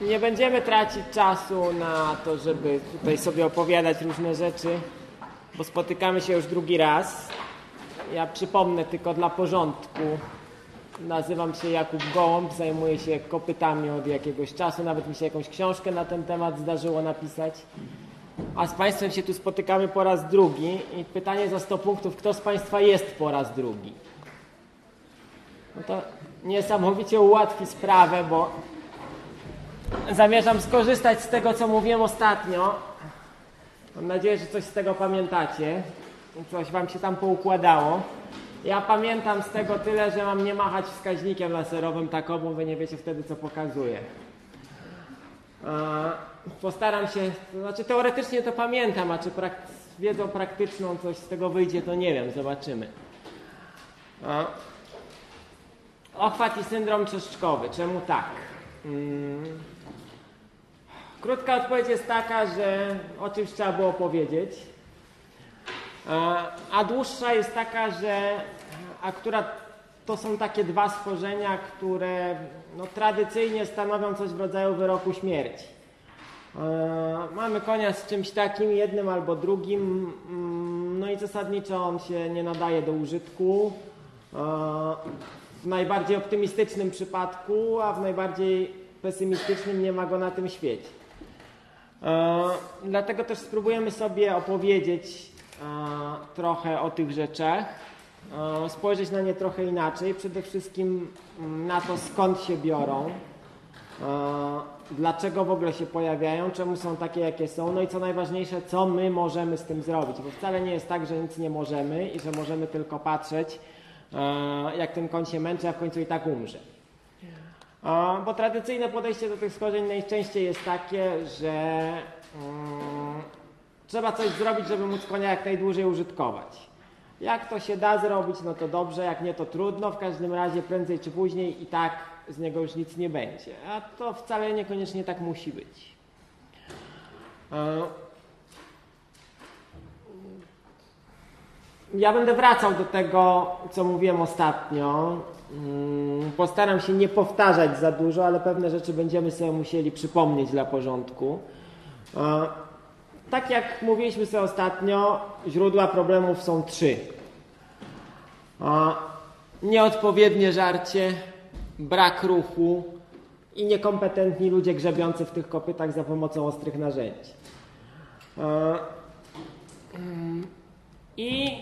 nie będziemy tracić czasu na to, żeby tutaj sobie opowiadać różne rzeczy, bo spotykamy się już drugi raz. Ja przypomnę tylko dla porządku. Nazywam się Jakub Gołąb, zajmuję się kopytami od jakiegoś czasu, nawet mi się jakąś książkę na ten temat zdarzyło napisać. A z Państwem się tu spotykamy po raz drugi i pytanie za 100 punktów, kto z Państwa jest po raz drugi? No to niesamowicie ułatwi sprawę, bo zamierzam skorzystać z tego, co mówiłem ostatnio. Mam nadzieję, że coś z tego pamiętacie. Coś Wam się tam poukładało. Ja pamiętam z tego tyle, że mam nie machać wskaźnikiem laserowym tak bo Wy nie wiecie wtedy, co pokazuje. Postaram się, to znaczy teoretycznie to pamiętam, a czy prak wiedzą praktyczną coś z tego wyjdzie, to nie wiem, zobaczymy. Ochwat i syndrom czeszczkowy. Czemu tak? Hmm. Krótka odpowiedź jest taka, że o czymś trzeba było powiedzieć. A dłuższa jest taka, że akurat to są takie dwa schorzenia, które no, tradycyjnie stanowią coś w rodzaju wyroku śmierci. Mamy konia z czymś takim, jednym albo drugim, mm, no i zasadniczo on się nie nadaje do użytku w najbardziej optymistycznym przypadku, a w najbardziej pesymistycznym nie ma go na tym świecie. E, dlatego też spróbujemy sobie opowiedzieć e, trochę o tych rzeczach, e, spojrzeć na nie trochę inaczej, przede wszystkim mm, na to skąd się biorą, dlaczego w ogóle się pojawiają, czemu są takie, jakie są, no i co najważniejsze, co my możemy z tym zrobić, bo wcale nie jest tak, że nic nie możemy i że możemy tylko patrzeć jak ten koń się męczy, a w końcu i tak umrze. Bo tradycyjne podejście do tych schorzeń najczęściej jest takie, że mm, trzeba coś zrobić, żeby móc konia jak najdłużej użytkować. Jak to się da zrobić, no to dobrze, jak nie, to trudno. W każdym razie prędzej czy później i tak z niego już nic nie będzie. A to wcale niekoniecznie tak musi być. E, Ja będę wracał do tego, co mówiłem ostatnio. Mm, postaram się nie powtarzać za dużo, ale pewne rzeczy będziemy sobie musieli przypomnieć dla porządku. Tak jak mówiliśmy sobie ostatnio, źródła problemów są trzy. Nieodpowiednie żarcie, brak ruchu i niekompetentni ludzie grzebiący w tych kopytach za pomocą ostrych narzędzi. Mm, I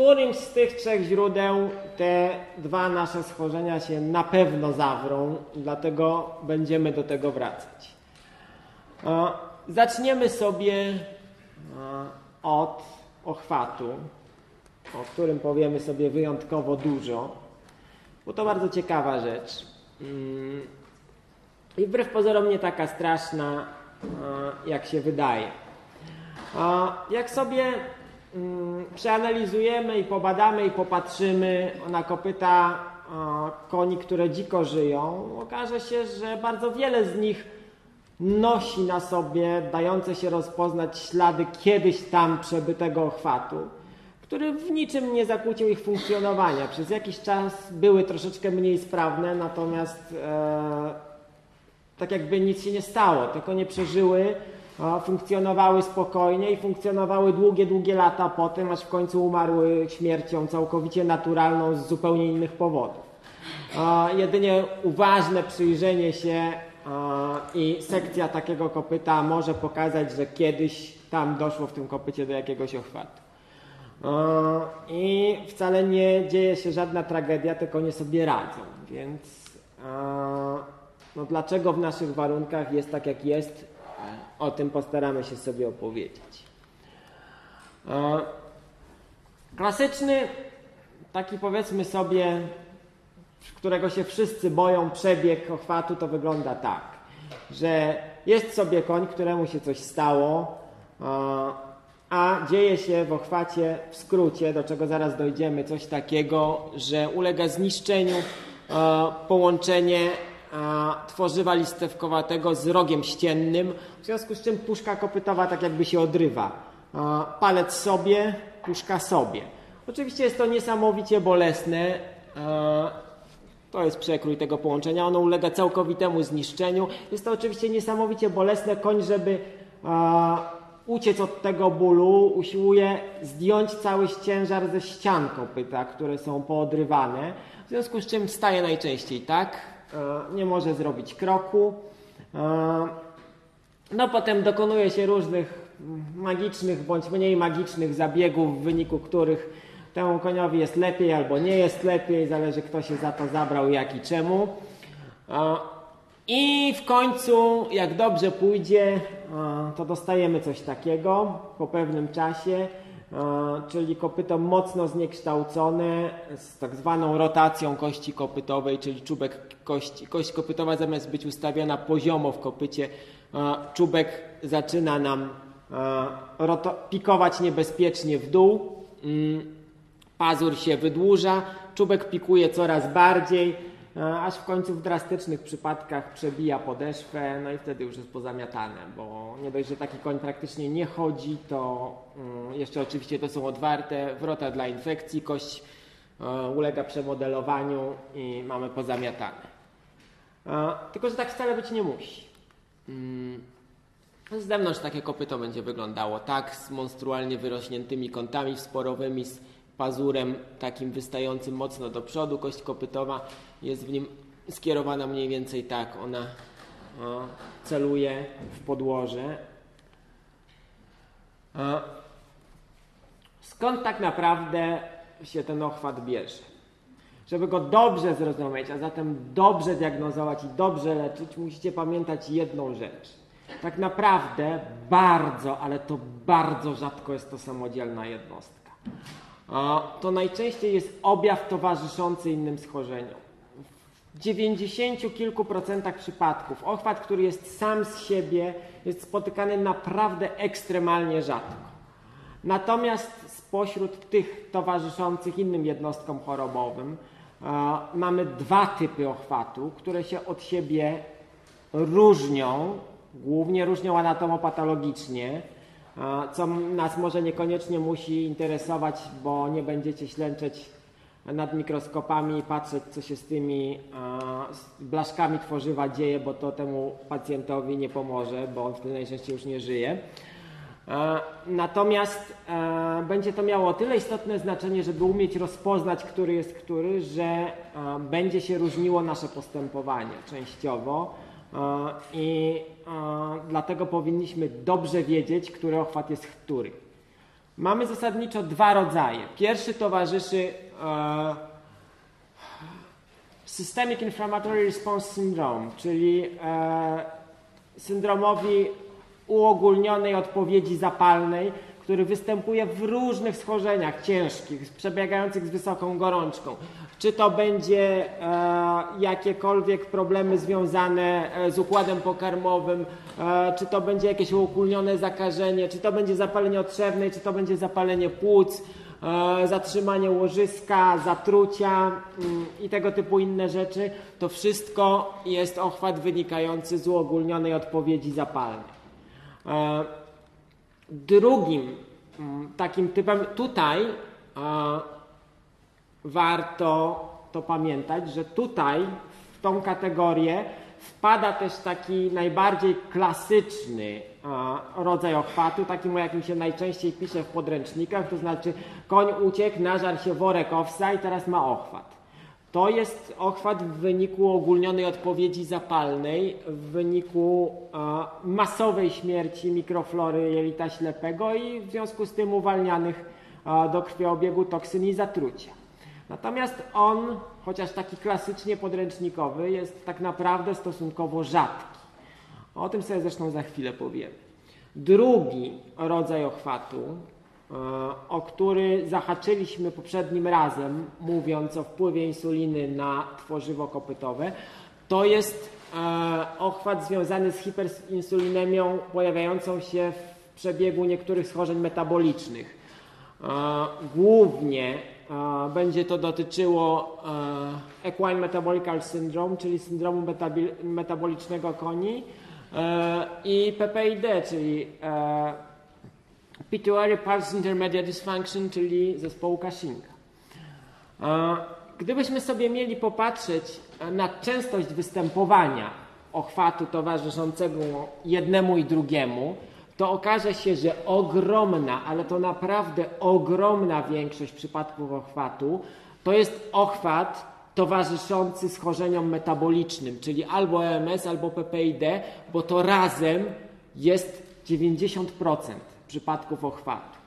którymś z tych trzech źródeł te dwa nasze schorzenia się na pewno zawrą, dlatego będziemy do tego wracać. Zaczniemy sobie od ochwatu, o którym powiemy sobie wyjątkowo dużo, bo to bardzo ciekawa rzecz. Mm. I wbrew pozorom nie taka straszna, jak się wydaje. Jak sobie przeanalizujemy i pobadamy i popatrzymy na kopyta koni, które dziko żyją, okaże się, że bardzo wiele z nich nosi na sobie dające się rozpoznać ślady kiedyś tam przebytego chwatu, który w niczym nie zakłócił ich funkcjonowania. Przez jakiś czas były troszeczkę mniej sprawne, natomiast e, tak jakby nic się nie stało, tylko nie przeżyły funkcjonowały spokojnie i funkcjonowały długie, długie lata po tym, aż w końcu umarły śmiercią całkowicie naturalną z zupełnie innych powodów. Jedynie uważne przyjrzenie się i sekcja takiego kopyta może pokazać, że kiedyś tam doszło w tym kopycie do jakiegoś ochwatu. I wcale nie dzieje się żadna tragedia, tylko nie sobie radzą. Więc no dlaczego w naszych warunkach jest tak, jak jest, o tym postaramy się sobie opowiedzieć. Klasyczny, taki powiedzmy sobie, którego się wszyscy boją, przebieg ochwatu, to wygląda tak, że jest sobie koń, któremu się coś stało, a dzieje się w ochwacie w skrócie, do czego zaraz dojdziemy, coś takiego, że ulega zniszczeniu połączenie tworzywa listewkowatego z rogiem ściennym, w związku z czym puszka kopytowa tak jakby się odrywa. Palec sobie, puszka sobie. Oczywiście jest to niesamowicie bolesne To jest przekrój tego połączenia. Ono ulega całkowitemu zniszczeniu. Jest to oczywiście niesamowicie bolesne. Koń, żeby uciec od tego bólu, usiłuje zdjąć cały ciężar ze ścian kopyta, które są poodrywane. W związku z czym staje najczęściej tak, nie może zrobić kroku. E, no potem dokonuje się różnych magicznych bądź mniej magicznych zabiegów, w wyniku których temu koniowi jest lepiej albo nie jest lepiej, zależy kto się za to zabrał, jak i czemu. E, I w końcu, jak dobrze pójdzie, to dostajemy coś takiego po pewnym czasie, czyli kopyto mocno zniekształcone z tak zwaną rotacją kości kopytowej, czyli czubek kości. Kość kopytowa zamiast być ustawiona poziomo w kopycie, czubek zaczyna nam pikować niebezpiecznie w dół, mm, pazur się wydłuża, czubek pikuje coraz bardziej, E, aż w końcu w drastycznych przypadkach przebija podeszwę, no i wtedy już jest pozamiatane, bo nie dość, że taki koń praktycznie nie chodzi, to mm, jeszcze oczywiście to są otwarte wrota dla infekcji, kość e, ulega przemodelowaniu i mamy pozamiatane. E, tylko, że tak wcale być nie musi. Mm, z zewnątrz takie kopyto będzie wyglądało tak, z monstrualnie wyrośniętymi kątami wsporowymi, z pazurem takim wystającym mocno do przodu. Kość kopytowa jest w nim skierowana mniej więcej tak. Ona o, celuje w podłoże. Skąd tak naprawdę się ten ochwat bierze? Żeby go dobrze zrozumieć, a zatem dobrze diagnozować i dobrze leczyć, musicie pamiętać jedną rzecz. Tak naprawdę bardzo, ale to bardzo rzadko jest to samodzielna jednostka to najczęściej jest objaw towarzyszący innym schorzeniom. W dziewięćdziesięciu kilku procentach przypadków ochwat, który jest sam z siebie, jest spotykany naprawdę ekstremalnie rzadko. Natomiast spośród tych towarzyszących innym jednostkom chorobowym mamy dwa typy ochwatu, które się od siebie różnią, głównie różnią anatomopatologicznie, co nas może niekoniecznie musi interesować, bo nie będziecie ślęczeć nad mikroskopami i patrzeć, co się z tymi blaszkami tworzywa dzieje, bo to temu pacjentowi nie pomoże, bo on wtedy najczęściej już nie żyje. Natomiast będzie to miało o tyle istotne znaczenie, żeby umieć rozpoznać, który jest który, że będzie się różniło nasze postępowanie częściowo i dlatego powinniśmy dobrze wiedzieć, który ochwat jest który. Mamy zasadniczo dwa rodzaje. Pierwszy towarzyszy e, Systemic Inflammatory Response Syndrome, czyli e, syndromowi uogólnionej odpowiedzi zapalnej, który występuje w różnych schorzeniach ciężkich, przebiegających z wysoką gorączką. Czy to będzie e, jakiekolwiek problemy związane e, z układem pokarmowym, e, czy to będzie jakieś uogólnione zakażenie, czy to będzie zapalenie otrzewne, czy to będzie zapalenie płuc, e, zatrzymanie łożyska, zatrucia mm, i tego typu inne rzeczy, to wszystko jest ochwat wynikający z uogólnionej odpowiedzi zapalnej. E, drugim mm, takim typem tutaj warto to pamiętać, że tutaj w tą kategorię wpada też taki najbardziej klasyczny rodzaj ochwatu, takim o jakim się najczęściej pisze w podręcznikach, to znaczy koń uciekł, nażarł się worek owsa i teraz ma ochwat. To jest ochwat w wyniku ogólnionej odpowiedzi zapalnej, w wyniku masowej śmierci mikroflory jelita ślepego i w związku z tym uwalnianych do krwiobiegu toksyn i zatrucia. Natomiast on, chociaż taki klasycznie podręcznikowy, jest tak naprawdę stosunkowo rzadki. O tym sobie zresztą za chwilę powiem. Drugi rodzaj ochwatu, e, o który zahaczyliśmy poprzednim razem, mówiąc o wpływie insuliny na tworzywo kopytowe, to jest e, ochwat związany z hiperinsulinemią pojawiającą się w przebiegu niektórych schorzeń metabolicznych. E, głównie będzie to dotyczyło e, Equine Metabolical Syndrome, czyli syndromu metabolicznego koni e, i PPID, czyli e, Pituitary Pulse Intermediate Dysfunction, czyli zespołu Cushing'a. Gdybyśmy sobie mieli popatrzeć na częstość występowania ochwatu towarzyszącego jednemu i drugiemu, to okaże się, że ogromna, ale to naprawdę ogromna większość przypadków ochwatu to jest ochwat towarzyszący schorzeniom metabolicznym, czyli albo EMS, albo PPID, bo to razem jest 90% przypadków ochwatu.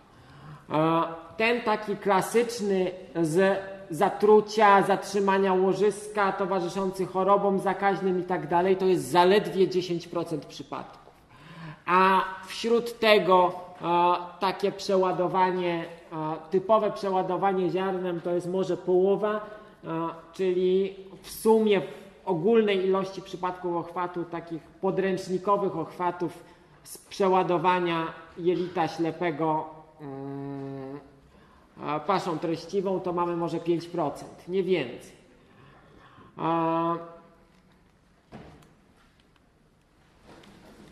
Ten taki klasyczny z zatrucia, zatrzymania łożyska towarzyszący chorobom zakaźnym i tak dalej, to jest zaledwie 10% przypadków. A wśród tego takie przeładowanie, typowe przeładowanie ziarnem to jest może połowa, czyli w sumie w ogólnej ilości przypadków ochwatu, takich podręcznikowych ochwatów z przeładowania jelita ślepego mm, paszą treściwą, to mamy może 5%, nie więcej.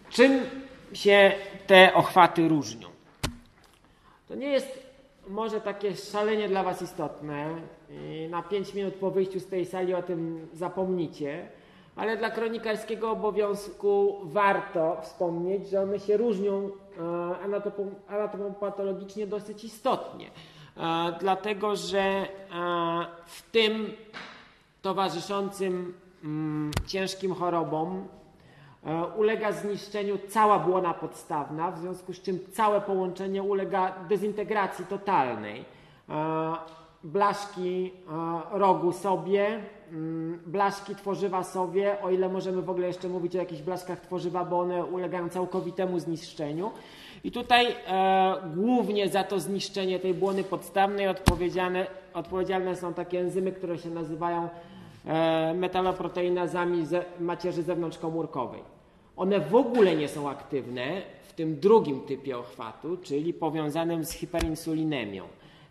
Czym się te ochwaty różnią? To nie jest może takie szalenie dla Was istotne. I na 5 minut po wyjściu z tej sali o tym zapomnicie, ale dla kronikarskiego obowiązku warto wspomnieć, że one się różnią anatomą patologicznie dosyć istotnie. E, dlatego że e, w tym towarzyszącym mm, ciężkim chorobom e, ulega zniszczeniu cała błona podstawna, w związku z czym całe połączenie ulega dezintegracji totalnej. Blaszki rogu sobie, blaszki tworzywa sobie, o ile możemy w ogóle jeszcze mówić o jakichś blaszkach tworzywa, bo one ulegają całkowitemu zniszczeniu. I tutaj e, głównie za to zniszczenie tej błony podstawnej odpowiedzialne, odpowiedzialne są takie enzymy, które się nazywają e, metaloproteinazami ze, macierzy zewnątrzkomórkowej. One w ogóle nie są aktywne w tym drugim typie ochwatu, czyli powiązanym z hiperinsulinemią.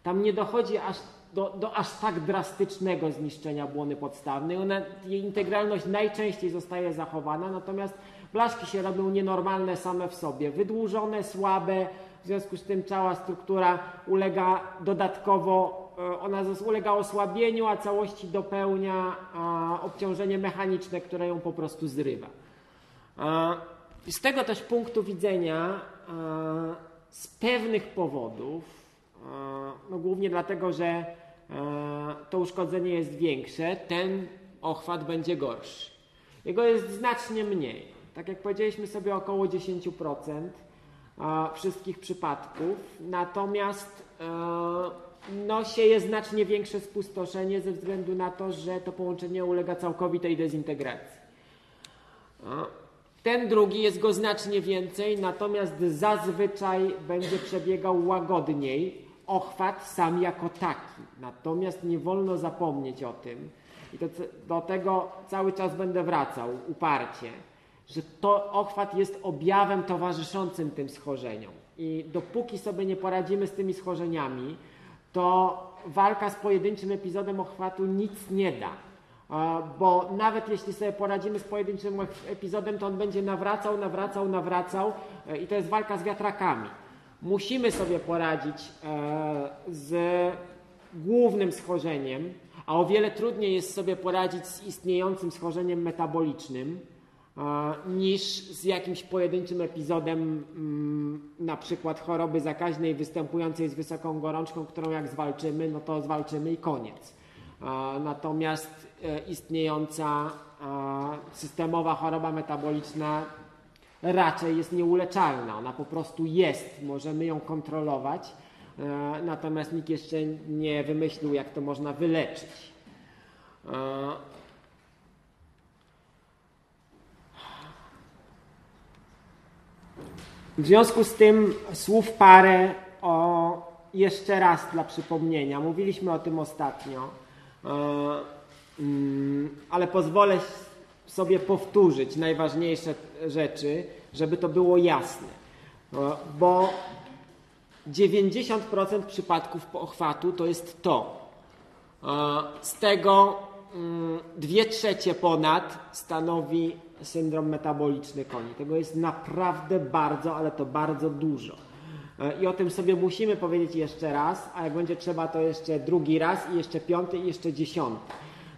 Tam nie dochodzi aż do, do, aż tak drastycznego zniszczenia błony podstawnej. Ona, jej integralność najczęściej zostaje zachowana, natomiast Blaszki się robią nienormalne same w sobie, wydłużone, słabe, w związku z tym cała struktura ulega dodatkowo, e, ona ulega osłabieniu, a całości dopełnia obciążenie mechaniczne, które ją po prostu zrywa. Z tego też punktu widzenia, z pewnych powodów, no głównie dlatego, że to uszkodzenie jest większe, ten ochwat będzie gorszy. Jego jest znacznie mniej. Tak jak powiedzieliśmy sobie około 10% wszystkich przypadków, natomiast e, no, sieje znacznie większe spustoszenie ze względu na to, że to połączenie ulega całkowitej dezintegracji. Ten drugi jest go znacznie więcej, natomiast zazwyczaj będzie przebiegał łagodniej, ochwat sam jako taki. Natomiast nie wolno zapomnieć o tym, i to, do tego cały czas będę wracał uparcie, że to ochwat jest objawem towarzyszącym tym schorzeniom. I dopóki sobie nie poradzimy z tymi schorzeniami, to walka z pojedynczym epizodem ochwatu nic nie da. Bo nawet jeśli sobie poradzimy z pojedynczym epizodem, to on będzie nawracał, nawracał, nawracał e, i to jest walka z wiatrakami. Musimy sobie poradzić e, z głównym schorzeniem, a o wiele trudniej jest sobie poradzić z istniejącym schorzeniem metabolicznym, niż z jakimś pojedynczym epizodem mm, na przykład choroby zakaźnej występującej z wysoką gorączką, którą jak zwalczymy, no to zwalczymy i koniec. Natomiast e, istniejąca systemowa choroba metaboliczna raczej jest nieuleczalna. Ona po prostu jest, możemy ją kontrolować, e, natomiast nikt jeszcze nie wymyślił, jak to można wyleczyć. W związku z tym słów parę o jeszcze raz dla przypomnienia. Mówiliśmy o tym ostatnio, e, mm, ale pozwolę sobie powtórzyć najważniejsze rzeczy, żeby to było jasne. E, bo 90% przypadków pochwatu to jest to. E, z tego mm, dwie trzecie ponad stanowi syndrom metaboliczny koni. Tego jest naprawdę bardzo, ale to bardzo dużo. I o tym sobie musimy powiedzieć jeszcze raz, a jak będzie trzeba, to jeszcze drugi raz i jeszcze piąty i jeszcze dziesiąty.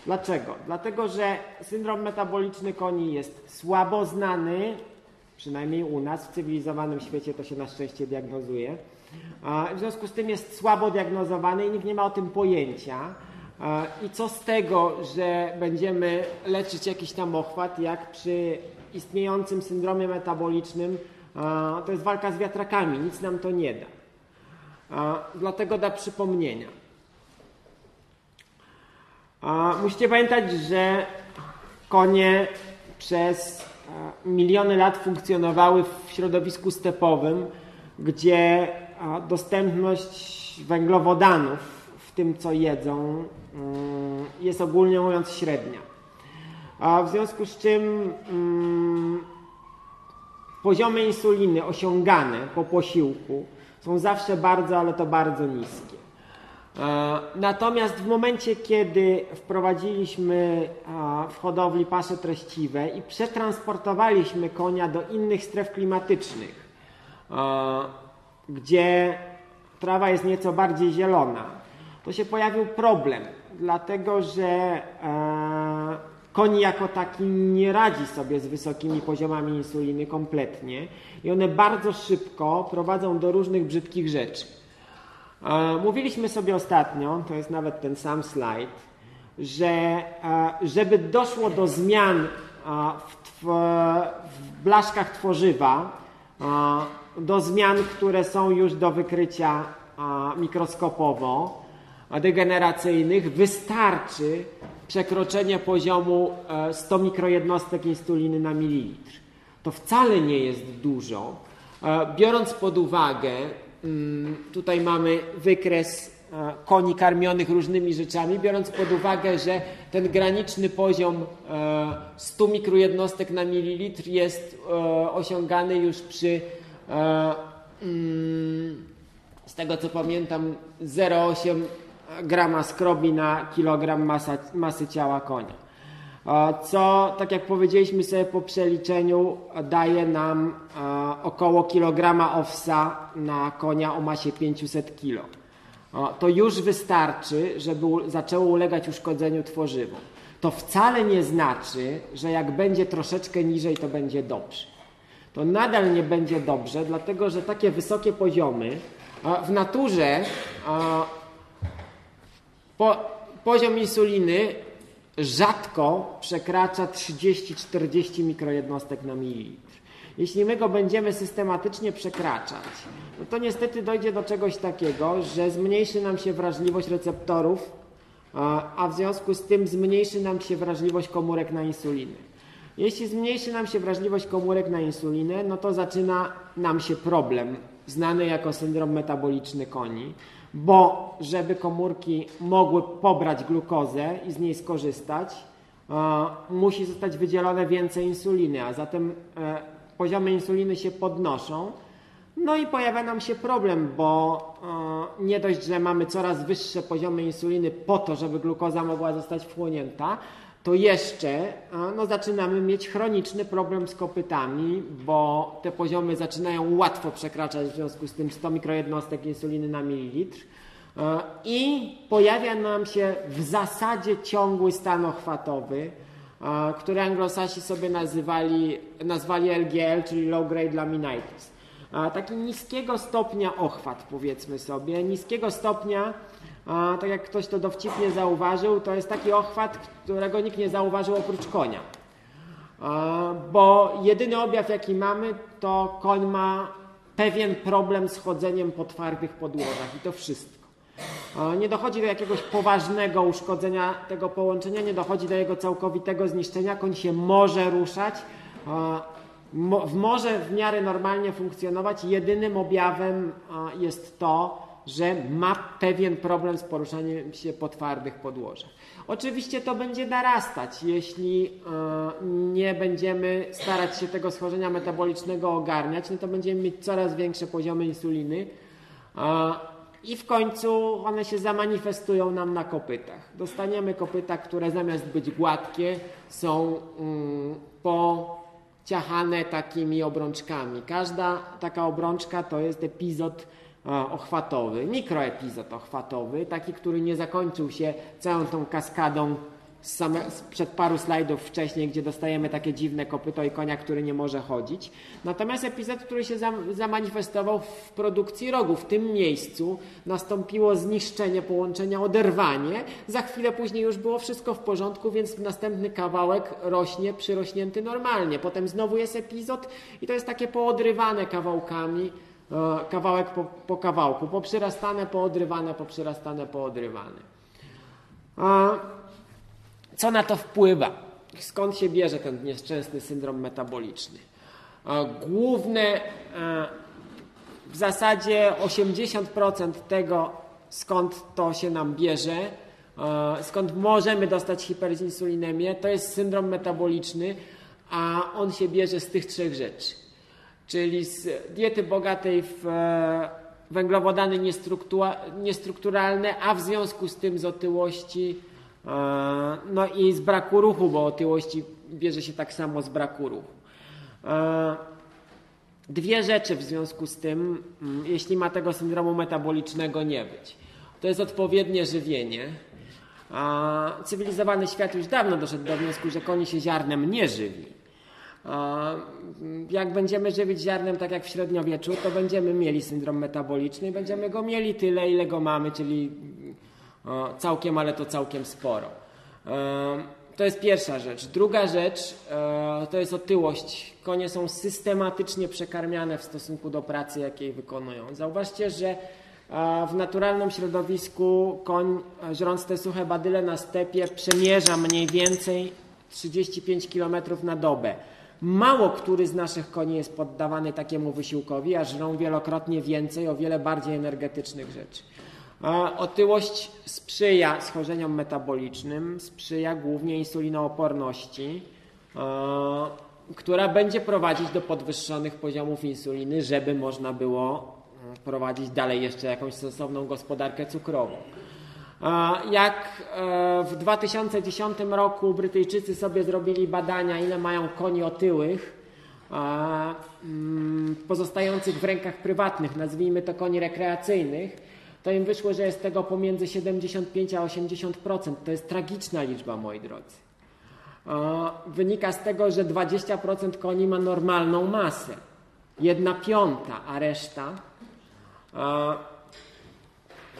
Dlaczego? Dlatego, że syndrom metaboliczny koni jest słabo znany, przynajmniej u nas, w cywilizowanym świecie to się na szczęście diagnozuje. W związku z tym jest słabo diagnozowany i nikt nie ma o tym pojęcia. I co z tego, że będziemy leczyć jakiś tam ochwat, jak przy istniejącym syndromie metabolicznym to jest walka z wiatrakami, nic nam to nie da. Dlatego da przypomnienia. Musicie pamiętać, że konie przez miliony lat funkcjonowały w środowisku stepowym, gdzie dostępność węglowodanów w tym, co jedzą, mm, jest ogólnie mówiąc średnia. W związku z czym mm, poziomy insuliny osiągane po posiłku są zawsze bardzo, ale to bardzo niskie. Natomiast w momencie, kiedy wprowadziliśmy w hodowli pasze treściwe i przetransportowaliśmy konia do innych stref klimatycznych, gdzie trawa jest nieco bardziej zielona, to się pojawił problem, dlatego że e, koń jako taki nie radzi sobie z wysokimi poziomami insuliny kompletnie i one bardzo szybko prowadzą do różnych brzydkich rzeczy. Mówiliśmy sobie ostatnio, to jest nawet ten sam slajd, że żeby doszło do zmian w, w blaszkach tworzywa, do zmian, które są już do wykrycia mikroskopowo, degeneracyjnych, wystarczy przekroczenie poziomu 100 e, mikrojednostek insuliny na mililitr. To wcale nie jest dużo. E, biorąc pod uwagę, tutaj mamy wykres e, koni karmionych różnymi rzeczami, biorąc pod uwagę, że ten graniczny poziom 100 mikrojednostek na mililitr jest osiągany już przy mm, z tego co pamiętam 0,8 grama skrobi na kilogram masa, masy ciała konia. Co, tak jak powiedzieliśmy sobie po przeliczeniu, daje nam około kilograma owsa na konia o masie 500 kg. To już wystarczy, żeby zaczęło ulegać uszkodzeniu tworzywom. To wcale nie znaczy, że jak będzie troszeczkę niżej, to będzie dobrze. To nadal nie będzie dobrze, dlatego że takie wysokie poziomy w naturze po, poziom insuliny rzadko przekracza 30-40 mikrojednostek na mililitr. Jeśli my go będziemy systematycznie przekraczać, no to niestety dojdzie do czegoś takiego, że zmniejszy nam się wrażliwość receptorów, a w związku z tym zmniejszy nam się wrażliwość komórek na insulinę. Jeśli zmniejszy nam się wrażliwość komórek na insulinę, no to zaczyna nam się problem znany jako syndrom metaboliczny koni, bo żeby komórki mogły pobrać glukozę i z niej skorzystać, musi zostać wydzielone więcej insuliny, a zatem e, poziomy insuliny się podnoszą. No i pojawia nam się problem, bo e, nie dość, że mamy coraz wyższe poziomy insuliny po to, żeby glukoza mogła zostać wchłonięta, to jeszcze no, zaczynamy mieć chroniczny problem z kopytami, bo te poziomy zaczynają łatwo przekraczać w związku z tym 100 mikrojednostek insuliny na mililitr i pojawia nam się w zasadzie ciągły stan ochwatowy, który anglosasi sobie nazywali, nazwali LGL, czyli Low Grade Laminitis. Taki niskiego stopnia ochwat, powiedzmy sobie, niskiego stopnia a, tak jak ktoś to dowcipnie zauważył, to jest taki ochwat, którego nikt nie zauważył oprócz konia. A, bo jedyny objaw, jaki mamy, to koń ma pewien problem z chodzeniem po twardych podłożach i to wszystko. Nie dochodzi do jakiegoś poważnego uszkodzenia tego połączenia, nie dochodzi do jego całkowitego zniszczenia. Koń się może ruszać, może w miarę normalnie funkcjonować. Jedynym objawem jest to, że ma pewien problem z poruszaniem się po twardych podłożach. Oczywiście to będzie narastać, jeśli e, nie będziemy starać się tego schorzenia metabolicznego ogarniać, no to będziemy mieć coraz większe poziomy insuliny e, i w końcu one się zamanifestują nam na kopytach. Dostaniemy kopyta, które zamiast być gładkie są mm, po ciachane takimi obrączkami. Każda taka obrączka to jest epizod ochwatowy, mikroepizod ochwatowy, taki, który nie zakończył się całą tą kaskadą same, przed paru slajdów wcześniej, gdzie dostajemy takie dziwne kopyto i konia, który nie może chodzić. Natomiast epizod, który się zamanifestował w produkcji rogu, w tym miejscu nastąpiło zniszczenie połączenia, oderwanie. Za chwilę później już było wszystko w porządku, więc następny kawałek rośnie przyrośnięty normalnie. Potem znowu jest epizod i to jest takie poodrywane kawałkami, kawałek po, po kawałku, poprzyrastane, poodrywane, poprzyrastane, poodrywane. A co na to wpływa? Skąd się bierze ten nieszczęsny syndrom metaboliczny? Główne, e, w zasadzie 80% tego, skąd to się nam bierze, e, skąd możemy dostać hiperinsulinemię, to jest syndrom metaboliczny, a on się bierze z tych trzech rzeczy. Czyli z diety bogatej w e, węglowodany niestrukturalne, a w związku z tym z otyłości E, no i z braku ruchu, bo otyłości bierze się tak samo z braku ruchu. E, dwie rzeczy w związku z tym, mm, jeśli ma tego syndromu metabolicznego nie być. To jest odpowiednie żywienie. Cywilizowany świat już dawno doszedł do wniosku, że koni się ziarnem nie żywi. Jak będziemy żywić ziarnem tak jak w średniowieczu, to będziemy mieli syndrom metaboliczny i będziemy go mieli tyle, ile go mamy, czyli Całkiem, ale to całkiem sporo. To jest pierwsza rzecz. Druga rzecz e, to jest otyłość. Konie są systematycznie przekarmiane w stosunku do pracy, jakiej wykonują. Zauważcie, że e, w naturalnym środowisku koń, e, żrąc te suche badyle na stepie, przemierza mniej więcej 35 km na dobę. Mało który z naszych koni jest poddawany takiemu wysiłkowi, a żrą wielokrotnie więcej, o wiele bardziej energetycznych rzeczy. Otyłość sprzyja schorzeniom metabolicznym, sprzyja głównie insulinooporności, która będzie prowadzić do podwyższonych poziomów insuliny, żeby można było prowadzić dalej jeszcze jakąś sensowną gospodarkę cukrową. Jak e, w 2010 roku Brytyjczycy sobie zrobili badania, ile mają koni otyłych, mm, pozostających w rękach prywatnych, nazwijmy to koni rekreacyjnych, to im wyszło, że jest tego pomiędzy 75 a 80%. To jest tragiczna liczba, moi drodzy. Wynika z tego, że 20% koni ma normalną masę. Jedna piąta, a reszta.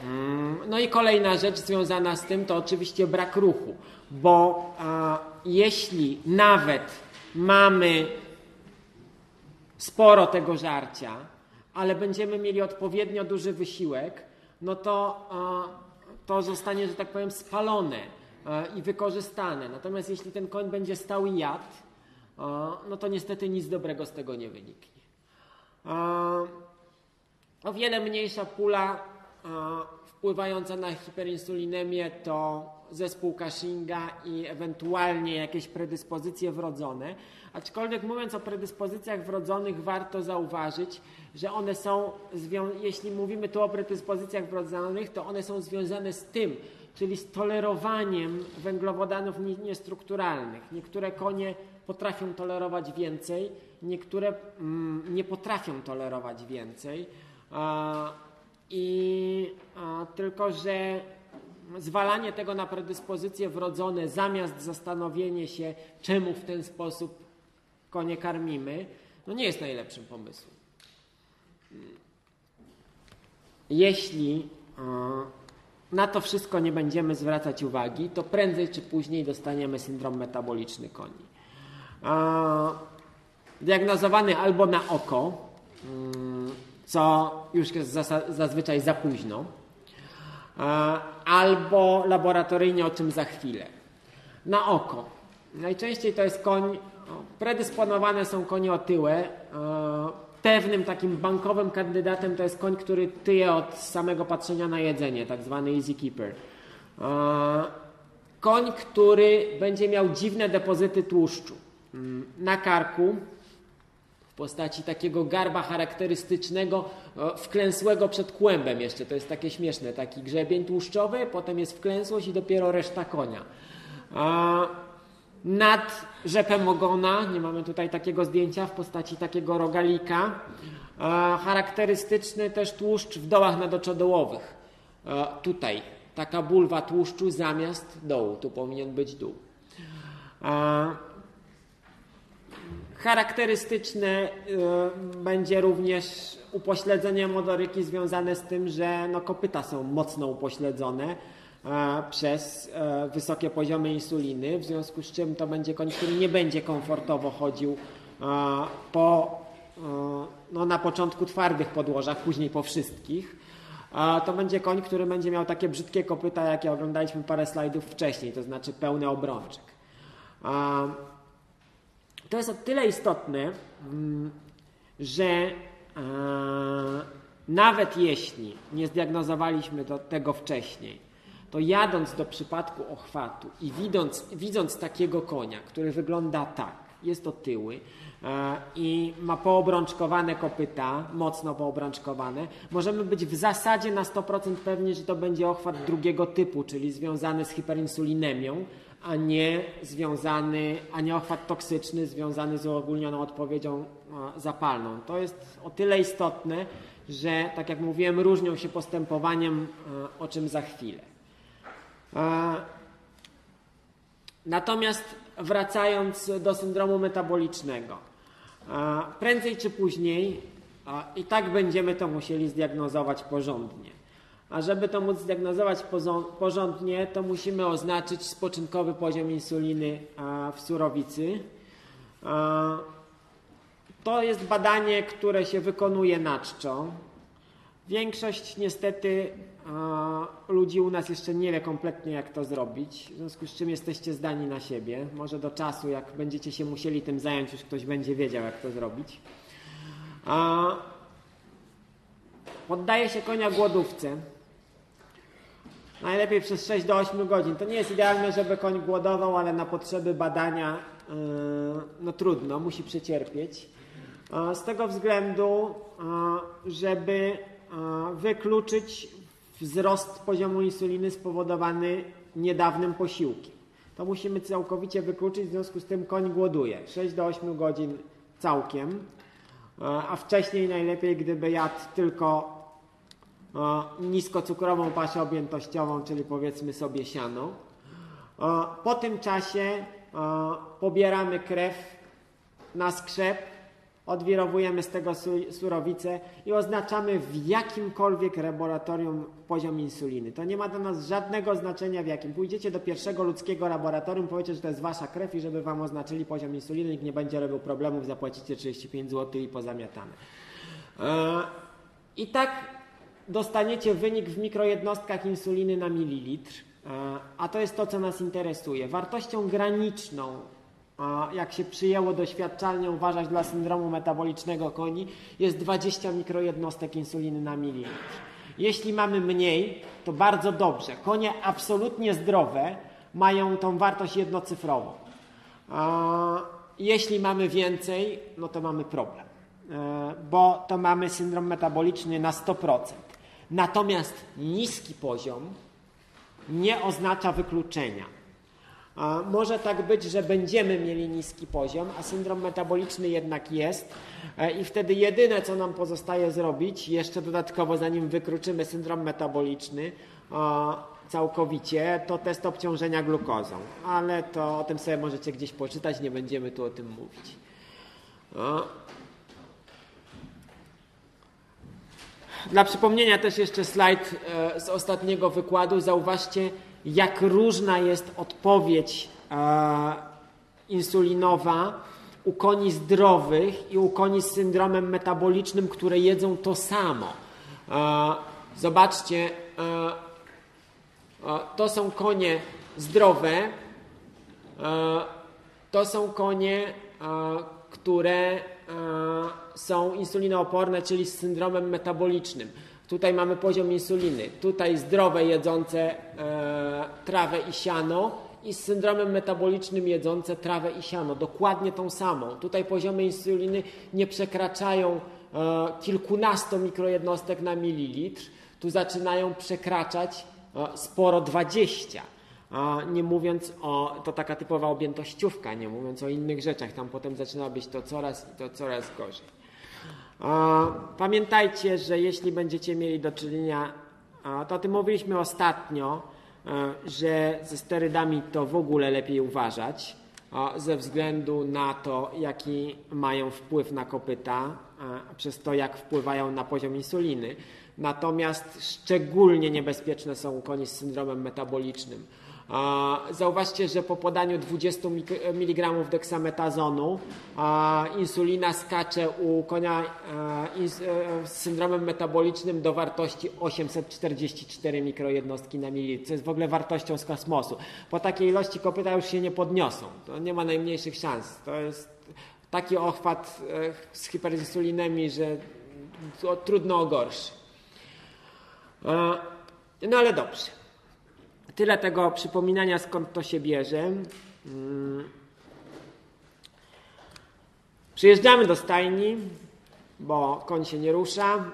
Mm, no i kolejna rzecz związana z tym to oczywiście brak ruchu, bo jeśli nawet mamy sporo tego żarcia, ale będziemy mieli odpowiednio duży wysiłek, no to to zostanie, że tak powiem, spalone i wykorzystane. Natomiast jeśli ten koń będzie stał i jadł, no to niestety nic dobrego z tego nie wyniknie. O wiele mniejsza pula wpływająca na hiperinsulinemię to zespół Cushinga i ewentualnie jakieś predyspozycje wrodzone. Aczkolwiek mówiąc o predyspozycjach wrodzonych, warto zauważyć, że one są, jeśli mówimy tu o predyspozycjach wrodzonych, to one są związane z tym, czyli z tolerowaniem węglowodanów niestrukturalnych. Niektóre konie potrafią tolerować więcej, niektóre mm, nie potrafią tolerować więcej. I tylko, że zwalanie tego na predyspozycje wrodzone zamiast zastanowienie się, czemu w ten sposób konie karmimy, no nie jest najlepszym pomysłem. Jeśli na to wszystko nie będziemy zwracać uwagi, to prędzej czy później dostaniemy syndrom metaboliczny koni. Diagnozowany albo na oko, mm, co już jest zazwyczaj za późno, albo laboratoryjnie, o czym za chwilę. Na oko. Najczęściej to jest koń, predysponowane są konie otyłe. Pewnym takim bankowym kandydatem to jest koń, który tyje od samego patrzenia na jedzenie, tak zwany easy keeper. Koń, który będzie miał dziwne depozyty tłuszczu mm, na karku, w postaci takiego garba charakterystycznego, wklęsłego przed kłębem jeszcze. To jest takie śmieszne, taki grzebień tłuszczowy, potem jest wklęsłość i dopiero reszta konia. nad rzepem ogona, nie mamy tutaj takiego zdjęcia w postaci takiego rogalika. Charakterystyczny też tłuszcz w dołach nadoczodołowych. Tutaj taka bulwa tłuszczu zamiast dołu, tu powinien być dół. Charakterystyczne y, będzie również upośledzenie motoryki związane z tym, że no, kopyta są mocno upośledzone e, przez e, wysokie poziomy insuliny, w związku z czym to będzie koń, który nie będzie komfortowo chodził e, po, no, na początku twardych podłożach, później po wszystkich. To będzie koń, który będzie miał takie brzydkie kopyta, jakie oglądaliśmy parę slajdów wcześniej, to znaczy pełny obrączek. To jest o tyle istotne, mm, że e, nawet jeśli nie zdiagnozowaliśmy tego wcześniej, to jadąc do przypadku ochwatu i widząc, widząc takiego konia, który wygląda tak, jest to tyły e, i ma poobrączkowane kopyta, mocno poobrączkowane, możemy być w zasadzie na 100% pewni, że to będzie ochwat drugiego typu, czyli związany z hiperinsulinemią, a nie związany, a nie ochwat toksyczny związany z uogólnioną odpowiedzią zapalną. To jest o tyle istotne, że tak jak mówiłem, różnią się postępowaniem, o czym za chwilę. Natomiast wracając do syndromu metabolicznego, prędzej czy później i tak będziemy to musieli zdiagnozować porządnie. A żeby to móc zdiagnozować porządnie, to musimy oznaczyć spoczynkowy poziom insuliny w surowicy. To jest badanie, które się wykonuje na czczo. Większość niestety ludzi u nas jeszcze nie wie kompletnie jak to zrobić, w związku z czym jesteście zdani na siebie. Może do czasu, jak będziecie się musieli tym zająć, już ktoś będzie wiedział jak to zrobić. Poddaje się konia głodówce. Najlepiej przez 6 do 8 godzin. To nie jest idealne, żeby koń głodował, ale na potrzeby badania yy, no trudno, musi przecierpieć. Z tego względu, żeby wykluczyć wzrost poziomu insuliny spowodowany niedawnym posiłkiem. To musimy całkowicie wykluczyć, w związku z tym koń głoduje 6 do 8 godzin całkiem, a wcześniej najlepiej, gdyby jadł tylko niskocukrową paszę objętościową, czyli powiedzmy sobie siano. Po tym czasie pobieramy krew na skrzep, odwirowujemy z tego surowicę i oznaczamy w jakimkolwiek laboratorium poziom insuliny. To nie ma dla nas żadnego znaczenia w jakim. Pójdziecie do pierwszego ludzkiego laboratorium, powiecie, że to jest wasza krew i żeby wam oznaczyli poziom insuliny, nikt nie będzie robił problemów, zapłacicie 35 zł i pozamiatane. I tak dostaniecie wynik w mikrojednostkach insuliny na mililitr, e, a to jest to, co nas interesuje. Wartością graniczną, jak się przyjęło doświadczalnie uważać dla syndromu metabolicznego koni, jest 20 mikrojednostek insuliny na mililitr. Jeśli mamy mniej, to bardzo dobrze. Konie absolutnie zdrowe mają tą wartość jednocyfrową. Jeśli mamy więcej, no to mamy problem, e, bo to mamy syndrom metaboliczny na 100%. Natomiast niski poziom nie oznacza wykluczenia. Może tak być, że będziemy mieli niski poziom, a syndrom metaboliczny jednak jest e, i wtedy jedyne, co nam pozostaje zrobić, jeszcze dodatkowo zanim wykluczymy syndrom metaboliczny całkowicie, to test obciążenia glukozą. Ale to o tym sobie możecie gdzieś poczytać, nie będziemy tu o tym mówić. Dla przypomnienia też jeszcze slajd e, z ostatniego wykładu. Zauważcie, jak różna jest odpowiedź e, insulinowa u koni zdrowych i u koni z syndromem metabolicznym, które jedzą to samo. E, zobaczcie, to są konie zdrowe, to są konie, które są insulinooporne, czyli z syndromem metabolicznym. Tutaj mamy poziom insuliny, tutaj zdrowe jedzące e, trawę i siano i z syndromem metabolicznym jedzące trawę i siano. Dokładnie tą samą. Tutaj poziomy insuliny nie przekraczają e, kilkunastu mikrojednostek na mililitr. Tu zaczynają przekraczać e, sporo 20. nie mówiąc o, to taka typowa objętościówka, nie mówiąc o innych rzeczach, tam potem zaczyna być to coraz to coraz gorzej. Pamiętajcie, że jeśli będziecie mieli do czynienia, to o tym mówiliśmy ostatnio, że ze sterydami to w ogóle lepiej uważać, ze względu na to, jaki mają wpływ na kopyta, przez to, jak wpływają na poziom insuliny. Natomiast szczególnie niebezpieczne są koni z syndromem metabolicznym. Zauważcie, że po podaniu 20 mg deksametazonu insulina skacze u konia e, z syndromem metabolicznym do wartości 844 mikrojednostki na mililitr, co jest w ogóle wartością z kosmosu. Po takiej ilości kopyta już się nie podniosą. To nie ma najmniejszych szans. To jest taki ochwat e, z hiperinsulinemi, że trudno o gorszy. No ale dobrze. Tyle tego przypominania, skąd to się bierze. Mm. Przyjeżdżamy do stajni, bo koń się nie rusza,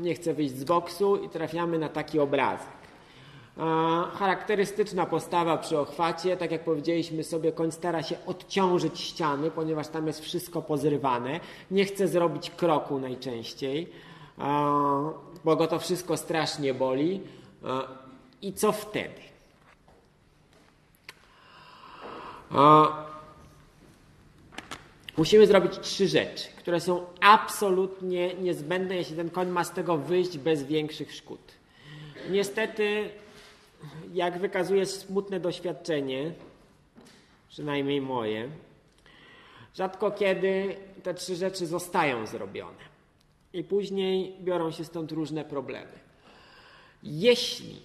nie chce wyjść z boksu i trafiamy na taki obrazek. Charakterystyczna postawa przy ochwacie, tak jak powiedzieliśmy sobie, koń stara się odciążyć ściany, ponieważ tam jest wszystko pozrywane. Nie chce zrobić kroku najczęściej, bo go to wszystko strasznie boli. I co wtedy? Musimy zrobić trzy rzeczy, które są absolutnie niezbędne, jeśli ten koń ma z tego wyjść bez większych szkód. Niestety, jak wykazuje smutne doświadczenie, przynajmniej moje, rzadko kiedy te trzy rzeczy zostają zrobione. I później biorą się stąd różne problemy. Jeśli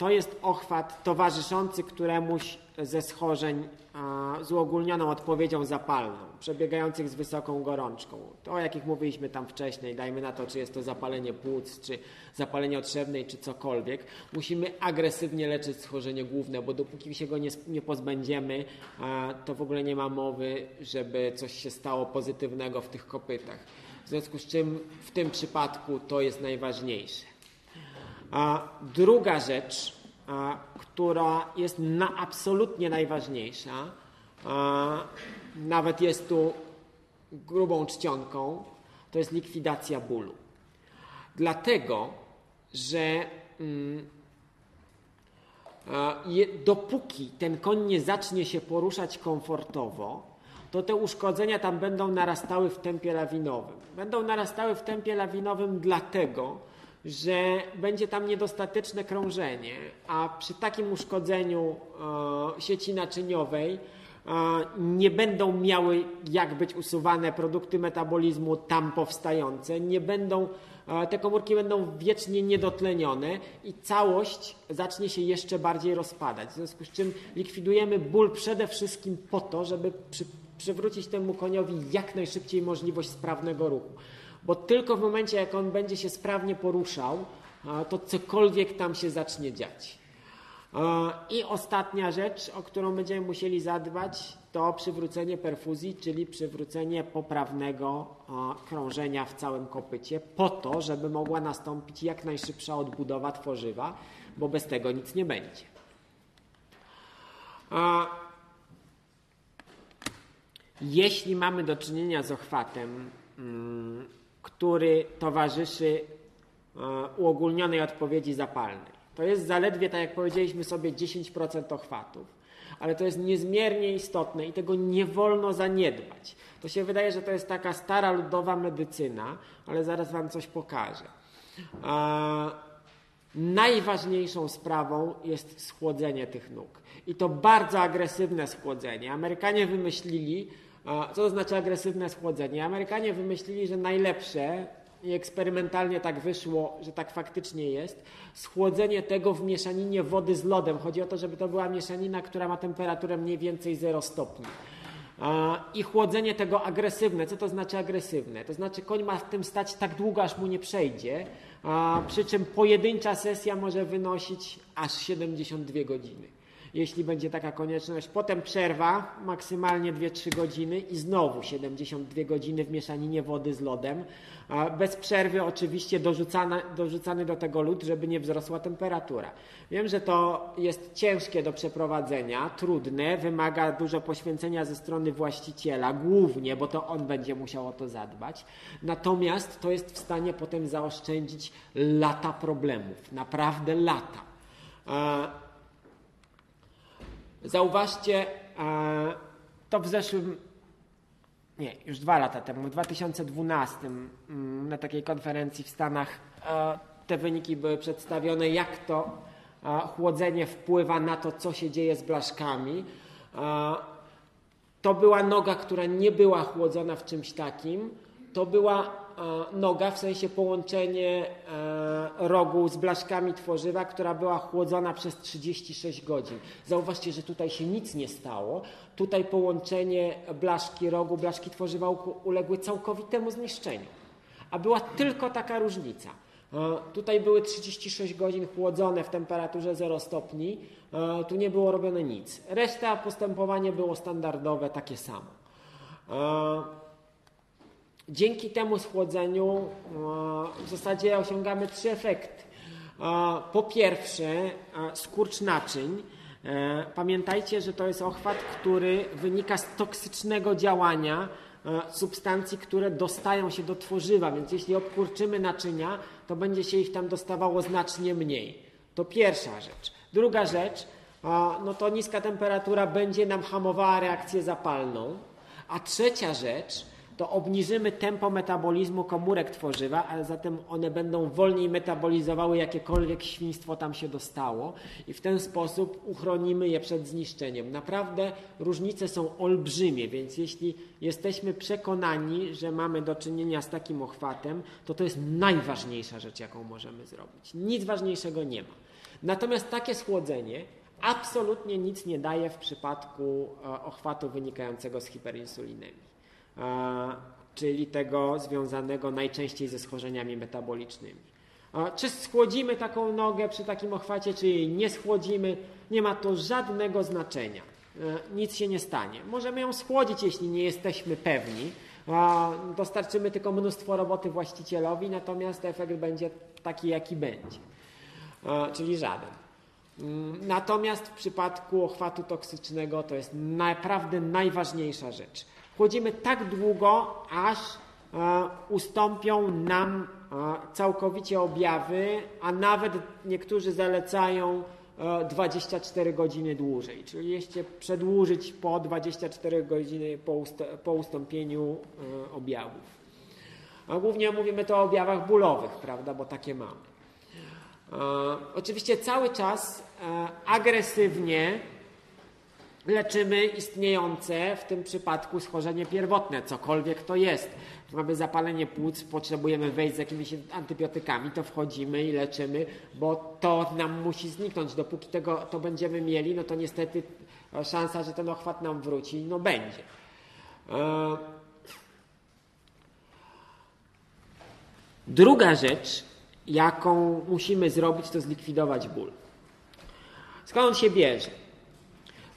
to jest ochwat towarzyszący któremuś ze schorzeń z uogólnioną odpowiedzią zapalną, przebiegających z wysoką gorączką. To, o jakich mówiliśmy tam wcześniej, dajmy na to, czy jest to zapalenie płuc, czy zapalenie otrzewnej, czy cokolwiek. Musimy agresywnie leczyć schorzenie główne, bo dopóki się go nie, nie pozbędziemy, to w ogóle nie ma mowy, żeby coś się stało pozytywnego w tych kopytach. W związku z czym w tym przypadku to jest najważniejsze. A druga rzecz, a, która jest na absolutnie najważniejsza, a, nawet jest tu grubą czcionką, to jest likwidacja bólu. Dlatego, że mm, je, dopóki ten koń nie zacznie się poruszać komfortowo, to te uszkodzenia tam będą narastały w tempie lawinowym. Będą narastały w tempie lawinowym dlatego, że będzie tam niedostateczne krążenie, a przy takim uszkodzeniu e, sieci naczyniowej e, nie będą miały jak być usuwane produkty metabolizmu tam powstające, nie będą, e, te komórki będą wiecznie niedotlenione i całość zacznie się jeszcze bardziej rozpadać. W związku z czym likwidujemy ból przede wszystkim po to, żeby przy, przywrócić temu koniowi jak najszybciej możliwość sprawnego ruchu bo tylko w momencie, jak on będzie się sprawnie poruszał, to cokolwiek tam się zacznie dziać. I ostatnia rzecz, o którą będziemy musieli zadbać, to przywrócenie perfuzji, czyli przywrócenie poprawnego krążenia w całym kopycie, po to, żeby mogła nastąpić jak najszybsza odbudowa tworzywa, bo bez tego nic nie będzie. Jeśli mamy do czynienia z ochwatem, mm, który towarzyszy e, uogólnionej odpowiedzi zapalnej. To jest zaledwie, tak jak powiedzieliśmy sobie, 10% ochwatów, ale to jest niezmiernie istotne i tego nie wolno zaniedbać. To się wydaje, że to jest taka stara ludowa medycyna, ale zaraz Wam coś pokażę. E, najważniejszą sprawą jest schłodzenie tych nóg. I to bardzo agresywne schłodzenie. Amerykanie wymyślili, co to znaczy agresywne schłodzenie? Amerykanie wymyślili, że najlepsze i eksperymentalnie tak wyszło, że tak faktycznie jest, schłodzenie tego w mieszaninie wody z lodem. Chodzi o to, żeby to była mieszanina, która ma temperaturę mniej więcej 0 stopni. I chłodzenie tego agresywne. Co to znaczy agresywne? To znaczy koń ma w tym stać tak długo, aż mu nie przejdzie, przy czym pojedyncza sesja może wynosić aż 72 godziny. Jeśli będzie taka konieczność. Potem przerwa, maksymalnie 2-3 godziny i znowu 72 godziny w mieszaninie wody z lodem. Bez przerwy oczywiście dorzucany do tego lód, żeby nie wzrosła temperatura. Wiem, że to jest ciężkie do przeprowadzenia, trudne, wymaga dużo poświęcenia ze strony właściciela, głównie, bo to on będzie musiał o to zadbać. Natomiast to jest w stanie potem zaoszczędzić lata problemów, naprawdę lata. Zauważcie, to w zeszłym, nie, już dwa lata temu, w 2012 mm, na takiej konferencji w Stanach te wyniki były przedstawione, jak to chłodzenie wpływa na to, co się dzieje z blaszkami. To była noga, która nie była chłodzona w czymś takim. To była noga, w sensie połączenie e, rogu z blaszkami tworzywa, która była chłodzona przez 36 godzin. Zauważcie, że tutaj się nic nie stało. Tutaj połączenie blaszki rogu, blaszki tworzywa uległy całkowitemu zniszczeniu. A była tylko taka różnica. E, tutaj były 36 godzin chłodzone w temperaturze 0 stopni, e, tu nie było robione nic. Reszta postępowanie było standardowe, takie samo. Dzięki temu schłodzeniu e, w zasadzie osiągamy trzy efekty. E, po pierwsze, e, skurcz naczyń. Pamiętajcie, że to jest ochwat, który wynika z toksycznego działania substancji, które dostają się do tworzywa, więc jeśli obkurczymy naczynia, to będzie się ich tam dostawało znacznie mniej. To pierwsza rzecz. Druga rzecz, no to niska temperatura będzie nam hamowała reakcję zapalną. A trzecia rzecz, to obniżymy tempo metabolizmu komórek tworzywa, a zatem one będą wolniej metabolizowały jakiekolwiek świństwo tam się dostało i w ten sposób uchronimy je przed zniszczeniem. Naprawdę różnice są olbrzymie, więc jeśli jesteśmy przekonani, że mamy do czynienia z takim ochwatem, to to jest najważniejsza rzecz, jaką możemy zrobić. Nic ważniejszego nie ma. Natomiast takie schłodzenie absolutnie nic nie daje w przypadku e, ochwatu wynikającego z hiperinsulinemii czyli tego związanego najczęściej ze schorzeniami metabolicznymi. Czy schłodzimy taką nogę przy takim ochwacie, czy jej nie schłodzimy, nie ma to żadnego znaczenia. E, nic się nie stanie. Możemy ją schłodzić, jeśli nie jesteśmy pewni. Dostarczymy tylko mnóstwo roboty właścicielowi, natomiast efekt będzie taki, jaki będzie, czyli żaden. Mm, natomiast w przypadku ochwatu toksycznego to jest naprawdę najważniejsza rzecz. Chłodzimy tak długo, aż e, ustąpią nam e, całkowicie objawy, a nawet niektórzy zalecają 24 e, godziny dłużej, czyli jeszcze przedłużyć po 24 godziny po, ustąpieniu objawów. A głównie mówimy to o objawach bólowych, prawda, bo takie mamy. Oczywiście cały czas agresywnie leczymy istniejące w tym przypadku schorzenie pierwotne, cokolwiek to jest. Mamy zapalenie płuc, potrzebujemy wejść z jakimiś antybiotykami, to wchodzimy i leczymy, bo to nam musi zniknąć. Dopóki tego to będziemy mieli, no to niestety szansa, że ten ochwat nam wróci, no będzie. E, druga rzecz, jaką musimy zrobić, to zlikwidować ból. Skąd on się bierze?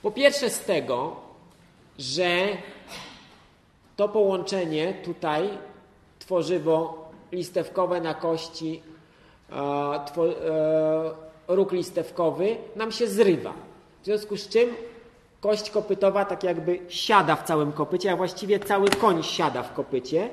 Po pierwsze z tego, że to połączenie tutaj, tworzywo listewkowe na kości, e, e, róg listewkowy nam się zrywa. W związku z czym kość kopytowa tak jakby siada w całym kopycie, a właściwie cały koń siada w kopycie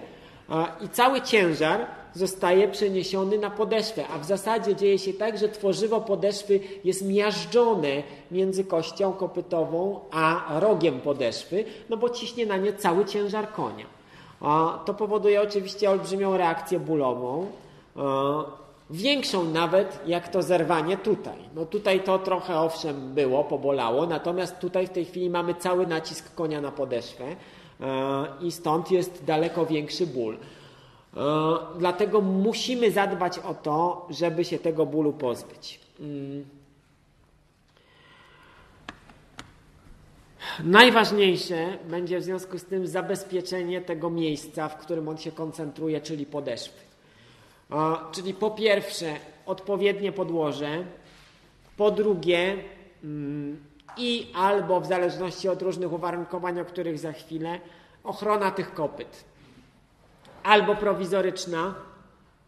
i cały ciężar zostaje przeniesiony na podeszwę, a w zasadzie dzieje się tak, że tworzywo podeszwy jest miażdżone między kością kopytową a rogiem podeszwy, no bo ciśnie na nie cały ciężar konia. To powoduje oczywiście olbrzymią reakcję bólową, większą nawet jak to zerwanie tutaj. No tutaj to trochę owszem było, pobolało, natomiast tutaj w tej chwili mamy cały nacisk konia na podeszwę i stąd jest daleko większy ból. E, dlatego musimy zadbać o to, żeby się tego bólu pozbyć. Mm. Najważniejsze będzie w związku z tym zabezpieczenie tego miejsca, w którym on się koncentruje, czyli podeszwy. E, czyli po pierwsze odpowiednie podłoże, po drugie mm, i albo w zależności od różnych uwarunkowań, o których za chwilę, ochrona tych kopyt. Albo prowizoryczna,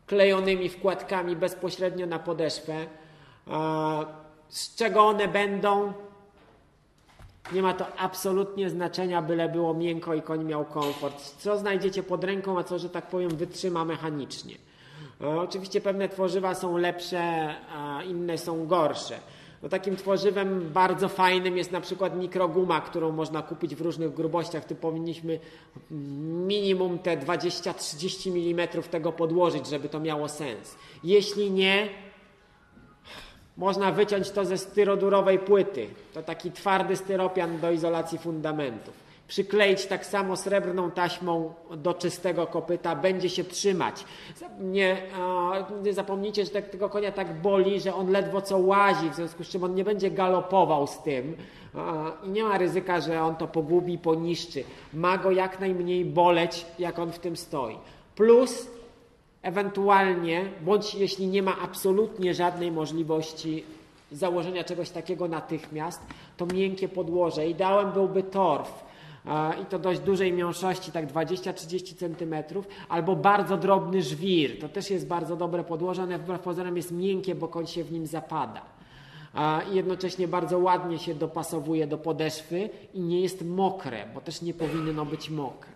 klejonymi wkładkami bezpośrednio na podeszwę. Z czego one będą? Nie ma to absolutnie znaczenia, byle było miękko i koń miał komfort. Co znajdziecie pod ręką, a co, że tak powiem, wytrzyma mechanicznie. Oczywiście pewne tworzywa są lepsze, a inne są gorsze. No takim tworzywem bardzo fajnym jest na przykład mikroguma, którą można kupić w różnych grubościach. Tu powinniśmy minimum te 20-30 mm tego podłożyć, żeby to miało sens. Jeśli nie, można wyciąć to ze styrodurowej płyty. To taki twardy styropian do izolacji fundamentów. Przykleić tak samo srebrną taśmą do czystego kopyta, będzie się trzymać. Nie, nie zapomnijcie, że tego konia tak boli, że on ledwo co łazi, w związku z czym on nie będzie galopował z tym i nie ma ryzyka, że on to pogubi, poniszczy. Ma go jak najmniej boleć, jak on w tym stoi. Plus ewentualnie, bądź jeśli nie ma absolutnie żadnej możliwości założenia czegoś takiego natychmiast, to miękkie podłoże. Ideałem byłby torf i to dość dużej miąższości, tak 20-30 cm, albo bardzo drobny żwir. To też jest bardzo dobre podłoże, one wbrew pozorom jest miękkie, bo koń się w nim zapada. I jednocześnie bardzo ładnie się dopasowuje do podeszwy i nie jest mokre, bo też nie powinno być mokre.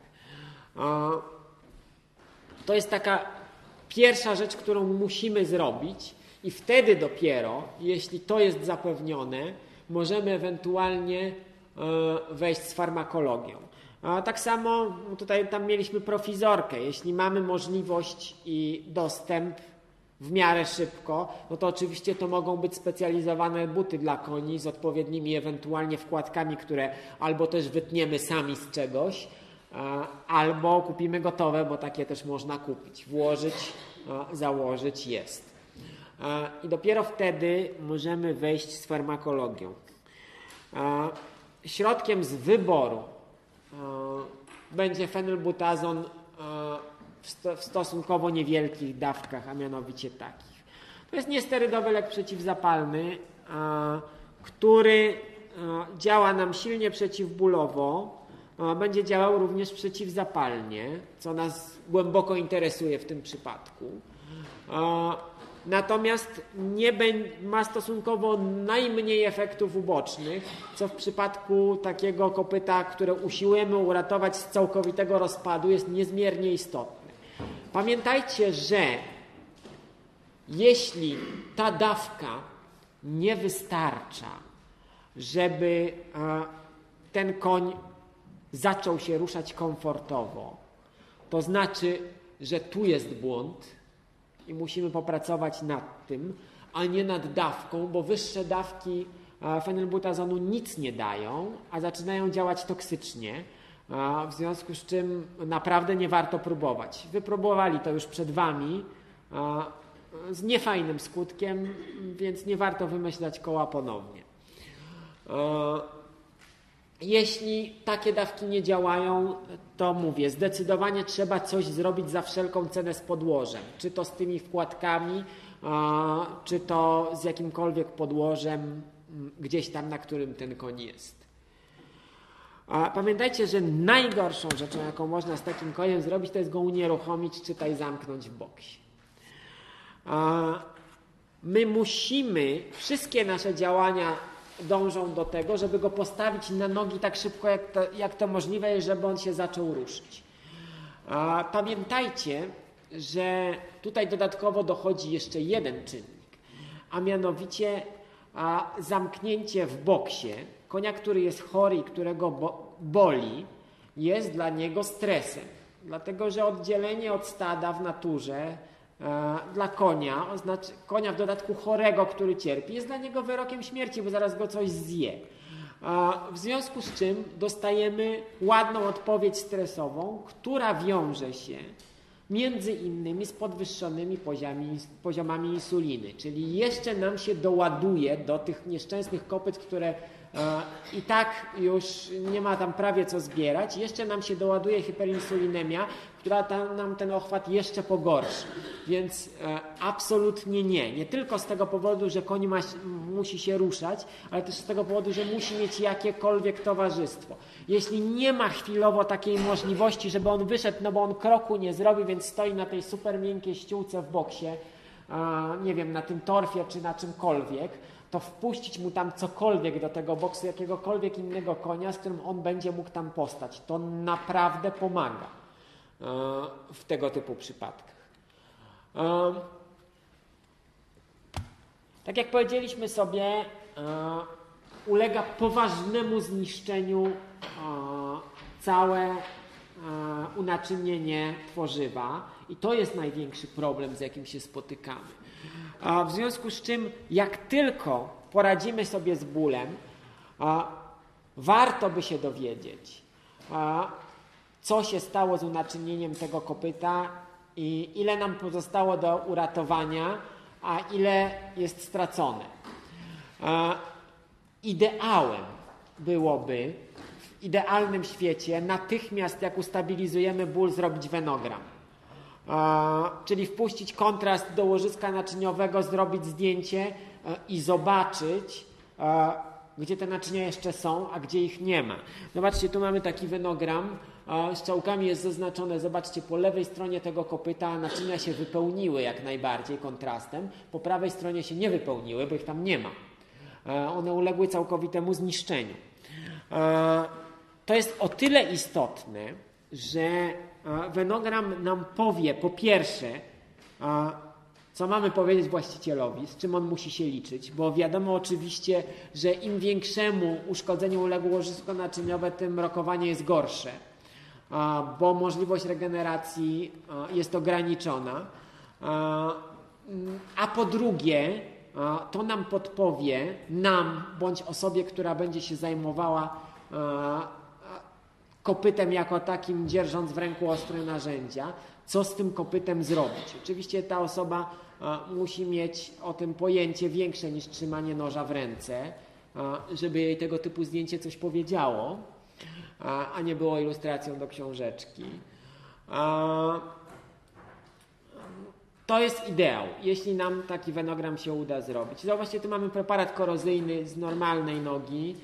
To jest taka pierwsza rzecz, którą musimy zrobić, i wtedy dopiero, jeśli to jest zapewnione, możemy ewentualnie wejść z farmakologią. A tak samo tutaj tam mieliśmy profizorkę. Jeśli mamy możliwość i dostęp w miarę szybko, no to oczywiście to mogą być specjalizowane buty dla koni z odpowiednimi ewentualnie wkładkami, które albo też wytniemy sami z czegoś, albo kupimy gotowe, bo takie też można kupić, włożyć, założyć jest. I dopiero wtedy możemy wejść z farmakologią. Środkiem z wyboru e, będzie fenylbutazon e, w stosunkowo niewielkich dawkach, a mianowicie takich. To jest niesterydowy lek przeciwzapalny, e, który działa nam silnie przeciwbólowo, będzie działał również przeciwzapalnie, co nas głęboko interesuje w tym przypadku. Natomiast nie ma stosunkowo najmniej efektów ubocznych, co w przypadku takiego kopyta, które usiłujemy uratować z całkowitego rozpadu, jest niezmiernie istotne. Pamiętajcie, że jeśli ta dawka nie wystarcza, żeby ten koń zaczął się ruszać komfortowo, to znaczy, że tu jest błąd i musimy popracować nad tym, a nie nad dawką, bo wyższe dawki e, fenylbutazonu nic nie dają, a zaczynają działać toksycznie, w związku z czym naprawdę nie warto próbować. Wypróbowali to już przed Wami z niefajnym skutkiem, więc nie warto wymyślać koła ponownie. Jeśli takie dawki nie działają, to mówię, zdecydowanie trzeba coś zrobić za wszelką cenę z podłożem. Czy to z tymi wkładkami, czy to z jakimkolwiek podłożem gdzieś tam, na którym ten koń jest. Pamiętajcie, że najgorszą rzeczą, jaką można z takim koniem zrobić, to jest go unieruchomić, czytaj zamknąć w boksie. My musimy wszystkie nasze działania dążą do tego, żeby go postawić na nogi tak szybko, jak to, jak to możliwe, żeby on się zaczął ruszyć. A pamiętajcie, że tutaj dodatkowo dochodzi jeszcze jeden czynnik, a mianowicie a zamknięcie w boksie konia, który jest chory i którego bo, boli, jest dla niego stresem. Dlatego, że oddzielenie od stada w naturze dla konia, oznacza konia w dodatku chorego, który cierpi, jest dla niego wyrokiem śmierci, bo zaraz go coś zje. W związku z czym dostajemy ładną odpowiedź stresową, która wiąże się między innymi z podwyższonymi poziomami, poziomami insuliny, czyli jeszcze nam się doładuje do tych nieszczęsnych kopyt, które i tak już nie ma tam prawie co zbierać. Jeszcze nam się doładuje hiperinsulinemia, która tam, nam ten ochwat jeszcze pogorszy. Więc e, absolutnie nie. Nie tylko z tego powodu, że koń ma, musi się ruszać, ale też z tego powodu, że musi mieć jakiekolwiek towarzystwo. Jeśli nie ma chwilowo takiej możliwości, żeby on wyszedł, no bo on kroku nie zrobi, więc stoi na tej super miękkiej ściółce w boksie, nie wiem, na tym torfie czy na czymkolwiek, to wpuścić mu tam cokolwiek do tego boksu, jakiegokolwiek innego konia, z którym on będzie mógł tam postać. To naprawdę pomaga e, w tego typu przypadkach. E, tak jak powiedzieliśmy sobie, e, ulega poważnemu zniszczeniu całe unaczynienie tworzywa i to jest największy problem, z jakim się spotykamy. W związku z czym, jak tylko poradzimy sobie z bólem, warto by się dowiedzieć, co się stało z unaczynieniem tego kopyta i ile nam pozostało do uratowania, a ile jest stracone. Ideałem byłoby w idealnym świecie natychmiast, jak ustabilizujemy ból, zrobić wenogram czyli wpuścić kontrast do łożyska naczyniowego, zrobić zdjęcie e, i zobaczyć, e, gdzie te naczynia jeszcze są, a gdzie ich nie ma. Zobaczcie, tu mamy taki wenogram. E, strzałkami jest zaznaczone, zobaczcie, po lewej stronie tego kopyta naczynia się wypełniły jak najbardziej kontrastem, po prawej stronie się nie wypełniły, bo ich tam nie ma. One uległy całkowitemu zniszczeniu. To jest o tyle istotne, że wenogram nam powie po pierwsze, co mamy powiedzieć właścicielowi, z czym on musi się liczyć, bo wiadomo oczywiście, że im większemu uszkodzeniu uległo łożysko naczyniowe, tym rokowanie jest gorsze, bo możliwość regeneracji jest ograniczona. A po drugie, to nam podpowie, nam bądź osobie, która będzie się zajmowała kopytem jako takim, dzierżąc w ręku ostre narzędzia, co z tym kopytem zrobić. Oczywiście ta osoba musi mieć o tym pojęcie większe niż trzymanie noża w ręce, żeby jej tego typu zdjęcie coś powiedziało, a nie było ilustracją do książeczki. To jest ideał, jeśli nam taki wenogram się uda zrobić. Zobaczcie, tu mamy preparat korozyjny z normalnej nogi,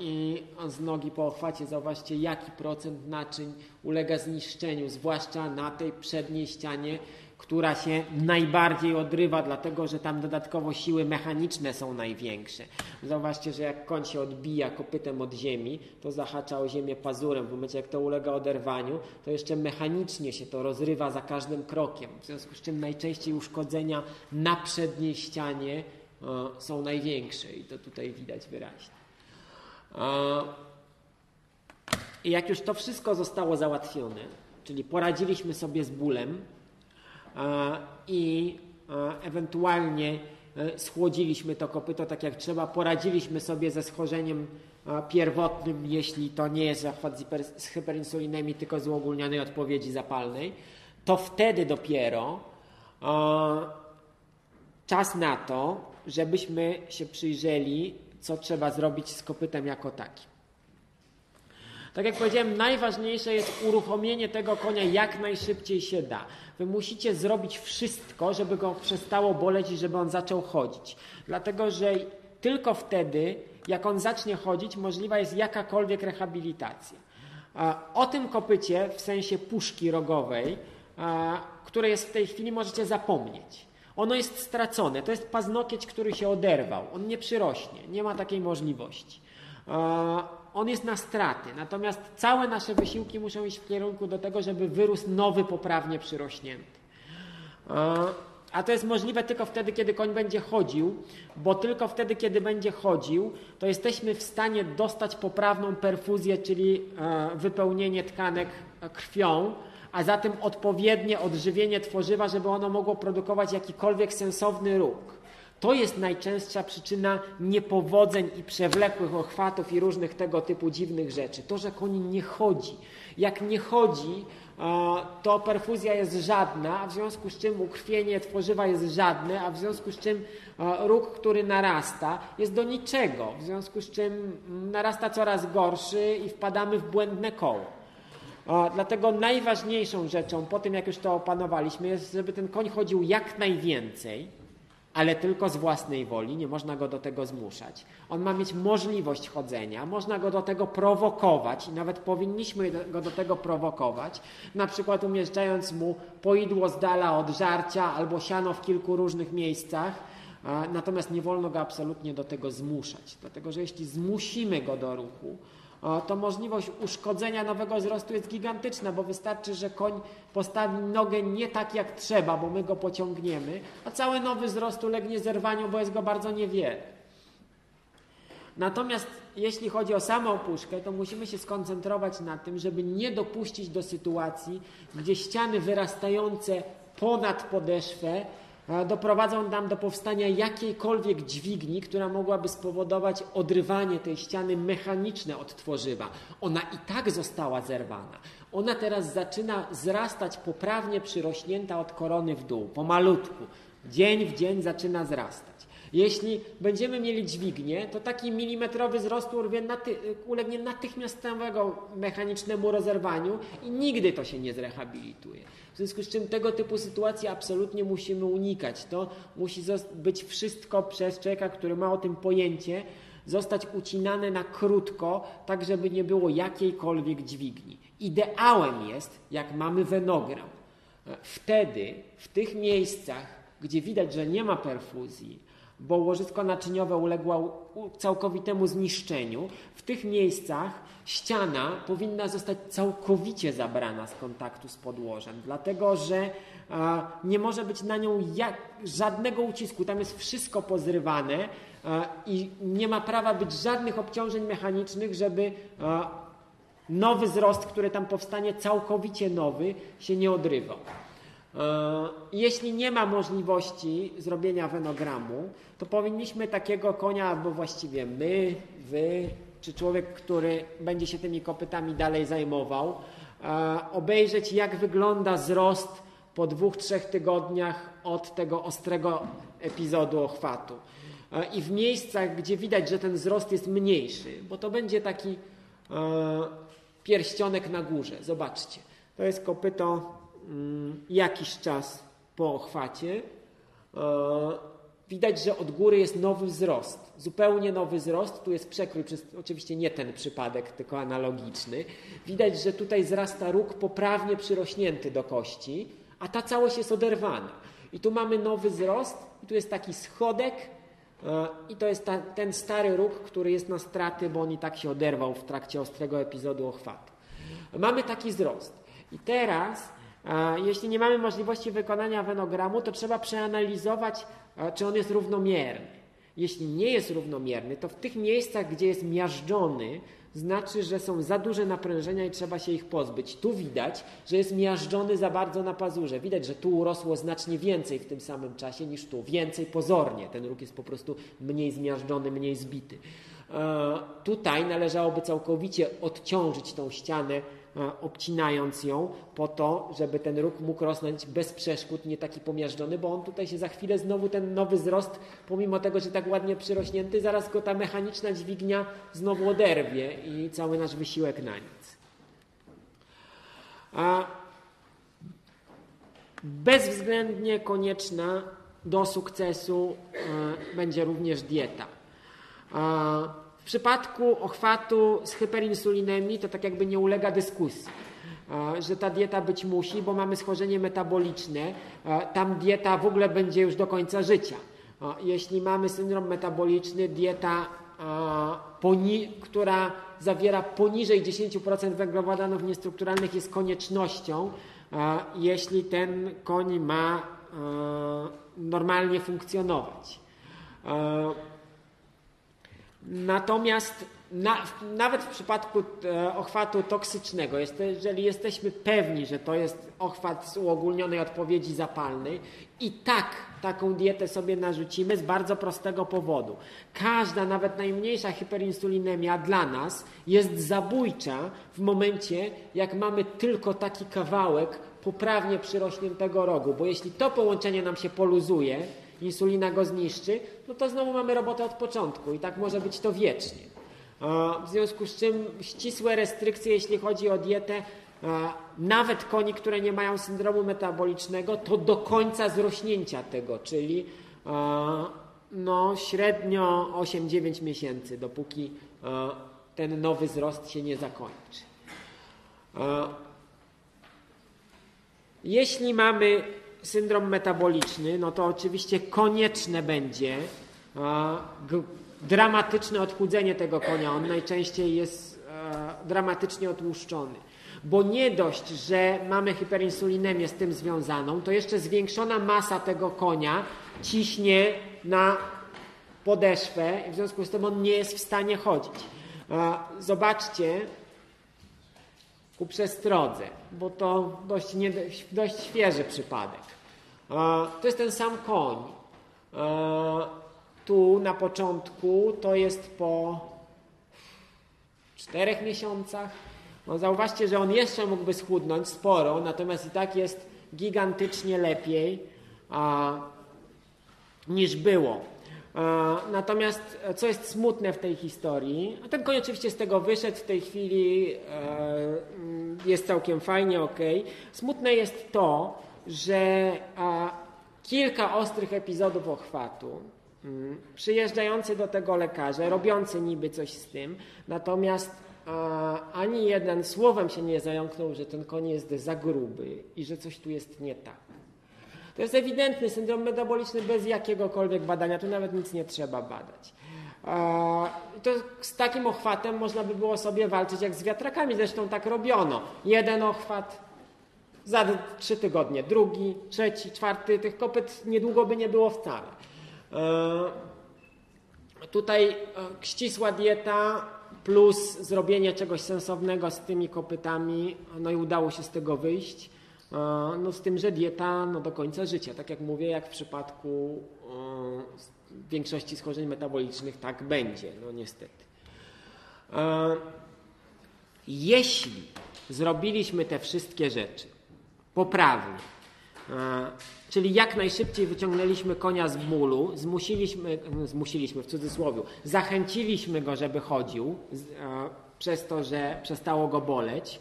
i z nogi po ochwacie zauważcie, jaki procent naczyń ulega zniszczeniu, zwłaszcza na tej przedniej ścianie, która się najbardziej odrywa, dlatego że tam dodatkowo siły mechaniczne są największe. Zauważcie, że jak koń się odbija kopytem od ziemi, to zahacza o ziemię pazurem. W momencie, jak to ulega oderwaniu, to jeszcze mechanicznie się to rozrywa za każdym krokiem. W związku z czym najczęściej uszkodzenia na przedniej ścianie są największe i to tutaj widać wyraźnie. I jak już to wszystko zostało załatwione, czyli poradziliśmy sobie z bólem i ewentualnie e, schłodziliśmy to kopyto tak jak trzeba, poradziliśmy sobie ze schorzeniem pierwotnym, jeśli to nie jest zachwat z hyperinsulinemii, tylko z uogólnionej odpowiedzi zapalnej, to wtedy dopiero czas na to, żebyśmy się przyjrzeli co trzeba zrobić z kopytem jako takim. Tak jak powiedziałem, najważniejsze jest uruchomienie tego konia jak najszybciej się da. Wy musicie zrobić wszystko, żeby go przestało boleć i żeby on zaczął chodzić. Dlatego, że tylko wtedy, jak on zacznie chodzić, możliwa jest jakakolwiek rehabilitacja. O tym kopycie w sensie puszki rogowej, które jest w tej chwili, możecie zapomnieć. Ono jest stracone. To jest paznokieć, który się oderwał. On nie przyrośnie. Nie ma takiej możliwości. On jest na straty. Natomiast całe nasze wysiłki muszą iść w kierunku do tego, żeby wyrósł nowy, poprawnie przyrośnięty. A to jest możliwe tylko wtedy, kiedy koń będzie chodził, bo tylko wtedy, kiedy będzie chodził, to jesteśmy w stanie dostać poprawną perfuzję, czyli e, wypełnienie tkanek krwią, a zatem odpowiednie odżywienie tworzywa, żeby ono mogło produkować jakikolwiek sensowny ruch. To jest najczęstsza przyczyna niepowodzeń i przewlekłych ochwatów i różnych tego typu dziwnych rzeczy. To, że koń nie chodzi. Jak nie chodzi, to perfuzja jest żadna, w związku z czym ukrwienie tworzywa jest żadne, a w związku z czym róg, który narasta, jest do niczego, w związku z czym narasta coraz gorszy i wpadamy w błędne koło. Dlatego najważniejszą rzeczą po tym, jak już to opanowaliśmy, jest, żeby ten koń chodził jak najwięcej ale tylko z własnej woli, nie można go do tego zmuszać. On ma mieć możliwość chodzenia, można go do tego prowokować i nawet powinniśmy go do tego prowokować, na przykład umieszczając mu poidło z dala od żarcia albo siano w kilku różnych miejscach, natomiast nie wolno go absolutnie do tego zmuszać, dlatego że jeśli zmusimy go do ruchu, to możliwość uszkodzenia nowego wzrostu jest gigantyczna, bo wystarczy, że koń postawi nogę nie tak jak trzeba, bo my go pociągniemy, a cały nowy wzrost ulegnie zerwaniu, bo jest go bardzo niewiele. Natomiast jeśli chodzi o samą puszkę, to musimy się skoncentrować na tym, żeby nie dopuścić do sytuacji, gdzie ściany wyrastające ponad podeszwę doprowadzą nam do powstania jakiejkolwiek dźwigni, która mogłaby spowodować odrywanie tej ściany mechaniczne od tworzywa. Ona i tak została zerwana. Ona teraz zaczyna wzrastać poprawnie przyrośnięta od korony w dół, pomalutku. Dzień w dzień zaczyna wzrastać. Jeśli będziemy mieli dźwignię, to taki milimetrowy wzrost naty ulegnie natychmiastowego mechanicznemu rozerwaniu i nigdy to się nie zrehabilituje. W związku z czym tego typu sytuacji absolutnie musimy unikać. To musi być wszystko przez człowieka, który ma o tym pojęcie, zostać ucinane na krótko, tak żeby nie było jakiejkolwiek dźwigni. Ideałem jest, jak mamy wenogram. Wtedy, w tych miejscach, gdzie widać, że nie ma perfuzji, bo łożysko naczyniowe uległo całkowitemu zniszczeniu. W tych miejscach ściana powinna zostać całkowicie zabrana z kontaktu z podłożem, dlatego że nie może być na nią jak, żadnego ucisku. Tam jest wszystko pozrywane i nie ma prawa być żadnych obciążeń mechanicznych, żeby nowy wzrost, który tam powstanie, całkowicie nowy, się nie odrywał. E, jeśli nie ma możliwości zrobienia wenogramu, to powinniśmy takiego konia, albo właściwie my, wy, czy człowiek, który będzie się tymi kopytami dalej zajmował, e, obejrzeć, jak wygląda wzrost po dwóch, trzech tygodniach od tego ostrego epizodu ochwatu. E, I w miejscach, gdzie widać, że ten wzrost jest mniejszy, bo to będzie taki pierścionek na górze. Zobaczcie, to jest kopyto jakiś czas po ochwacie, e, widać, że od góry jest nowy wzrost, zupełnie nowy wzrost. Tu jest przekrój, przez, oczywiście nie ten przypadek, tylko analogiczny. Widać, że tutaj zrasta róg poprawnie przyrośnięty do kości, a ta całość jest oderwana. I tu mamy nowy wzrost, i tu jest taki schodek, e, i to jest ta, ten stary róg, który jest na straty, bo on i tak się oderwał w trakcie ostrego epizodu ochwatu. Mamy taki wzrost. I teraz jeśli nie mamy możliwości wykonania wenogramu, to trzeba przeanalizować, czy on jest równomierny. Jeśli nie jest równomierny, to w tych miejscach, gdzie jest miażdżony, znaczy, że są za duże naprężenia i trzeba się ich pozbyć. Tu widać, że jest miażdżony za bardzo na pazurze. Widać, że tu urosło znacznie więcej w tym samym czasie niż tu. Więcej pozornie. Ten róg jest po prostu mniej zmiażdżony, mniej zbity. E, tutaj należałoby całkowicie odciążyć tą ścianę E, obcinając ją po to, żeby ten róg mógł rosnąć bez przeszkód, nie taki pomiażdżony, bo on tutaj się za chwilę znowu ten nowy wzrost, pomimo tego, że tak ładnie przyrośnięty, zaraz go ta mechaniczna dźwignia znowu oderwie i cały nasz wysiłek na nic. A bezwzględnie konieczna do sukcesu e, będzie również dieta. W przypadku ochwatu z hyperinsulinemii to tak jakby nie ulega dyskusji, że ta dieta być musi, bo mamy schorzenie metaboliczne. Tam dieta w ogóle będzie już do końca życia. Jeśli mamy syndrom metaboliczny, dieta, która zawiera poniżej 10% węglowodanów niestrukturalnych jest koniecznością, jeśli ten koń ma normalnie funkcjonować. Natomiast na, nawet w przypadku e, ochwatu toksycznego, jeżeli jesteśmy pewni, że to jest ochwat z uogólnionej odpowiedzi zapalnej, i tak taką dietę sobie narzucimy z bardzo prostego powodu. Każda, nawet najmniejsza hiperinsulinemia dla nas jest zabójcza w momencie, jak mamy tylko taki kawałek poprawnie przyrośniętego rogu, bo jeśli to połączenie nam się poluzuje, insulina go zniszczy, no to znowu mamy robotę od początku i tak może być to wiecznie. W związku z czym ścisłe restrykcje, jeśli chodzi o dietę, nawet koni, które nie mają syndromu metabolicznego, to do końca zrośnięcia tego, czyli no, średnio 8-9 miesięcy, dopóki ten nowy wzrost się nie zakończy. Jeśli mamy syndrom metaboliczny, no to oczywiście konieczne będzie dramatyczne odchudzenie tego konia. On najczęściej jest e, dramatycznie otłuszczony. Bo nie dość, że mamy hiperinsulinemię z tym związaną, to jeszcze zwiększona masa tego konia ciśnie na podeszwę i w związku z tym on nie jest w stanie chodzić. E, zobaczcie ku przestrodze, bo to dość, nie, dość świeży przypadek. E, to jest ten sam koń tu na początku to jest po czterech miesiącach. No zauważcie, że on jeszcze mógłby schudnąć sporo, natomiast i tak jest gigantycznie lepiej niż było. A, natomiast co jest smutne w tej historii, a ten koń oczywiście z tego wyszedł w tej chwili, e, jest całkiem fajnie, ok. Smutne jest to, że a, kilka ostrych epizodów ochwatu, Mm, przyjeżdżający do tego lekarze, robiący niby coś z tym, natomiast a, ani jeden słowem się nie zająknął, że ten koń jest za gruby i że coś tu jest nie tak. To jest ewidentny syndrom metaboliczny bez jakiegokolwiek badania, tu nawet nic nie trzeba badać. To z takim ochwatem można by było sobie walczyć jak z wiatrakami, zresztą tak robiono. Jeden ochwat, za trzy tygodnie drugi, trzeci, czwarty, tych kopyt niedługo by nie było wcale. E, tutaj e, ścisła dieta plus zrobienie czegoś sensownego z tymi kopytami, no i udało się z tego wyjść. E, no z tym, że dieta no do końca życia, tak jak mówię, jak w przypadku większości schorzeń metabolicznych tak będzie, no niestety. Jeśli zrobiliśmy te wszystkie rzeczy poprawnie, Czyli jak najszybciej wyciągnęliśmy konia z bólu, zmusiliśmy, zmusiliśmy w cudzysłowie, zachęciliśmy go, żeby chodził, przez to, że przestało go boleć.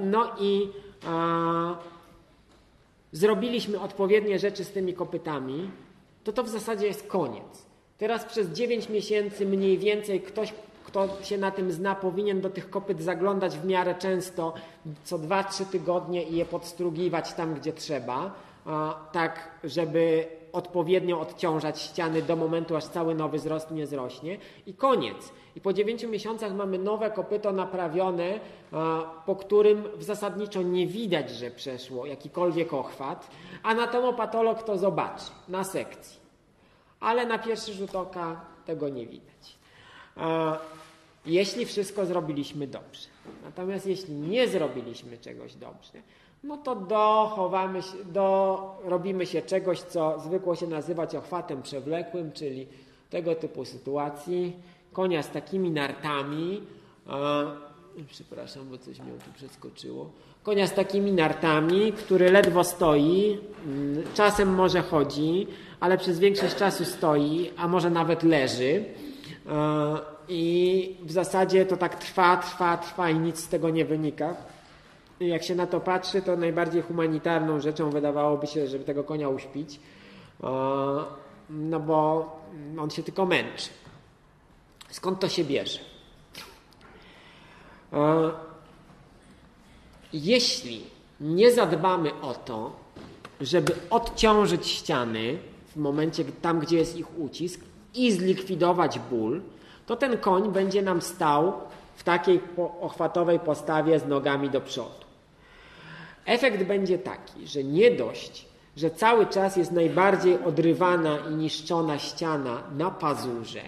No i zrobiliśmy odpowiednie rzeczy z tymi kopytami, to to w zasadzie jest koniec. Teraz przez 9 miesięcy mniej więcej ktoś, kto się na tym zna, powinien do tych kopyt zaglądać w miarę często, co 2-3 tygodnie i je podstrugiwać tam, gdzie trzeba tak żeby odpowiednio odciążać ściany do momentu, aż cały nowy wzrost nie zrośnie i koniec. I po 9 miesiącach mamy nowe kopyto naprawione, po którym w zasadniczo nie widać, że przeszło jakikolwiek ochwat, anatomopatolog to zobaczy na sekcji. Ale na pierwszy rzut oka tego nie widać. Jeśli wszystko zrobiliśmy dobrze. Natomiast jeśli nie zrobiliśmy czegoś dobrze, no to dochowamy się, do, robimy się czegoś, co zwykło się nazywać ochwatem przewlekłym, czyli tego typu sytuacji. Konia z takimi nartami, a, przepraszam, bo coś mi tu przeskoczyło. Konia z takimi nartami, który ledwo stoi, mm, czasem może chodzi, ale przez większość czasu stoi, a może nawet leży. I w zasadzie to tak trwa, trwa, trwa i nic z tego nie wynika jak się na to patrzy, to najbardziej humanitarną rzeczą wydawałoby się, żeby tego konia uśpić, no bo on się tylko męczy. Skąd to się bierze? Jeśli nie zadbamy o to, żeby odciążyć ściany w momencie tam, gdzie jest ich ucisk i zlikwidować ból, to ten koń będzie nam stał w takiej ochwatowej postawie z nogami do przodu. Efekt będzie taki, że nie dość, że cały czas jest najbardziej odrywana i niszczona ściana na pazurze,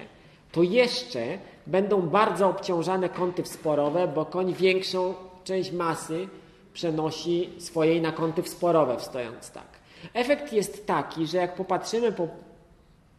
to jeszcze będą bardzo obciążane kąty wsporowe, bo koń większą część masy przenosi swojej na kąty wsporowe, stojąc tak. Efekt jest taki, że jak popatrzymy po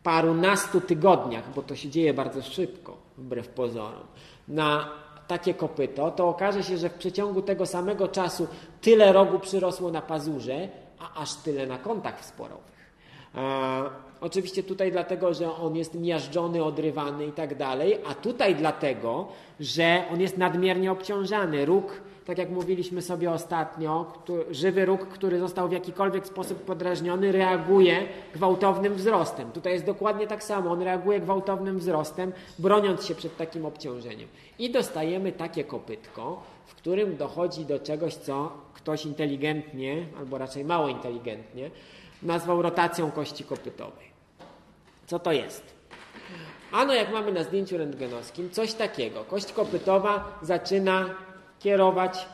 parunastu tygodniach, bo to się dzieje bardzo szybko, wbrew pozorom, na takie kopyto, to okaże się, że w przeciągu tego samego czasu tyle rogu przyrosło na pazurze, a aż tyle na kątach wsporowych. E, oczywiście tutaj dlatego, że on jest miażdżony, odrywany i tak dalej, a tutaj dlatego, że on jest nadmiernie obciążany. Róg tak jak mówiliśmy sobie ostatnio, żywy róg, który został w jakikolwiek sposób podrażniony, reaguje gwałtownym wzrostem. Tutaj jest dokładnie tak samo. On reaguje gwałtownym wzrostem, broniąc się przed takim obciążeniem. I dostajemy takie kopytko, w którym dochodzi do czegoś, co ktoś inteligentnie, albo raczej mało inteligentnie, nazwał rotacją kości kopytowej. Co to jest? Ano, jak mamy na zdjęciu rentgenowskim, coś takiego. Kość kopytowa zaczyna kierować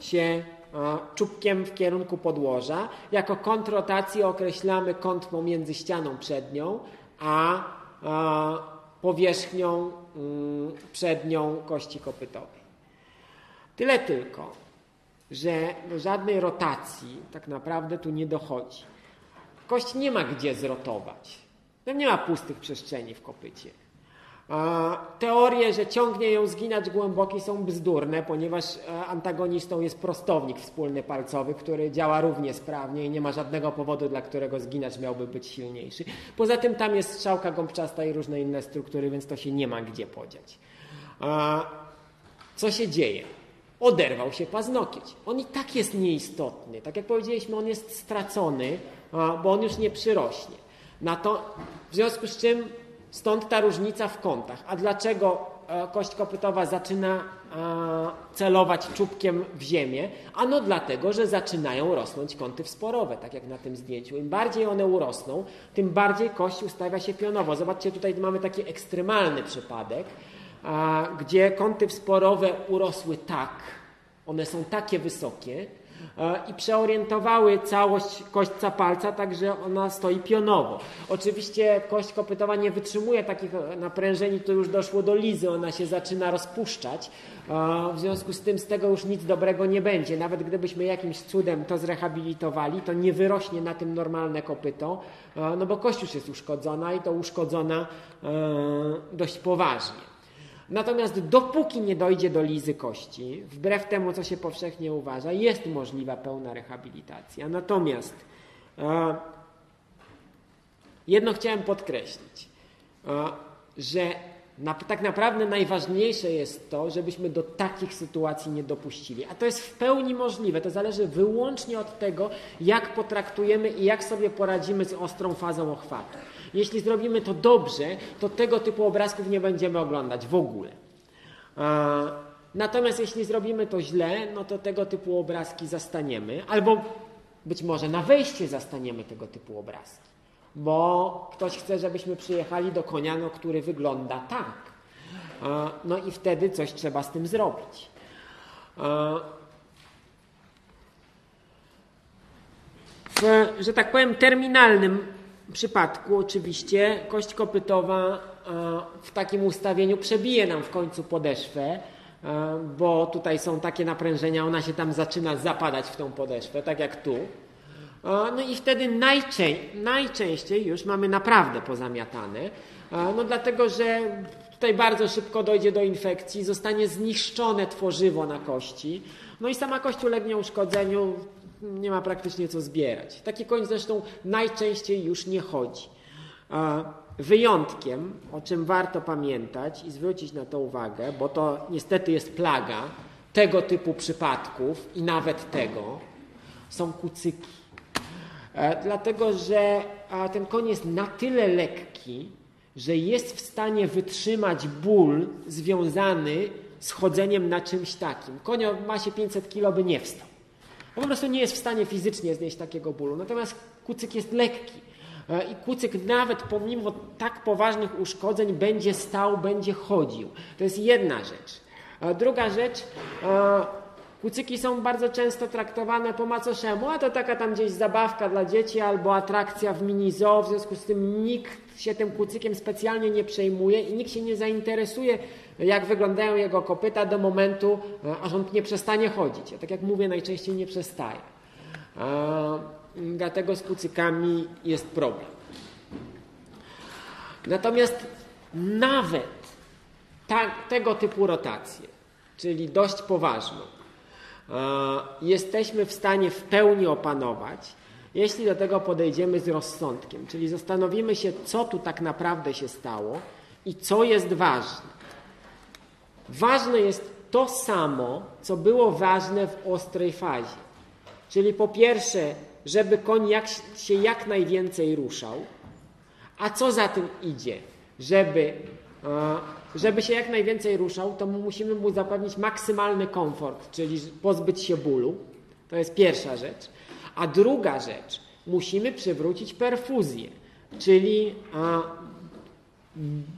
się czubkiem w kierunku podłoża. Jako kąt rotacji określamy kąt pomiędzy ścianą przednią a powierzchnią mm, przednią kości kopytowej. Tyle tylko, że do żadnej rotacji tak naprawdę tu nie dochodzi. Kość nie ma gdzie zrotować. Tam nie ma pustych przestrzeni w kopycie. Teorie, że ciągnie ją zginać głęboki są bzdurne, ponieważ e, antagonistą jest prostownik wspólny palcowy, który działa równie sprawnie i nie ma żadnego powodu, dla którego zginacz miałby być silniejszy. Poza tym tam jest strzałka gąbczasta i różne inne struktury, więc to się nie ma gdzie podziać. Co się dzieje? Oderwał się paznokieć. On i tak jest nieistotny. Tak jak powiedzieliśmy, on jest stracony, bo on już nie przyrośnie. Na to, w związku z czym Stąd ta różnica w kątach. A dlaczego e, kość kopytowa zaczyna e, celować czubkiem w ziemię? Ano dlatego, że zaczynają rosnąć kąty wsporowe, tak jak na tym zdjęciu. Im bardziej one urosną, tym bardziej kość ustawia się pionowo. Zobaczcie, tutaj mamy taki ekstremalny przypadek, gdzie kąty wsporowe urosły tak, one są takie wysokie, i przeorientowały całość kośćca palca, tak że ona stoi pionowo. Oczywiście kość kopytowa nie wytrzymuje takich naprężeń, to już doszło do lizy, ona się zaczyna rozpuszczać. E, w związku z tym z tego już nic dobrego nie będzie. Nawet gdybyśmy jakimś cudem to zrehabilitowali, to nie wyrośnie na tym normalne kopyto, e, no bo kość już jest uszkodzona i to uszkodzona dość poważnie. Natomiast dopóki nie dojdzie do lizy kości, wbrew temu, co się powszechnie uważa, jest możliwa pełna rehabilitacja. Natomiast e, jedno chciałem podkreślić, e, że na, tak naprawdę najważniejsze jest to, żebyśmy do takich sytuacji nie dopuścili. A to jest w pełni możliwe. To zależy wyłącznie od tego, jak potraktujemy i jak sobie poradzimy z ostrą fazą ochwatu. Jeśli zrobimy to dobrze, to tego typu obrazków nie będziemy oglądać w ogóle. Natomiast jeśli zrobimy to źle, no to tego typu obrazki zastaniemy, albo być może na wejście zastaniemy tego typu obrazki, bo ktoś chce, żebyśmy przyjechali do konia, no, który wygląda tak. No i wtedy coś trzeba z tym zrobić. W, że tak powiem, terminalnym przypadku oczywiście kość kopytowa e, w takim ustawieniu przebije nam w końcu podeszwę, e, bo tutaj są takie naprężenia, ona się tam zaczyna zapadać w tą podeszwę, tak jak tu. E, no i wtedy najczę najczęściej już mamy naprawdę pozamiatane, no dlatego, że tutaj bardzo szybko dojdzie do infekcji, zostanie zniszczone tworzywo na kości, no i sama kość ulegnie uszkodzeniu, nie ma praktycznie co zbierać. Taki koń zresztą najczęściej już nie chodzi. Wyjątkiem, o czym warto pamiętać i zwrócić na to uwagę, bo to niestety jest plaga tego typu przypadków i nawet tego, są kucyki. E, dlatego, że ten koń jest na tyle lekki, że jest w stanie wytrzymać ból związany z chodzeniem na czymś takim. Koń o masie 500 kg by nie wstał. Po prostu nie jest w stanie fizycznie znieść takiego bólu. Natomiast kucyk jest lekki. E, I kucyk nawet pomimo tak poważnych uszkodzeń będzie stał, będzie chodził. To jest jedna rzecz. Druga rzecz, e, Kucyki są bardzo często traktowane po macoszemu, a to taka tam gdzieś zabawka dla dzieci albo atrakcja w mini zoo, w związku z tym nikt się tym kucykiem specjalnie nie przejmuje i nikt się nie zainteresuje, jak wyglądają jego kopyta do momentu, e, aż on nie przestanie chodzić. Ja tak jak mówię, najczęściej nie przestaje. Dlatego z kucykami jest problem. Natomiast nawet ta, tego typu rotacje, czyli dość poważną, jesteśmy w stanie w pełni opanować, jeśli do tego podejdziemy z rozsądkiem, czyli zastanowimy się, co tu tak naprawdę się stało i co jest ważne. Ważne jest to samo, co było ważne w ostrej fazie. Czyli po pierwsze, żeby koń jak, się jak najwięcej ruszał, a co za tym idzie? Żeby, żeby się jak najwięcej ruszał, to musimy mu zapewnić maksymalny komfort, czyli pozbyć się bólu. To jest pierwsza rzecz. A druga rzecz, musimy przywrócić perfuzję, czyli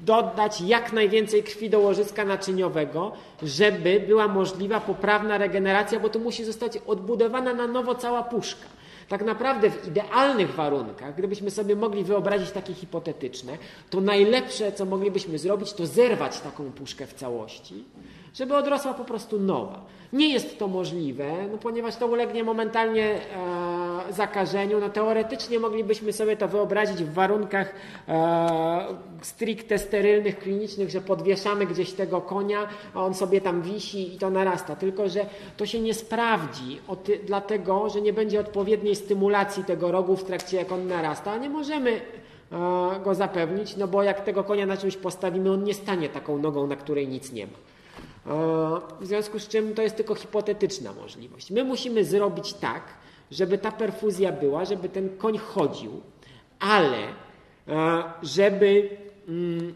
dodać jak najwięcej krwi do łożyska naczyniowego, żeby była możliwa poprawna regeneracja, bo to musi zostać odbudowana na nowo cała puszka. Tak naprawdę w idealnych warunkach, gdybyśmy sobie mogli wyobrazić takie hipotetyczne, to najlepsze, co moglibyśmy zrobić, to zerwać taką puszkę w całości, żeby odrosła po prostu nowa. Nie jest to możliwe, no ponieważ to ulegnie momentalnie e, zakażeniu. No teoretycznie moglibyśmy sobie to wyobrazić w warunkach e, stricte sterylnych, klinicznych, że podwieszamy gdzieś tego konia, a on sobie tam wisi i to narasta. Tylko, że to się nie sprawdzi, ty, dlatego, że nie będzie odpowiedniej stymulacji tego rogu w trakcie jak on narasta. Nie możemy e, go zapewnić, no bo jak tego konia na czymś postawimy, on nie stanie taką nogą, na której nic nie ma. W związku z czym to jest tylko hipotetyczna możliwość. My musimy zrobić tak, żeby ta perfuzja była, żeby ten koń chodził, ale żeby mm,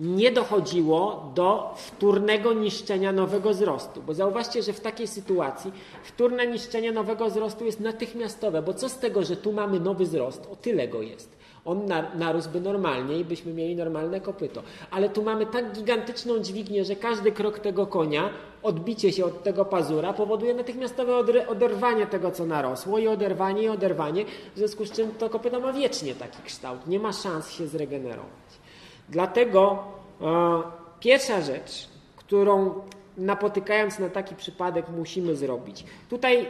nie dochodziło do wtórnego niszczenia nowego wzrostu. Bo zauważcie, że w takiej sytuacji wtórne niszczenie nowego wzrostu jest natychmiastowe, bo co z tego, że tu mamy nowy wzrost, o tyle go jest on narósłby normalnie i byśmy mieli normalne kopyto. Ale tu mamy tak gigantyczną dźwignię, że każdy krok tego konia, odbicie się od tego pazura powoduje natychmiastowe oderwanie tego, co narosło i oderwanie i oderwanie, w związku z czym to kopyto ma wiecznie taki kształt, nie ma szans się zregenerować. Dlatego e, pierwsza rzecz, którą napotykając na taki przypadek musimy zrobić. Tutaj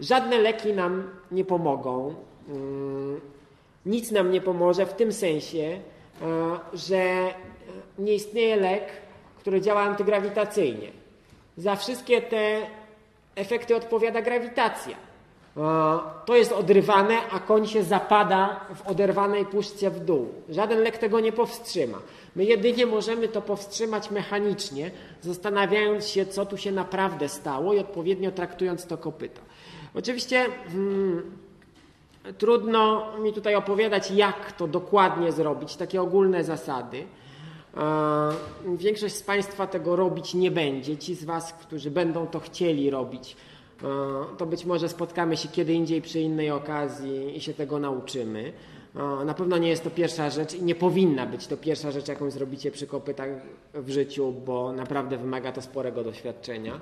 żadne leki nam nie pomogą. Mm, nic nam nie pomoże w tym sensie, e, że nie istnieje lek, który działa antygrawitacyjnie. Za wszystkie te efekty odpowiada grawitacja. E, to jest odrywane, a koń się zapada w oderwanej puszce w dół. Żaden lek tego nie powstrzyma. My jedynie możemy to powstrzymać mechanicznie, zastanawiając się, co tu się naprawdę stało i odpowiednio traktując to kopyto. Oczywiście hmm, Trudno mi tutaj opowiadać, jak to dokładnie zrobić, takie ogólne zasady. E, większość z Państwa tego robić nie będzie. Ci z Was, którzy będą to chcieli robić, e, to być może spotkamy się kiedy indziej przy innej okazji i się tego nauczymy. E, na pewno nie jest to pierwsza rzecz i nie powinna być to pierwsza rzecz, jaką zrobicie przy kopytach w życiu, bo naprawdę wymaga to sporego doświadczenia.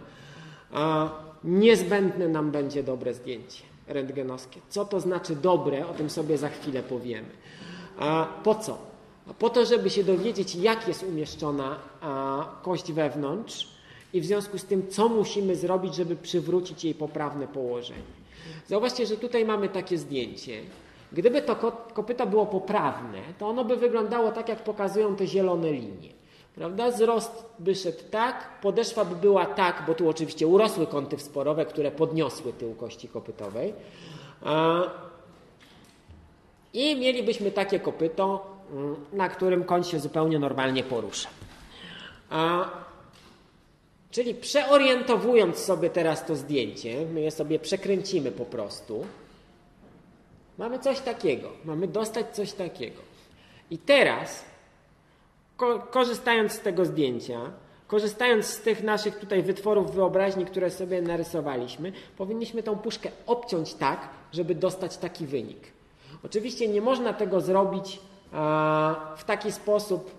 Niezbędne nam będzie dobre zdjęcie rentgenowskie. Co to znaczy dobre, o tym sobie za chwilę powiemy. A po co? Po to, żeby się dowiedzieć, jak jest umieszczona kość wewnątrz i w związku z tym, co musimy zrobić, żeby przywrócić jej poprawne położenie. Zauważcie, że tutaj mamy takie zdjęcie. Gdyby to kopyto było poprawne, to ono by wyglądało tak, jak pokazują te zielone linie. Prawda? Wzrost by szedł tak, podeszwa by była tak, bo tu oczywiście urosły kąty wsporowe, które podniosły tył kości kopytowej. I mielibyśmy takie kopyto, mm, na którym koń się zupełnie normalnie porusza. Czyli przeorientowując sobie teraz to zdjęcie, my je sobie przekręcimy po prostu, mamy coś takiego, mamy dostać coś takiego. I teraz korzystając z tego zdjęcia, korzystając z tych naszych tutaj wytworów wyobraźni, które sobie narysowaliśmy, powinniśmy tą puszkę obciąć tak, żeby dostać taki wynik. Oczywiście nie można tego zrobić w taki sposób,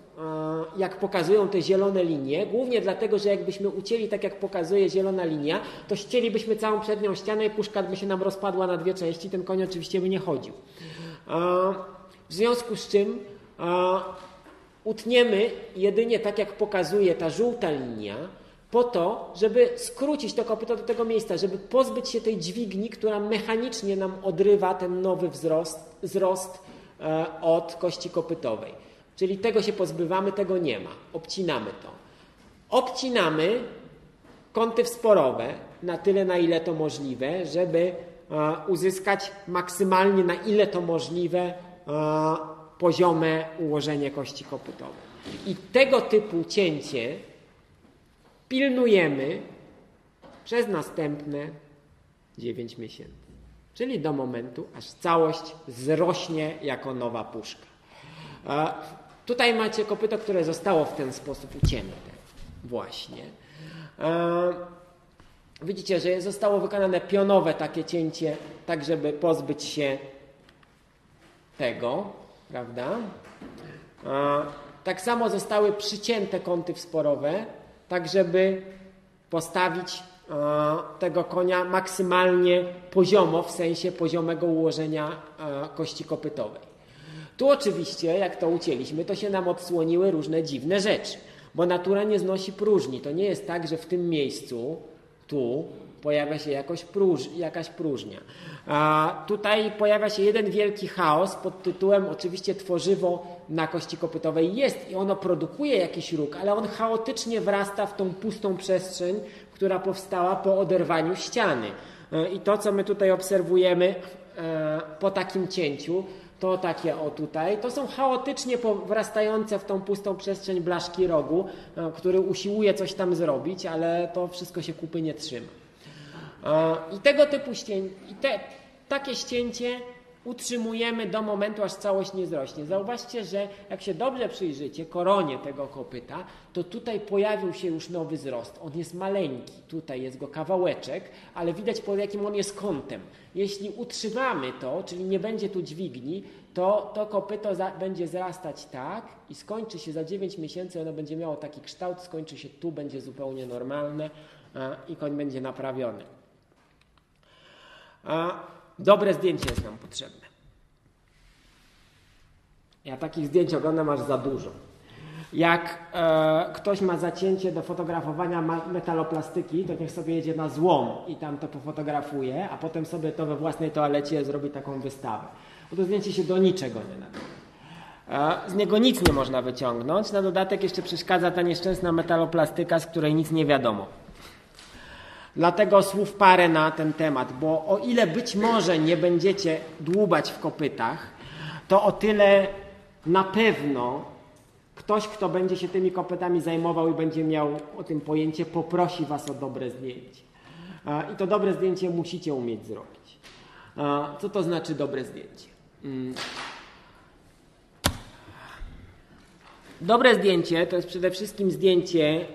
jak pokazują te zielone linie, głównie dlatego, że jakbyśmy ucięli tak, jak pokazuje zielona linia, to ścięlibyśmy całą przednią ścianę i puszka by się nam rozpadła na dwie części, ten koń oczywiście by nie chodził. W związku z czym utniemy jedynie tak, jak pokazuje ta żółta linia, po to, żeby skrócić to kopyto do tego miejsca, żeby pozbyć się tej dźwigni, która mechanicznie nam odrywa ten nowy wzrost, wzrost e, od kości kopytowej. Czyli tego się pozbywamy, tego nie ma. Obcinamy to. Obcinamy kąty wsporowe na tyle, na ile to możliwe, żeby e, uzyskać maksymalnie, na ile to możliwe, e, poziome ułożenie kości kopytowej. I tego typu cięcie pilnujemy przez następne 9 miesięcy. Czyli do momentu, aż całość zrośnie jako nowa puszka. Tutaj macie kopyto, które zostało w ten sposób ucięte. Właśnie. Widzicie, że zostało wykonane pionowe takie cięcie, tak żeby pozbyć się tego, prawda? Tak samo zostały przycięte kąty wsporowe, tak żeby postawić e, tego konia maksymalnie poziomo, w sensie poziomego ułożenia e, kości kopytowej. Tu oczywiście, jak to ucięliśmy, to się nam odsłoniły różne dziwne rzeczy, bo natura nie znosi próżni. To nie jest tak, że w tym miejscu, tu, pojawia się jakoś próż, jakaś próżnia. Tutaj pojawia się jeden wielki chaos pod tytułem oczywiście tworzywo na kości kopytowej jest i ono produkuje jakiś róg, ale on chaotycznie wrasta w tą pustą przestrzeń, która powstała po oderwaniu ściany. E, I to, co my tutaj obserwujemy e, po takim cięciu, to takie o tutaj, to są chaotycznie wrastające w tą pustą przestrzeń blaszki rogu, e, który usiłuje coś tam zrobić, ale to wszystko się kupy nie trzyma. I tego typu ścięcie, i te, takie ścięcie utrzymujemy do momentu, aż całość nie zrośnie. Zauważcie, że jak się dobrze przyjrzycie koronie tego kopyta, to tutaj pojawił się już nowy wzrost. On jest maleńki, tutaj jest go kawałeczek, ale widać pod jakim on jest kątem. Jeśli utrzymamy to, czyli nie będzie tu dźwigni, to to kopyto za, będzie zrastać tak i skończy się za 9 miesięcy, ono będzie miało taki kształt, skończy się tu, będzie zupełnie normalne a, i koń będzie naprawiony. A dobre zdjęcie jest nam potrzebne. Ja takich zdjęć oglądam aż za dużo. Jak e, ktoś ma zacięcie do fotografowania metaloplastyki, to niech sobie jedzie na złom i tam to pofotografuje, a potem sobie to we własnej toalecie zrobi taką wystawę. Bo to zdjęcie się do niczego nie nadaje. E, z niego nic nie można wyciągnąć. Na dodatek jeszcze przeszkadza ta nieszczęsna metaloplastyka, z której nic nie wiadomo. Dlatego słów parę na ten temat, bo o ile być może nie będziecie dłubać w kopytach, to o tyle na pewno ktoś, kto będzie się tymi kopytami zajmował i będzie miał o tym pojęcie, poprosi Was o dobre zdjęcie. I to dobre zdjęcie musicie umieć zrobić. Co to znaczy dobre zdjęcie? Mm. Dobre zdjęcie to jest przede wszystkim zdjęcie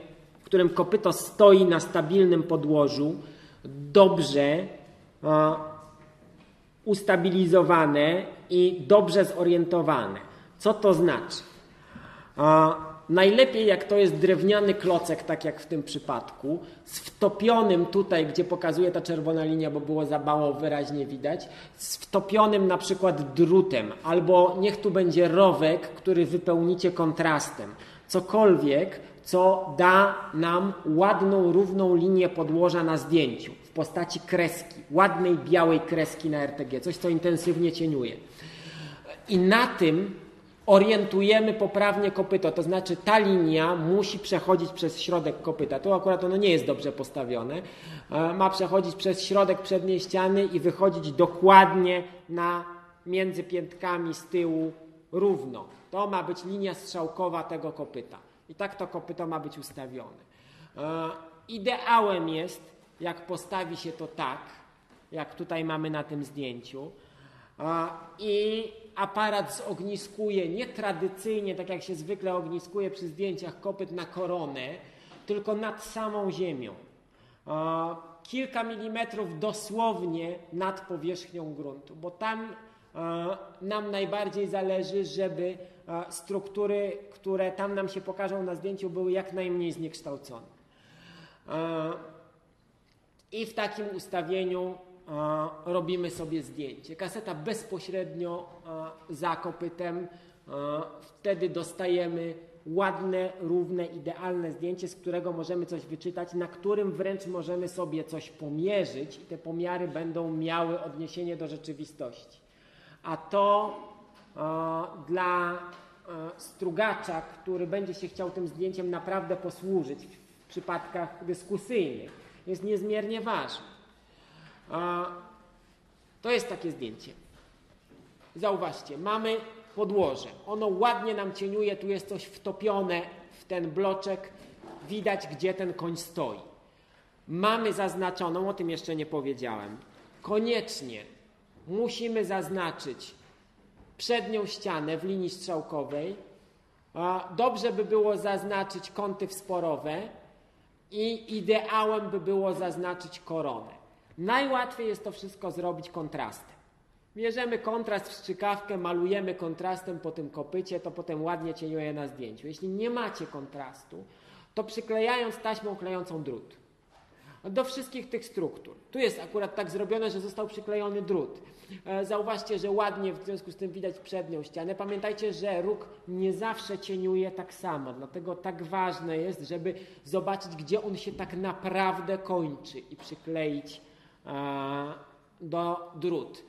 którym kopyto stoi na stabilnym podłożu, dobrze ustabilizowane i dobrze zorientowane. Co to znaczy? Najlepiej jak to jest drewniany klocek, tak jak w tym przypadku, z wtopionym tutaj, gdzie pokazuje ta czerwona linia, bo było za mało wyraźnie widać, z wtopionym na przykład drutem, albo niech tu będzie rowek, który wypełnicie kontrastem. Cokolwiek, co da nam ładną, równą linię podłoża na zdjęciu w postaci kreski, ładnej białej kreski na RTG, coś co intensywnie cieniuje. I na tym orientujemy poprawnie kopyto, to znaczy ta linia musi przechodzić przez środek kopyta. Tu akurat ono nie jest dobrze postawione. E, ma przechodzić przez środek przedniej ściany i wychodzić dokładnie na między piętkami z tyłu równo. To ma być linia strzałkowa tego kopyta. I tak to kopyto ma być ustawione. E, ideałem jest, jak postawi się to tak, jak tutaj mamy na tym zdjęciu. E, I aparat zogniskuje nie tradycyjnie, tak jak się zwykle ogniskuje przy zdjęciach kopyt na koronę, tylko nad samą ziemią. E, kilka milimetrów dosłownie nad powierzchnią gruntu, bo tam nam najbardziej zależy, żeby struktury, które tam nam się pokażą na zdjęciu, były jak najmniej zniekształcone. I w takim ustawieniu robimy sobie zdjęcie. Kaseta bezpośrednio za kopytem, wtedy dostajemy ładne, równe, idealne zdjęcie, z którego możemy coś wyczytać, na którym wręcz możemy sobie coś pomierzyć i te pomiary będą miały odniesienie do rzeczywistości. A to dla strugacza, który będzie się chciał tym zdjęciem naprawdę posłużyć w przypadkach dyskusyjnych, jest niezmiernie ważne. To jest takie zdjęcie. Zauważcie, mamy podłoże. Ono ładnie nam cieniuje, tu jest coś wtopione w ten bloczek. Widać, gdzie ten koń stoi. Mamy zaznaczoną, o tym jeszcze nie powiedziałem, koniecznie musimy zaznaczyć przednią ścianę w linii strzałkowej. Dobrze by było zaznaczyć kąty wsporowe i ideałem by było zaznaczyć koronę. Najłatwiej jest to wszystko zrobić kontrastem. Bierzemy kontrast w strzykawkę, malujemy kontrastem po tym kopycie, to potem ładnie cieniuje na zdjęciu. Jeśli nie macie kontrastu, to przyklejając taśmą klejącą drut do wszystkich tych struktur. Tu jest akurat tak zrobione, że został przyklejony drut. E, zauważcie, że ładnie w związku z tym widać przednią ścianę. Pamiętajcie, że róg nie zawsze cieniuje tak samo, dlatego tak ważne jest, żeby zobaczyć, gdzie on się tak naprawdę kończy i przykleić do drut.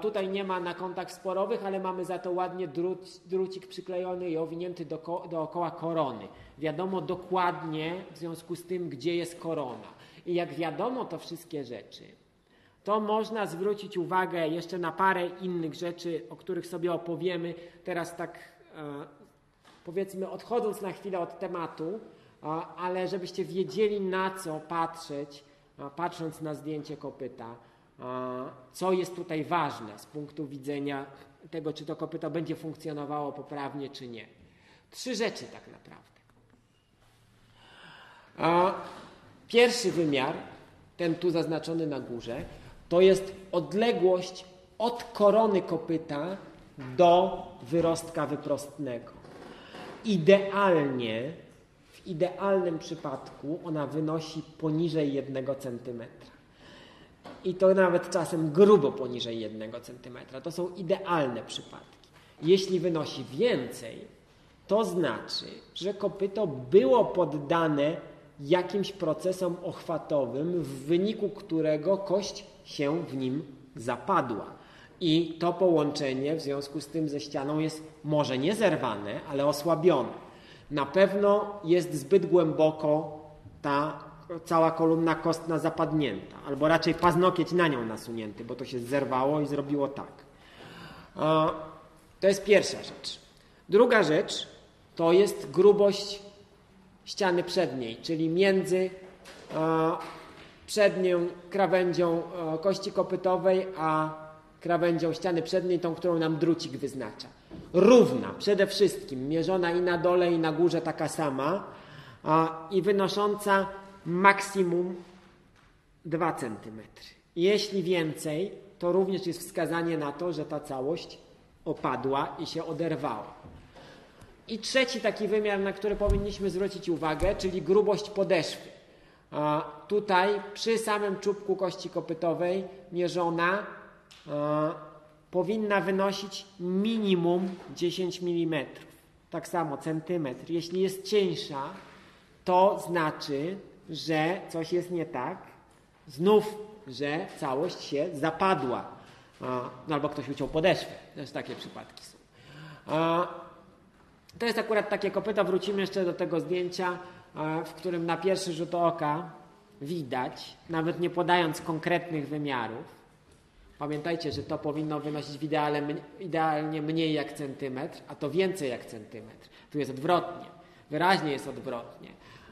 Tutaj nie ma na kątach sporowych, ale mamy za to ładnie drut, drucik przyklejony i owinięty do, dookoła korony. Wiadomo dokładnie w związku z tym, gdzie jest korona. I jak wiadomo to wszystkie rzeczy, to można zwrócić uwagę jeszcze na parę innych rzeczy, o których sobie opowiemy. Teraz tak e, powiedzmy odchodząc na chwilę od tematu, ale żebyście wiedzieli na co patrzeć, patrząc na zdjęcie kopyta, co jest tutaj ważne z punktu widzenia tego, czy to kopyto będzie funkcjonowało poprawnie, czy nie. Trzy rzeczy tak naprawdę. Pierwszy wymiar, ten tu zaznaczony na górze, to jest odległość od korony kopyta do wyrostka wyprostnego. Idealnie, w idealnym przypadku ona wynosi poniżej 1 cm. I to nawet czasem grubo poniżej 1 cm. To są idealne przypadki. Jeśli wynosi więcej, to znaczy, że kopyto było poddane jakimś procesom ochwatowym, w wyniku którego kość się w nim zapadła. I to połączenie w związku z tym ze ścianą jest może nie zerwane, ale osłabione. Na pewno jest zbyt głęboko ta cała kolumna kostna zapadnięta, albo raczej paznokieć na nią nasunięty, bo to się zerwało i zrobiło tak. To jest pierwsza rzecz. Druga rzecz to jest grubość ściany przedniej, czyli między przednią krawędzią kości kopytowej a krawędzią ściany przedniej, tą, którą nam drucik wyznacza. Równa, przede wszystkim, mierzona i na dole, i na górze taka sama i wynosząca maksimum 2 cm. Jeśli więcej, to również jest wskazanie na to, że ta całość opadła i się oderwała. I trzeci taki wymiar, na który powinniśmy zwrócić uwagę, czyli grubość podeszwy. Tutaj przy samym czubku kości kopytowej mierzona powinna wynosić minimum 10 mm. Tak samo centymetr. Jeśli jest cieńsza, to znaczy, że coś jest nie tak. Znów, że całość się zapadła. No albo ktoś uciął podeszwę. Też takie przypadki są. To jest akurat takie kopyto. Wrócimy jeszcze do tego zdjęcia, e, w którym na pierwszy rzut oka widać, nawet nie podając konkretnych wymiarów, Pamiętajcie, że to powinno wynosić w ideale, idealnie mniej jak centymetr, a to więcej jak centymetr. Tu jest odwrotnie. Wyraźnie jest odwrotnie.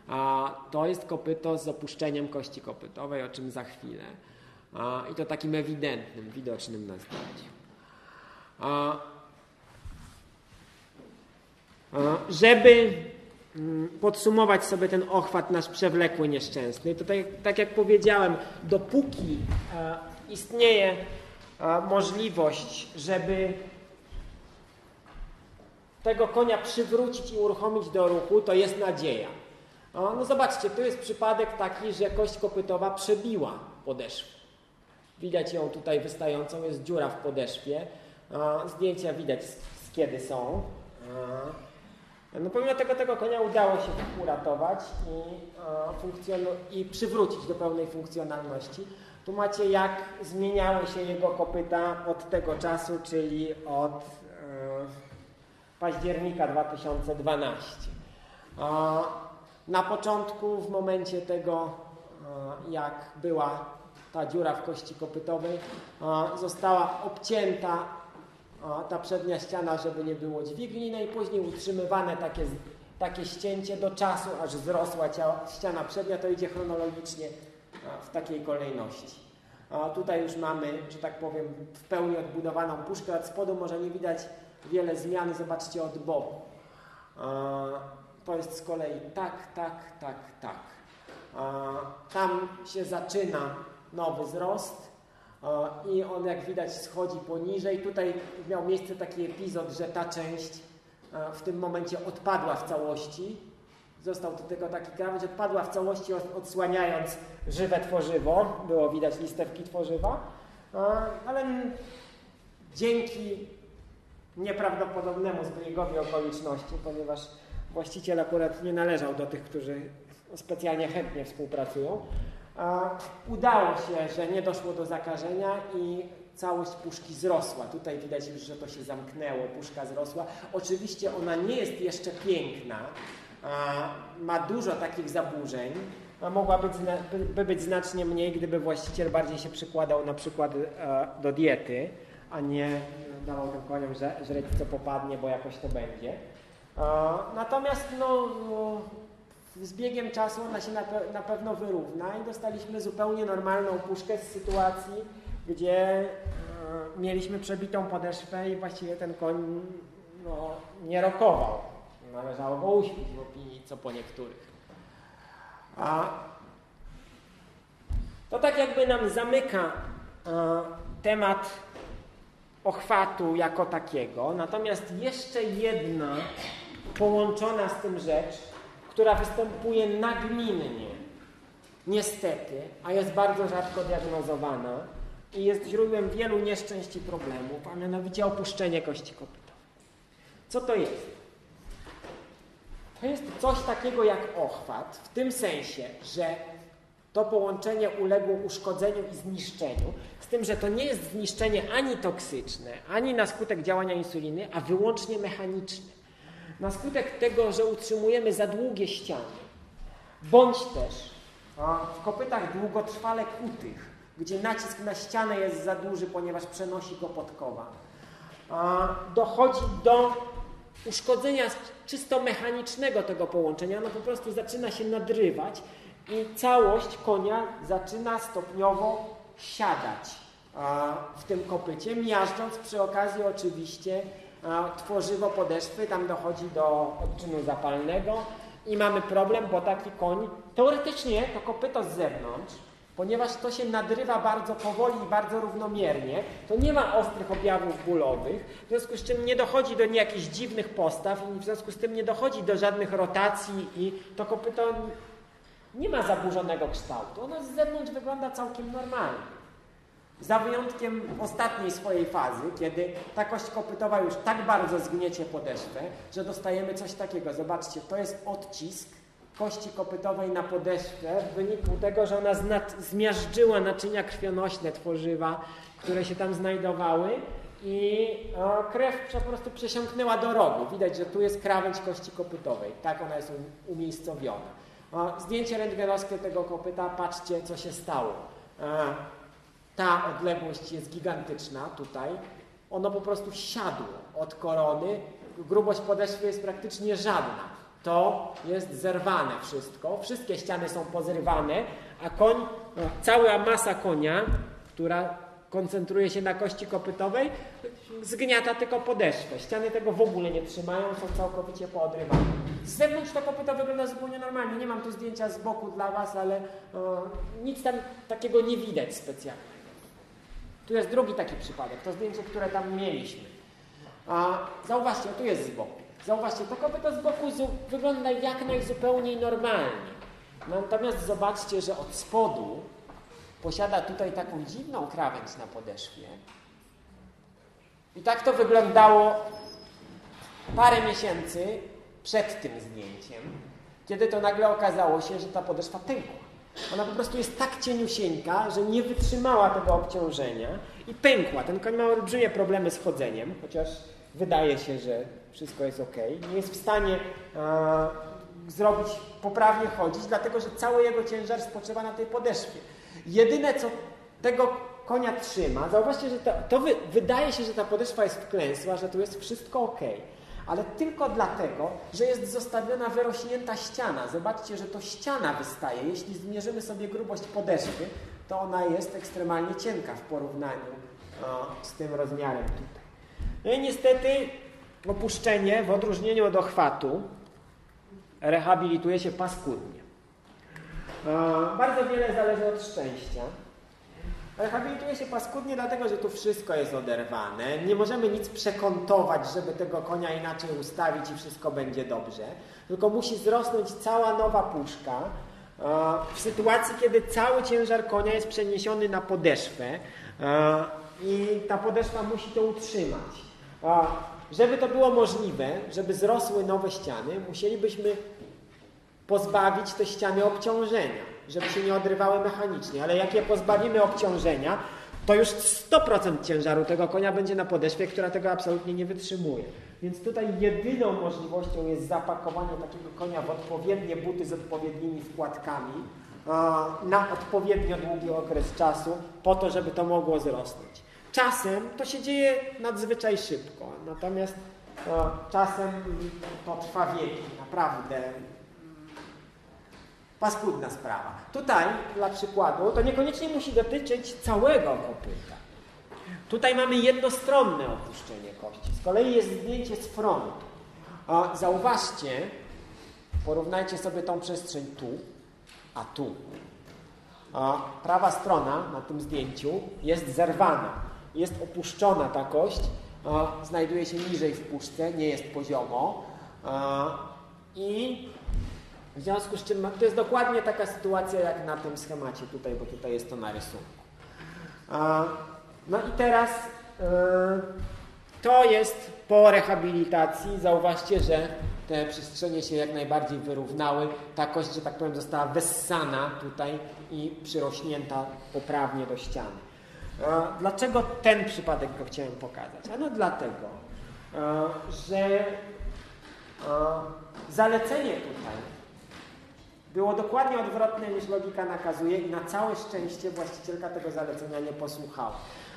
A to jest kopyto z opuszczeniem kości kopytowej, o czym za chwilę. A, I to takim ewidentnym, widocznym na zdjęciu. Żeby mm, podsumować sobie ten ochwat nasz przewlekły, nieszczęsny, to tak, tak jak powiedziałem, dopóki istnieje możliwość, żeby tego konia przywrócić i uruchomić do ruchu, to jest nadzieja. No zobaczcie, tu jest przypadek taki, że kość kopytowa przebiła podeszwę. Widać ją tutaj wystającą, jest dziura w podeszwie. Zdjęcia widać z kiedy są. No pomimo tego, tego konia udało się uratować i, i przywrócić do pełnej funkcjonalności. Tu macie jak zmieniały się jego kopyta od tego czasu, czyli od e, października 2012. Na początku, w momencie tego, jak była ta dziura w kości kopytowej, została obcięta ta przednia ściana, żeby nie było dźwigni, no i później utrzymywane takie, takie ścięcie do czasu, aż wzrosła ściana przednia, to idzie chronologicznie w takiej kolejności. Tutaj już mamy, że tak powiem, w pełni odbudowaną puszkę. Od spodu może nie widać wiele zmian. Zobaczcie od boku. To jest z kolei tak, tak, tak, tak. Tam się zaczyna nowy wzrost i on jak widać schodzi poniżej. Tutaj miał miejsce taki epizod, że ta część w tym momencie odpadła w całości. Został do tego taki krawędź, odpadła w całości odsłaniając żywe tworzywo. Było widać listewki tworzywa. Ale dzięki nieprawdopodobnemu zbiegowi okoliczności, ponieważ właściciel akurat nie należał do tych, którzy specjalnie chętnie współpracują, udało się, że nie doszło do zakażenia i całość puszki zrosła. Tutaj widać już, że to się zamknęło, puszka zrosła. Oczywiście ona nie jest jeszcze piękna, ma dużo takich zaburzeń, mogłaby by być znacznie mniej, gdyby właściciel bardziej się przykładał na przykład e, do diety, a nie dawał tym koniom żreć co popadnie, bo jakoś to będzie. Natomiast no, z biegiem czasu ona się na, pewno wyrówna i dostaliśmy zupełnie normalną puszkę z sytuacji, gdzie e, mieliśmy przebitą podeszwę i właściwie ten koń no, nie rokował. Należało go uśpić w opinii, co po niektórych. A to tak jakby nam zamyka e, temat ochwatu jako takiego. Natomiast jeszcze jedna połączona z tym rzecz, która występuje nagminnie, niestety, a jest bardzo rzadko diagnozowana i jest źródłem wielu nieszczęść i problemów, a mianowicie opuszczenie kości kopytowej. Co to jest? To jest coś takiego jak ochwat, w tym sensie, że to połączenie uległo uszkodzeniu i zniszczeniu, z tym, że to nie jest zniszczenie ani toksyczne, ani na skutek działania insuliny, a wyłącznie mechaniczne. Na skutek tego, że utrzymujemy za długie ściany, bądź też w kopytach długotrwale kutych, gdzie nacisk na ścianę jest za duży, ponieważ przenosi go podkowa, dochodzi do uszkodzenia czysto mechanicznego tego połączenia, no po prostu zaczyna się nadrywać i całość konia zaczyna stopniowo siadać w tym kopycie, miażdżąc przy okazji oczywiście tworzywo podeszwy, tam dochodzi do odczynu zapalnego i mamy problem, bo taki koń, teoretycznie to kopyto z zewnątrz, ponieważ to się nadrywa bardzo powoli i bardzo równomiernie, to nie ma ostrych objawów bólowych, w związku z czym nie dochodzi do jakichś dziwnych postaw i w związku z tym nie dochodzi do żadnych rotacji i to kopyto nie ma zaburzonego kształtu. Ono z zewnątrz wygląda całkiem normalnie. Za wyjątkiem ostatniej swojej fazy, kiedy ta kość kopytowa już tak bardzo zgniecie podeszwę, że dostajemy coś takiego. Zobaczcie, to jest odcisk kości kopytowej na podeszwę w wyniku tego, że ona zmiażdżyła naczynia krwionośne tworzywa, które się tam znajdowały i krew po prostu przesiąknęła do rogu. Widać, że tu jest krawędź kości kopytowej. Tak ona jest umiejscowiona. Zdjęcie rentgenowskie tego kopyta, patrzcie co się stało. Ta odległość jest gigantyczna tutaj. Ono po prostu siadło od korony. Grubość podeszwy jest praktycznie żadna. To jest zerwane wszystko. Wszystkie ściany są pozrywane, a koń, cała masa konia, która koncentruje się na kości kopytowej, zgniata tylko podeszwę. Ściany tego w ogóle nie trzymają, są całkowicie poodrywane. Z zewnątrz to kopyto wygląda zupełnie normalnie. Nie mam tu zdjęcia z boku dla Was, ale nic tam takiego nie widać specjalnie. Tu jest drugi taki przypadek, to zdjęcie, które tam mieliśmy. A, zauważcie, tu jest z boku. Zauważcie, to kopyto z boku wygląda jak najzupełniej normalnie. Natomiast zobaczcie, że od spodu posiada tutaj taką dziwną krawędź na podeszwie. I tak to wyglądało parę miesięcy przed tym zdjęciem, kiedy to nagle okazało się, że ta podeszwa pękła. Ona po prostu jest tak cieniusieńka, że nie wytrzymała tego obciążenia i pękła. Ten koń ma olbrzymie problemy z chodzeniem, chociaż wydaje się, że wszystko jest ok. Nie jest w stanie e, zrobić, poprawnie chodzić, dlatego że cały jego ciężar spoczywa na tej podeszwie. Jedyne, co tego konia trzyma, zauważcie, że to, to wy, wydaje się, że ta podeszwa jest wklęsła, że tu jest wszystko ok ale tylko dlatego, że jest zostawiona wyrośnięta ściana. Zobaczcie, że to ściana wystaje. Jeśli zmierzymy sobie grubość podeszwy, to ona jest ekstremalnie cienka w porównaniu z tym rozmiarem tutaj. No i niestety opuszczenie w odróżnieniu od ochwatu rehabilituje się paskudnie. bardzo wiele zależy od szczęścia. Rehabilituje się paskudnie dlatego, że tu wszystko jest oderwane. Nie możemy nic przekontować, żeby tego konia inaczej ustawić i wszystko będzie dobrze. Tylko musi zrosnąć cała nowa puszka w sytuacji, kiedy cały ciężar konia jest przeniesiony na podeszwę i ta podeszwa musi to utrzymać. Żeby to było możliwe, żeby zrosły nowe ściany, musielibyśmy pozbawić te ściany obciążenia żeby się nie odrywały mechanicznie, ale jak je pozbawimy obciążenia, to już 100% ciężaru tego konia będzie na podeszwie, która tego absolutnie nie wytrzymuje. Więc tutaj jedyną możliwością jest zapakowanie takiego konia w odpowiednie buty z odpowiednimi wkładkami na odpowiednio długi okres czasu, po to, żeby to mogło zrosnąć. Czasem to się dzieje nadzwyczaj szybko, natomiast czasem to trwa wieki, naprawdę paskudna sprawa. Tutaj, dla przykładu, to niekoniecznie musi dotyczyć całego kopyta. Tutaj mamy jednostronne opuszczenie kości. Z kolei jest zdjęcie z frontu. A zauważcie, porównajcie sobie tą przestrzeń tu, a tu. A prawa strona na tym zdjęciu jest zerwana. Jest opuszczona ta kość, a znajduje się niżej w puszce, nie jest poziomo. I w związku z czym to jest dokładnie taka sytuacja jak na tym schemacie tutaj, bo tutaj jest to na rysunku. No i teraz e, to jest po rehabilitacji. Zauważcie, że te przestrzenie się jak najbardziej wyrównały. Ta kość, że tak powiem, została wessana tutaj i przyrośnięta poprawnie do ściany. Dlaczego ten przypadek go chciałem pokazać? Ano dlatego, e, że e, zalecenie tutaj było dokładnie odwrotne niż logika nakazuje i na całe szczęście właścicielka tego zalecenia nie posłuchała.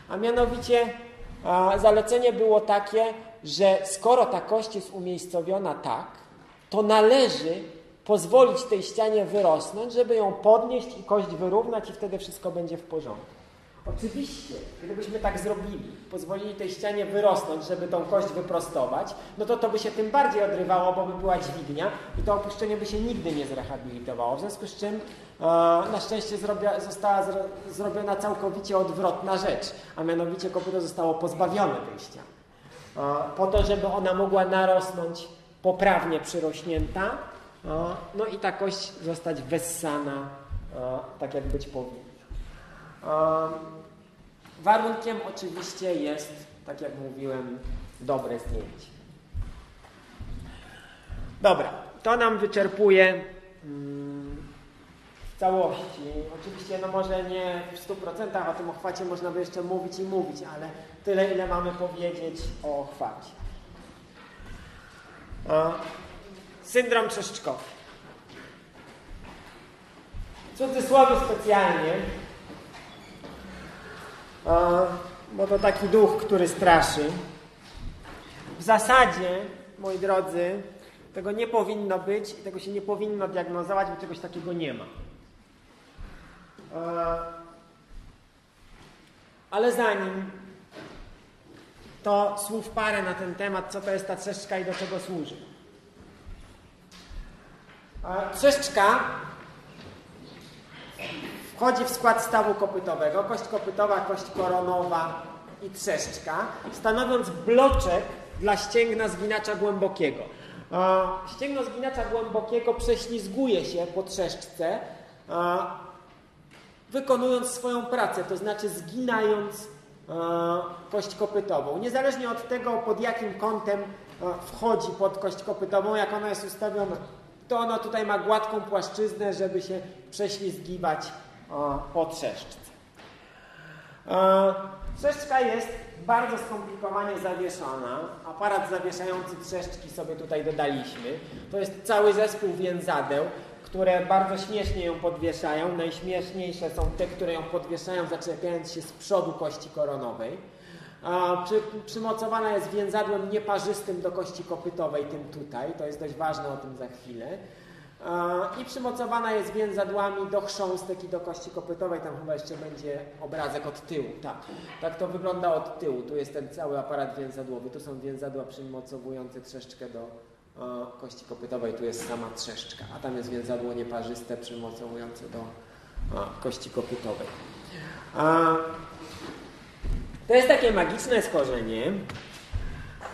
A mianowicie a, zalecenie było takie, że skoro ta kość jest umiejscowiona tak, to należy pozwolić tej ścianie wyrosnąć, żeby ją podnieść i kość wyrównać i wtedy wszystko będzie w porządku. Oczywiście, gdybyśmy tak zrobili, pozwolili tej ścianie wyrosnąć, żeby tą kość wyprostować, no to to by się tym bardziej odrywało, bo by była dźwignia i to opuszczenie by się nigdy nie zrehabilitowało. W związku z czym e, na szczęście zrobia, została zro, zrobiona całkowicie odwrotna rzecz, a mianowicie kopyto zostało pozbawione tej ściany. E, po to, żeby ona mogła narosnąć poprawnie przyrośnięta, e, no i ta kość zostać wessana e, tak, jak być powinna. Warunkiem oczywiście jest, tak jak mówiłem, dobre zdjęcie. Dobra, to nam wyczerpuje mm, w całości. Oczywiście, no może nie w 100% o tym ochwacie można by jeszcze mówić i mówić, ale tyle, ile mamy powiedzieć o ochwacie. Syndrom trzeszczkowy. W cudzysłowie specjalnie bo to taki duch, który straszy. W zasadzie, moi drodzy, tego nie powinno być i tego się nie powinno diagnozować, bo czegoś takiego nie ma. Ale zanim to słów parę na ten temat, co to jest ta trzeszczka i do czego służy. Trzeszczka wchodzi w skład stawu kopytowego. Kość kopytowa, kość koronowa i trzeszczka, stanowiąc bloczek dla ścięgna zginacza głębokiego. Ścięgno zginacza głębokiego prześlizguje się po trzeszczce, wykonując swoją pracę, to znaczy zginając kość kopytową. Niezależnie od tego, pod jakim kątem wchodzi pod kość kopytową, jak ona jest ustawiona, to ono tutaj ma gładką płaszczyznę, żeby się prześlizgiwać po trzeszczce. Trzeszczka jest bardzo skomplikowanie zawieszona. Aparat zawieszający trzeszczki sobie tutaj dodaliśmy. To jest cały zespół więzadeł, które bardzo śmiesznie ją podwieszają. Najśmieszniejsze są te, które ją podwieszają, zaczepiając się z przodu kości koronowej. Przy, przymocowana jest więzadłem nieparzystym do kości kopytowej, tym tutaj. To jest dość ważne, o tym za chwilę. I przymocowana jest więzadłami do chrząstek i do kości kopytowej. Tam chyba jeszcze będzie obrazek od tyłu. Tak, tak to wygląda od tyłu. Tu jest ten cały aparat więzadłowy. Tu są więzadła przymocowujące trzeszczkę do kości kopytowej. Tu jest sama trzeszczka. A tam jest więzadło nieparzyste przymocowujące do kości kopytowej. To jest takie magiczne skorzenie,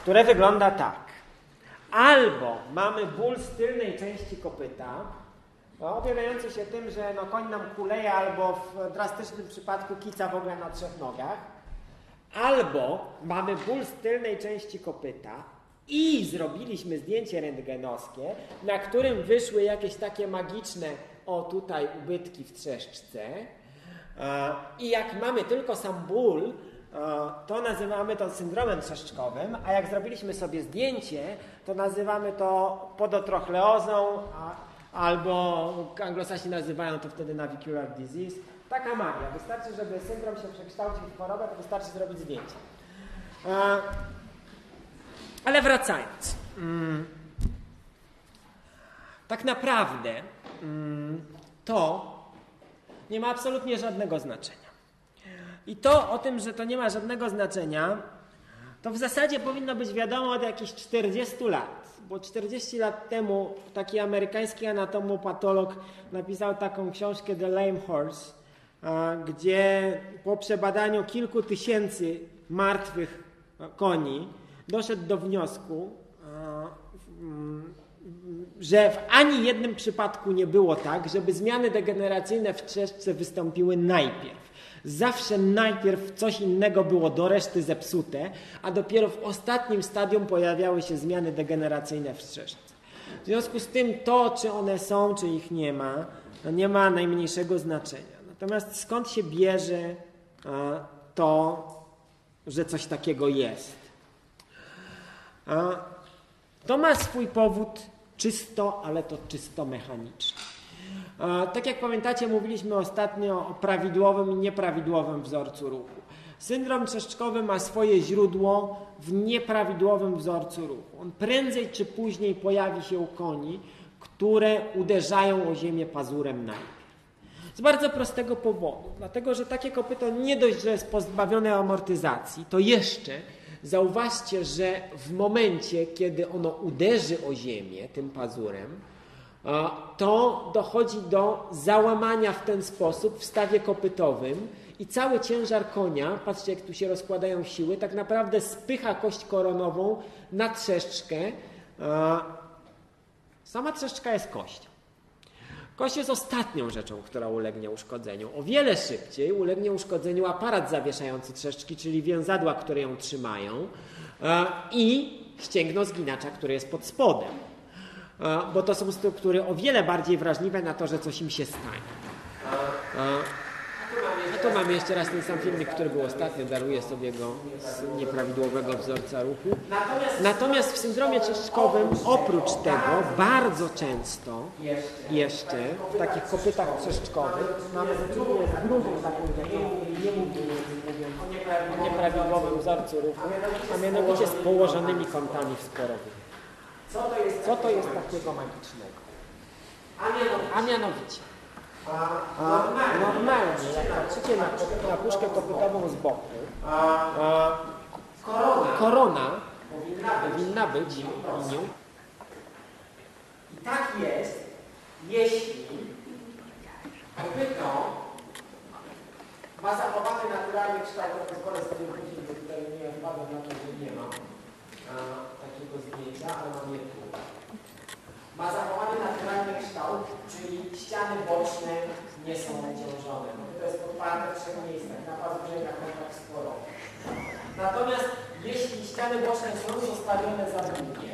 które wygląda tak. Albo mamy ból z tylnej części kopyta, no, objawiający się tym, że no, koń nam kuleje albo w drastycznym przypadku kica w ogóle na trzech nogach. Albo mamy ból z tylnej części kopyta i zrobiliśmy zdjęcie rentgenowskie, na którym wyszły jakieś takie magiczne, o tutaj ubytki w trzeszczce. I jak mamy tylko sam ból, to nazywamy to syndromem trzeszczkowym, a jak zrobiliśmy sobie zdjęcie, to nazywamy to podotrochleozą, albo anglosasi nazywają to wtedy navicular disease. Taka magia. Wystarczy, żeby syndrom się przekształcił w chorobę, to wystarczy zrobić zdjęcie. Ale wracając. Mm. Tak naprawdę mm, to nie ma absolutnie żadnego znaczenia. I to o tym, że to nie ma żadnego znaczenia, to w zasadzie powinno być wiadomo od jakichś 40 lat. Bo 40 lat temu taki amerykański anatomopatolog napisał taką książkę The Lame Horse, gdzie po przebadaniu kilku tysięcy martwych koni doszedł do wniosku, że w ani jednym przypadku nie było tak, żeby zmiany degeneracyjne w trzeszczce wystąpiły najpierw. Zawsze najpierw coś innego było do reszty zepsute, a dopiero w ostatnim stadium pojawiały się zmiany degeneracyjne w trzeszczce. W związku z tym to, czy one są, czy ich nie ma, no nie ma najmniejszego znaczenia. Natomiast skąd się bierze to, że coś takiego jest? To ma swój powód czysto, ale to czysto mechaniczny. Tak jak pamiętacie, mówiliśmy ostatnio o prawidłowym i nieprawidłowym wzorcu ruchu. Syndrom trzeszczkowy ma swoje źródło w nieprawidłowym wzorcu ruchu. On prędzej czy później pojawi się u koni, które uderzają o ziemię pazurem najpierw. Z bardzo prostego powodu. Dlatego, że takie kopyto nie dość, że jest pozbawione amortyzacji, to jeszcze zauważcie, że w momencie, kiedy ono uderzy o ziemię tym pazurem, to dochodzi do załamania w ten sposób w stawie kopytowym i cały ciężar konia, patrzcie jak tu się rozkładają siły, tak naprawdę spycha kość koronową na trzeszczkę. Sama trzeszczka jest kością. Kość jest ostatnią rzeczą, która ulegnie uszkodzeniu. O wiele szybciej ulegnie uszkodzeniu aparat zawieszający trzeszczki, czyli więzadła, które ją trzymają i ścięgno zginacza, które jest pod spodem bo to są struktury o wiele bardziej wrażliwe na to, że coś im się stanie. A tu mamy jeszcze raz ten sam filmik, który był ostatnio, daruję sobie go z nieprawidłowego wzorca ruchu. Natomiast w syndromie czeszczkowym oprócz tego bardzo często jeszcze w takich kopytach czeszczkowych mamy do z drugą taką rzeczą, nie o nieprawidłowym wzorcu ruchu, a mianowicie z położonymi kątami wsporowymi. Co to jest, Co to jest takiego magicznego? A mianowicie, a, normalnie, jak patrzycie na, na puszkę kopytową z boku, a, korona. powinna być. linią. I tak jest, jeśli kopyto Ma zachowany naturalny kształt, to pozwolę sobie bo tutaj nie wpadłem na to, że nie ma zdjęcia, ale mam je tu. Ma zachowany naturalny kształt, czyli ściany boczne nie są obciążone. To jest podparte w trzech miejscach, na pazurzeniach, kontakt sporowy. Natomiast jeśli ściany boczne są zostawione za długie,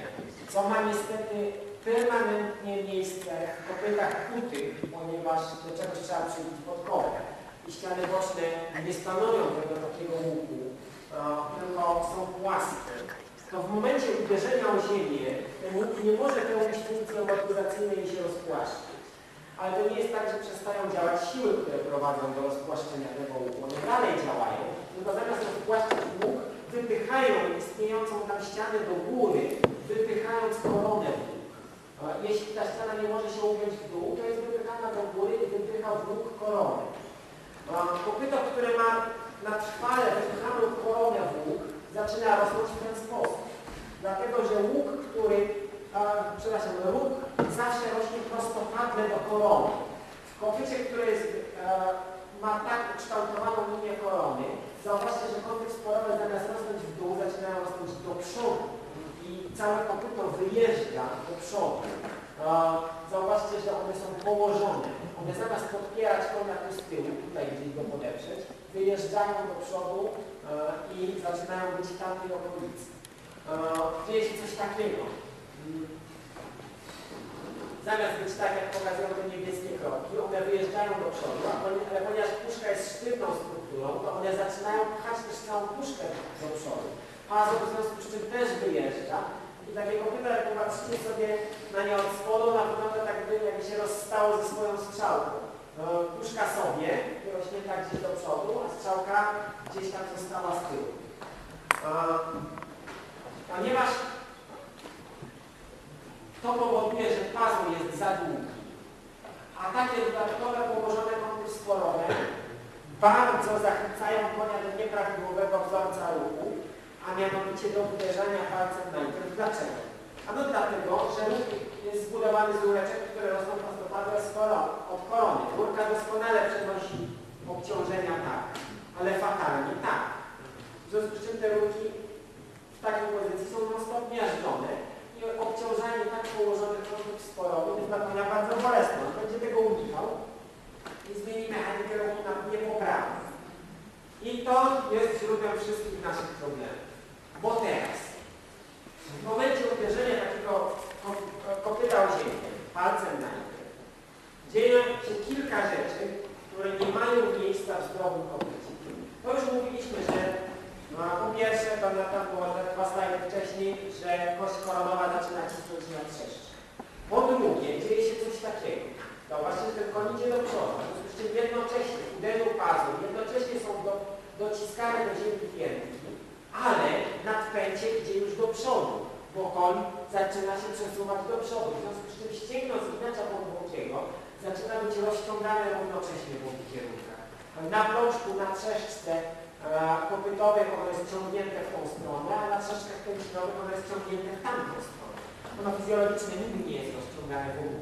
co ma niestety permanentnie miejsce w kopytach kutych, ponieważ do czegoś trzeba przybić podkopę i ściany boczne nie stanowią tego takiego łuku, tylko są płaskie, to w momencie uderzenia o ziemię ten łuk nie może pełnić funkcji amortyzacyjnej i się rozpłaszczyć. Ale to nie jest tak, że przestają działać siły, które prowadzą do rozpłaszczenia tego łuku. One dalej działają, tylko zamiast rozpłaszczyć łuk, wypychają istniejącą tam ścianę do góry, wypychając koronę w łuk. Jeśli ta ściana nie może się ugiąć w dół, to jest wypychana do góry i wypycha w łuk koronę. Kopyto, które ma na trwale wypychaną koronę w łuk, zaczyna rosnąć w ten sposób. Dlatego, że łuk, który, a, przepraszam, róg zawsze rośnie prostopadle do korony. W kopycie, które jest, a, ma tak ukształtowaną linię korony, zauważcie, że kąty sporowe zamiast rosnąć w dół, zaczynają rosnąć do przodu i całe kopyto wyjeżdża do przodu. Zauważcie, że one są położone. One zamiast podpierać konia tu z tyłu, tutaj gdzieś go podeprzeć, wyjeżdżają do przodu i zaczynają być w tamtej okolicy. Dzieje się coś takiego. Mm. Zamiast być tak, jak pokazują te niebieskie kroki, one wyjeżdżają do przodu, ale ponieważ puszka jest sztywną strukturą, to one zaczynają pchać też całą puszkę do przodu. Pazur w związku z czym też wyjeżdża. I takie kopyta, jak popatrzycie sobie na nie od spodu, na wygląda tak, jakby się rozstało ze swoją strzałką. Puszka sobie, wyrośnięta gdzieś do przodu, a strzałka gdzieś tam została z tyłu. Ponieważ to powoduje, że pazur jest za długi, a takie dodatkowe położone kąty sporowe bardzo zachęcają konia do nieprawidłowego wzorca ruchu, a mianowicie do uderzania palcem najpierw. Dlaczego? Ano dlatego, że ruch jest zbudowany z rureczek, które rosną prostopadłe od korony. Rurka doskonale przenosi obciążenia tak, ale fatalnie tak. W związku z czym te rurki w takiej pozycji są non-stop i obciążanie tak położonych kątów sporowych jest dla konia bardzo bolesne. On będzie tego unikał i zmieni mechanikę ruchu na niepoprawną. I to jest źródłem wszystkich naszych problemów. Bo teraz, w momencie uderzenia takiego kopyta o ziemię, palcem najpierw, dzieje się kilka rzeczy, które nie mają miejsca w zdrowym kopycie. To już mówiliśmy, że no, po pierwsze, pamiętam, było dwa slajdy wcześniej, że kość koronowa zaczyna cisnąć na trzeszcz. Po drugie, dzieje się coś takiego. Zauważcie, że ten koń idzie do przodu. W związku z czym jednocześnie uderzył pazur, jednocześnie są do, dociskane do ziemi piętki, ale nadpęcie idzie już do przodu, bo koń zaczyna się przesuwać do przodu. W związku z czym ścięgno zginacza podwórkiego zaczyna być rozciągane równocześnie w obu kierunkach. Na bloczku, na trzeszczce kopytowej ono jest ciągnięte w tą stronę, a na trzeszkach pęcinowych ono jest ciągnięte w tamtą stronę. Ono fizjologicznie nigdy nie jest rozciągane w obu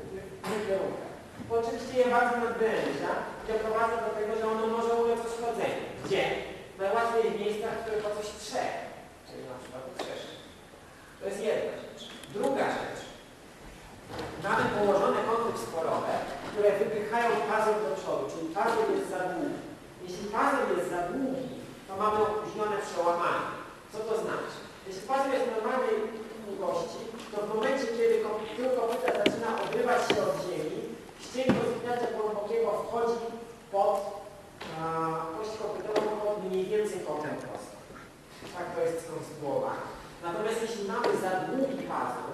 kierunkach. Bo oczywiście je bardzo nadwyręża i doprowadza do tego, że ono może ulec uszkodzeniu. Gdzie? Najłatwiej w miejscach, które po coś trze, czyli na przykład trzeszczy. To jest jedna rzecz. Druga rzecz. Mamy położone kąty sporowe, które wypychają pazur do przodu, czyli pazur jest za długi. Jeśli pazur jest za długi, to mamy opóźnione przełamanie. Co to znaczy? Jeśli pazur jest normalnej długości, to w momencie, kiedy tył kopyta zaczyna odrywać się od ziemi, ścięgno zgnięcia głębokiego wchodzi pod kość kopytową pod mniej więcej kątem prostym. Tak to jest skonstruowane. Natomiast jeśli mamy za długi pazur,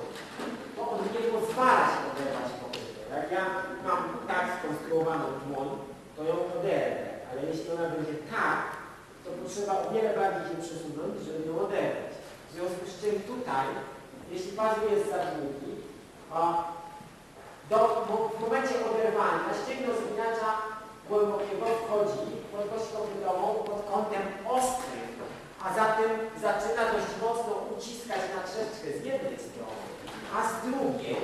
to on nie pozwala się oderwać kopytem. Jak ja mam tak skonstruowaną dłoń, to ją oderwę, ale jeśli ona będzie tak, to potrzeba o wiele bardziej się przesunąć, żeby ją oderwać. W związku z czym tutaj, jeśli pazur jest za długi, do, w momencie oderwania ścięgno zginacza głębokiego wchodzi pod kość kopytową pod kątem ostrym, a zatem zaczyna dość mocno uciskać na trzeszczkę z jednej strony, a z drugiej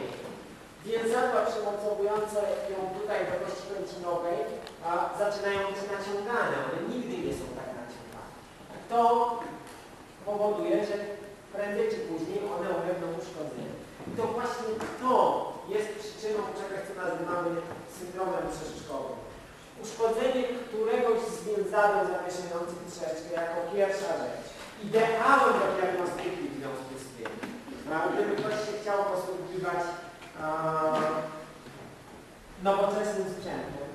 więzadła przymocowujące ją tutaj do kości końcinowej a, zaczynają być naciągane. One nigdy nie są tak naciągane. To powoduje, że prędzej czy później one ulegną uszkodzeniu. I to właśnie to jest przyczyną czegoś, co nazywamy syndromem trzeszczkowym. Uszkodzenie któregoś z więzadeł zawieszających trzeszczkę jako pierwsza rzecz. Ideałem do diagnostyki w związku z tym, gdyby ktoś się chciał posługiwać nowoczesnym sprzętem,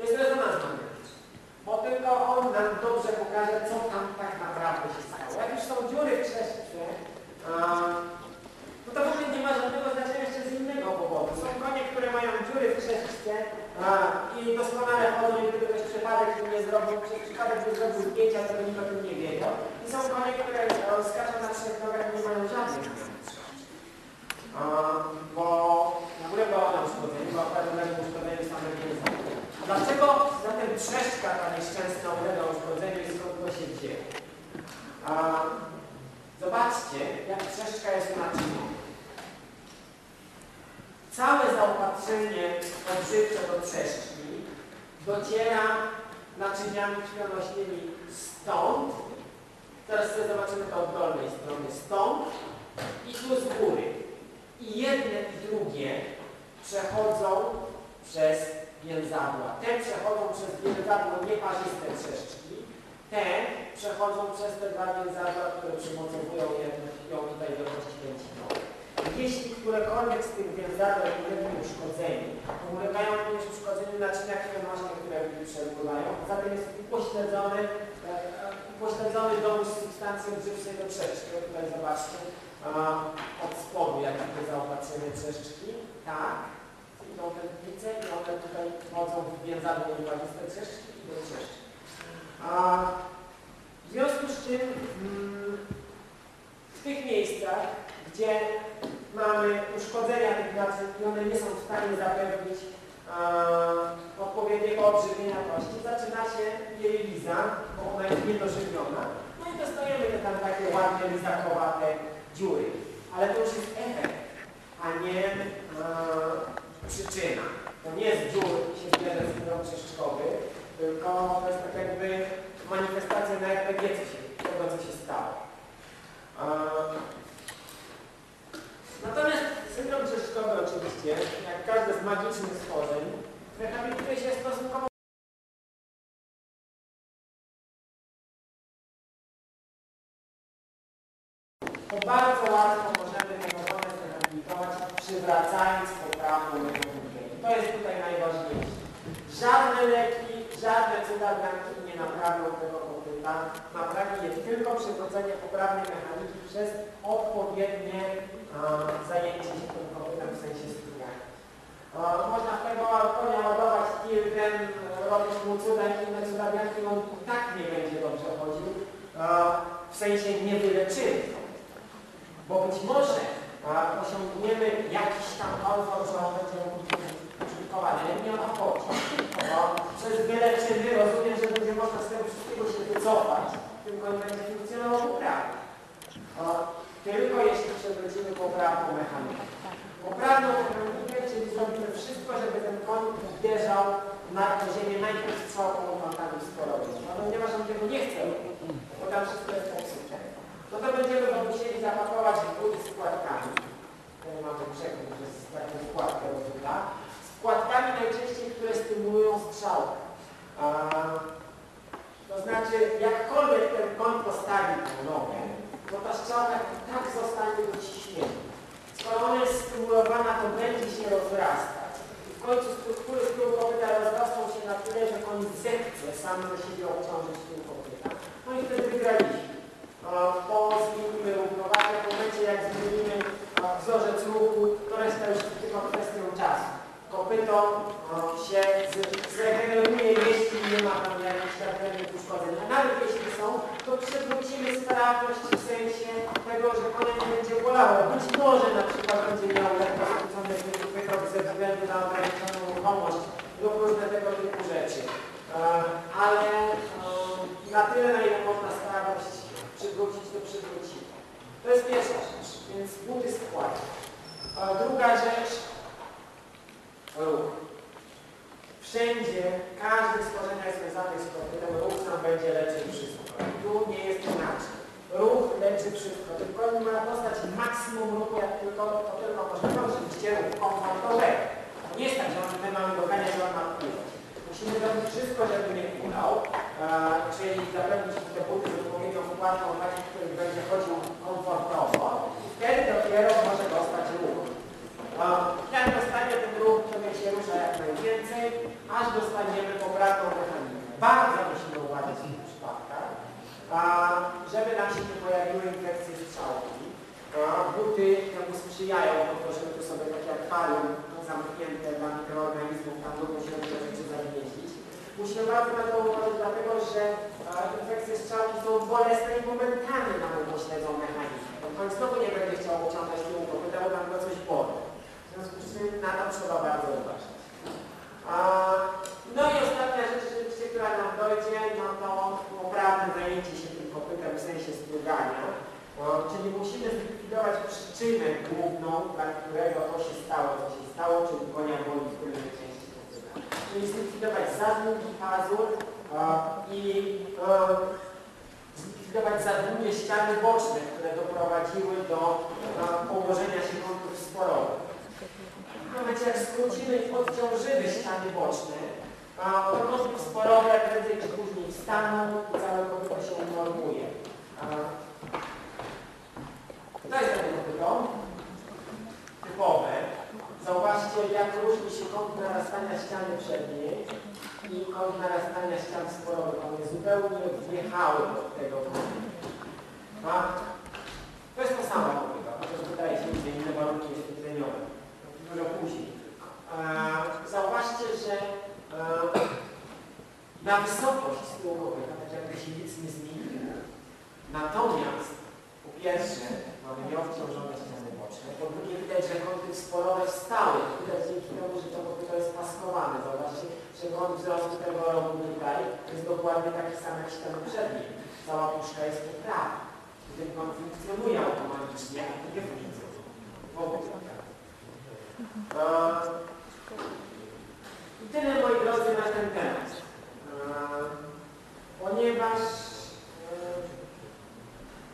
jest rezonans magnetyczny. Bo tylko on nam dobrze pokaże, co tam tak naprawdę się stało. Jak już są dziury w trzeszczce, no to w ogóle nie ma żadnego znaczenia jeszcze z innego powodu. Są konie, które mają dziury w trzeszczce i doskonale chodzą i gdyby ktoś przypadek nie zrobił, przypadek nie zrobił zdjęcia, to by nikt o tym nie wiedział. I są konie, które skaczą na trzech nogach i nie mają żadnych bo w ogóle ona uszkodzenie, bo akurat ulega uszkodzeniu samego języka. Dlaczego zatem trzeszczka ta nieszczęsna ulega uszkodzeniu i skąd to się dzieje? A, zobaczcie, jak trzeszczka jest naczynią. Całe zaopatrzenie odżywcze do trzeszczki dociera naczyniami krwionośnymi stąd. Teraz sobie zobaczymy to od dolnej strony. Stąd i tu z góry. I jedne i drugie przechodzą przez więzadła. Te przechodzą przez więzadło nieparzyste trzeszczki, te przechodzą przez te dwa więzadła, które przymocowują ją tutaj do kości tęcinowej. Jeśli którekolwiek z tych więzadeł ulegnie uszkodzeniu, ulegają również uszkodzeniu naczynia krwionośne, które przepływają. Zatem jest upośledzony, e, upośledzony dom substancji odżywczej do trzeszczki. Tutaj zobaczcie, od spodu, jak to zaopatrzenie trzeszczki. Tak, idą tętnice i one tutaj wchodzą w więzadło niewadziste trzeszczki i do trzeszczki. A w związku z czym mm, w tych miejscach, gdzie mamy uszkodzenia tych naczyń i one nie są w stanie zapewnić odpowiedniego odżywienia kości, zaczyna się jej liza, bo ona jest niedożywiona. No i dostajemy te tam takie ładne lizakowate dziury. Ale to już jest efekt, a nie e, przyczyna. To nie jest dziur, się zbierze syndrom trzeszczkowy, tylko to jest tak jakby manifestacja na RPG tego, co się stało. E, natomiast syndrom trzeszczkowy oczywiście, jak każde z magicznych stworzeń, rehabilituje się stosunkowo to bardzo łatwo możemy tego konia zrehabilitować, przywracając poprawną metodykę. To jest tutaj najważniejsze. Żadne leki, żadne cudawianki nie naprawią tego kopyta. Naprawi je tylko przywrócenie poprawnej mechaniki przez odpowiednie a, zajęcie się tym kopytem w sensie strumienia. Można tego konia ładować tiltem, robić mu cuda i inne cudawianki, on i tak nie będzie dobrze chodził, w sensie nie wyleczymy. Bo być może a, osiągniemy jakiś tam komfort, na wysokość kopyta tak jakby się nic nie zmieniło. Natomiast po pierwsze mamy nieobciążone ściany boczne, po drugie widać, że kąty sporowe wstały. Widać dzięki temu, że to kopyto jest paskowane. Zobaczcie, że kąt wzrostu tego rogu tutaj jest dokładnie taki sam jak ściany przedniej. Cała puszka jest poprawa. I ten kąt funkcjonuje automatycznie, a to nie funkcjonuje. W ogóle. Eee, I tyle moi drodzy na ten temat. Eee, Ponieważ eee,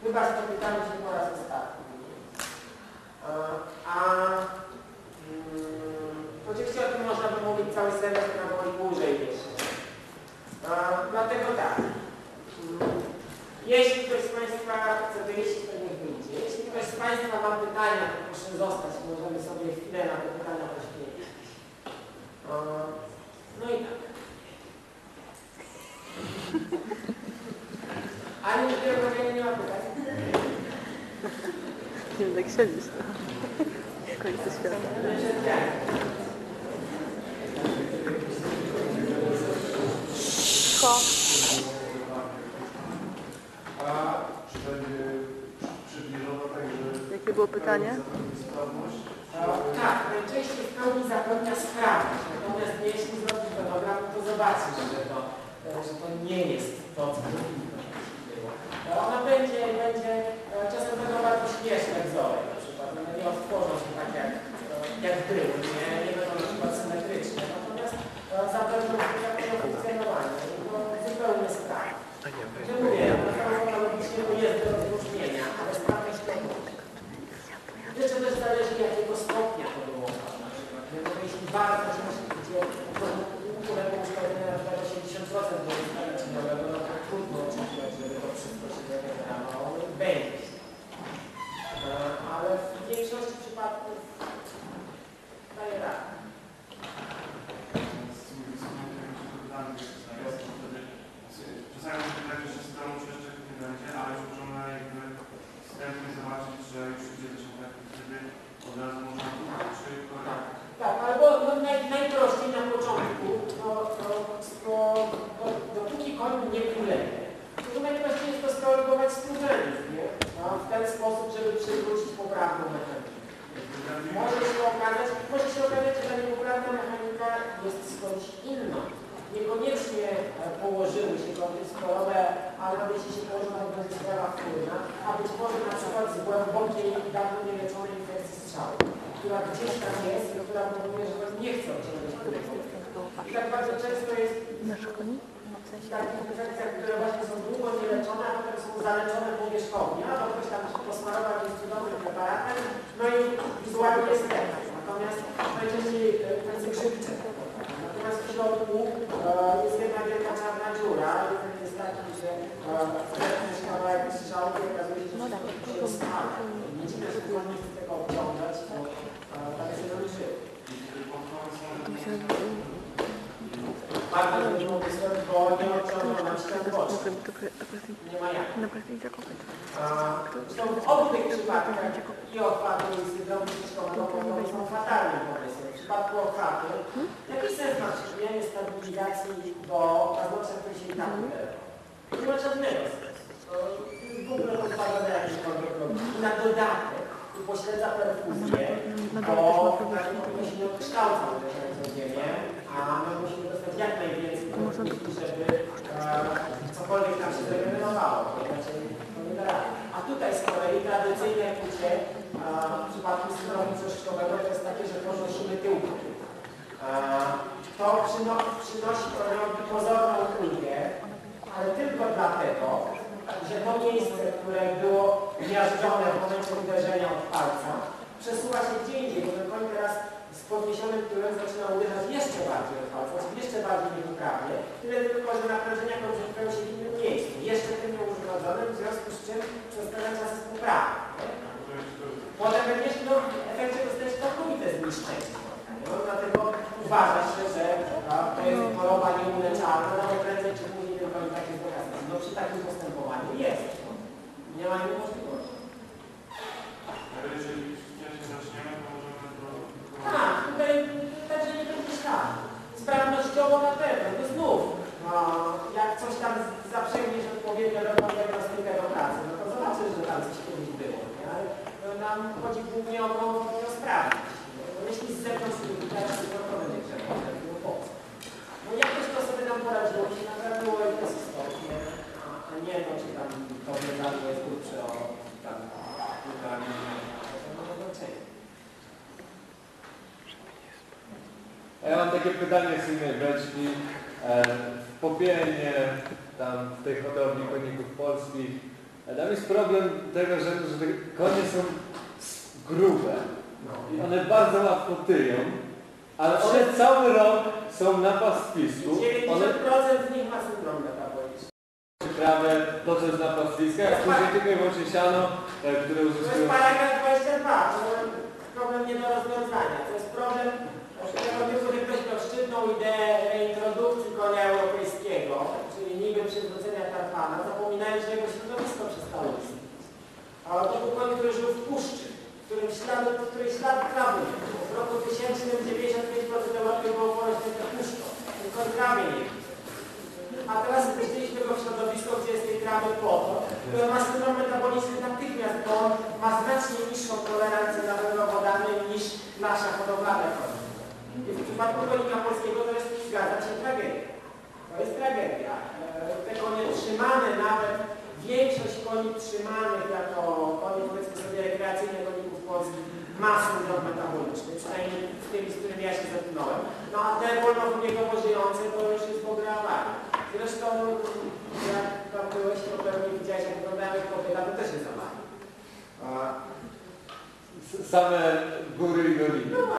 chyba spotykamy się po raz ostatni. Eee, A mm, oczywiście o tym można by mówić cały semestr albo i dłużej jeszcze. Dlatego tak. Mm, Jeśli ktoś z Państwa chce wyjść, to niech wyjdzie. Jeśli ktoś z Państwa ma pytania, to proszę zostać. Możemy sobie chwilę na te pytania poświęcić. No i tak. Ani nie nie ma pytań. Nie tak siedzisz. W końcu świata. Ko. A czy także Jakie było pytanie? Tak, najczęściej w pełni zapewnia sprawność. Natomiast jeśli zrobić program, to zobaczymy, że to, że to nie jest to, co powinno było. E, Ona będzie, będzie e, czasem będą bardzo śmieszne wzory na przykład. One nie odtworzą się tak jak, jak były, nie, nie będą na przykład symetryczne. Natomiast e, zapewnią zapewnią funkcjonowanie. To zupełnie sprawne. Że mówię, farmakologicznie to jest do rozróżnienia, ale sprawność to Jeszcze też zależy jakiego stopnia to było na przykład. No, jeśli bardzo ciężko, gdzie u lewo uszkodzenia na przykład 80% było ustawicznego, no to trudno oczekiwać, żeby to wszystko się zagrało. Będzie się. E, Ale w większości przypadków daje radę. Z tymi wysuniętymi metodami nawiasem wtedy czasami się tak, że systemu jeszcze nie będzie, ale już możemy jakby wstępnie zobaczyć, że już idzie do ciągnięcia wtedy od razu można kupić, czy Tak, tak, albo no, naj, najprościej na początku, to, to, to, to, dopóki koń nie kuleje, to najprościej jest to skorygować strużeniem, nie? No, w ten sposób, żeby przywrócić poprawną mechanikę. Może się okazać, może się okazać, że ta niepoprawna mechanika jest skądś inna. Niekoniecznie e, położyły się kąty sporowe, ale jeśli się położyła, to wpłynna, a być może na przykład z głębokiej, dawno nieleczonej infekcji strzały, która gdzieś tam jest i która powoduje, że was nie chce odciągnąć. I tak bardzo często jest? W takich infekcjach, które właśnie są długo nieleczone, a potem są zaleczone powierzchownie, albo ktoś tam posmarował jakieś cudowne wizualnie jest lepiej. Natomiast najczęściej e, tacy grzybice. Natomiast w środku e, jest jedna wielka czarna dziura. Taki, że wewnątrz kawałek strzałki okazuje się, że to się. Nie że tylko nie chce tego bo e, tak się doliczyło. Bardzo pomysłów, bo nie zdjęcia. Nie ma jak. Zresztą w obu tych przypadkach i są pomysłem. W przypadku sens ma stabilizacji do się i tak? Nie ma żadnego sensu. To w ogóle pozbawione jakiejkolwiek logiki. I na dodatek upośledza perfuzję, bo tak powinno się nie odkształca uderzając o ziemię, a my musimy dostać jak najwięcej perfuzji, żeby e, cokolwiek tam się zregenerowało. bo Inaczej to nie da rady. A tutaj z kolei tradycyjne kucie e, w przypadku syndromu przeszczkowego to jest takie, że podnosimy tyłki. E, To przyno, przynosi koniowi pozorną ulgę, ale tylko dlatego, że to miejsce, które było miażdżone w momencie uderzenia od palca, przesuwa się gdzie indziej, bo ten koń teraz z podniesionym tyłem zaczyna uderzać jeszcze bardziej od palca, czyli jeszcze bardziej niepoprawnie, tyle tylko, że naprężenia koncentrują się w innym miejscu, jeszcze tym nieuszkodzonym, w związku z czym przez pewien czas jest poprawny. Potem będziesz no, w efekcie dostajesz całkowite zniszczenie. No, dlatego uważa się, że a, to jest choroba nieuleczalna, no bo prędzej czy później ten koń tak jest dokazany. No przy takim postępowaniu jest. Nie ma innej możliwości. Ale jeżeli wcześniej zaczniemy, to możemy to... Tak, tutaj także nie będzie tak. Sprawnościowo na pewno, to znów. No, jak coś tam zaprzęgniesz odpowiednio dobrą diagnostykę do pracy, no to zobaczysz, że tam coś kiedyś było. Nie? Ale no, nam chodzi głównie o o sprawność. Bo jeśli z zewnątrz to będzie trzeba. No po co? No jakoś to sobie nam poradziło, się naprawiło i to jest istotnie, a nie no, czy tam to wydarzyło jest grubsze o tam znaczenie. A ja mam takie pytanie z innej beczki. W Popielnie, tam w tej hodowli koników polskich, e, tam jest problem tego, że, że te konie są grube i one bardzo łatwo tyją, ale one cały rok są na pastwisku. One 90% z nich ma syndrom metaboliczny. trawę, toczą na pastwiskach, a później tylko i wyłącznie siano, e, które To jest uzyskują... paragraf 22, to jest problem nie do rozwiązania. To jest problem że ktoś miał szczytną ideę reintrodukcji konia europejskiego, czyli niby przywrócenia tarpana, zapominając, że jego środowisko przestało istnieć. A to był koń, który żył w puszczy, którym ślad, w której ślad trawy nie. W roku 1000 95% Europy było porośnięte puszczą. Ten koń trawy nie. A teraz wpuściliśmy go w środowisko, gdzie jest tej trawy po to, które ma syndrom metaboliczny natychmiast, bo on ma znacznie niższą tolerancję na węglowodany niż nasza hodowlana konia. I w przypadku konika polskiego to jest, zgadza się, tragedia. To jest tragedia. E, Te konie trzymane nawet, większość koni trzymanych jako koni, powiedzmy sobie, rekreacyjne koników polskich ma syndrom metaboliczny, przynajmniej z tymi, z którymi ja się zetknąłem. No a te wolnowybiegowo żyjące to już jest w ogóle awaria. Zresztą jak tam byłeś, to pewnie widziałeś, jak wyglądają ich kobieta, to też jest awaria. Same góry i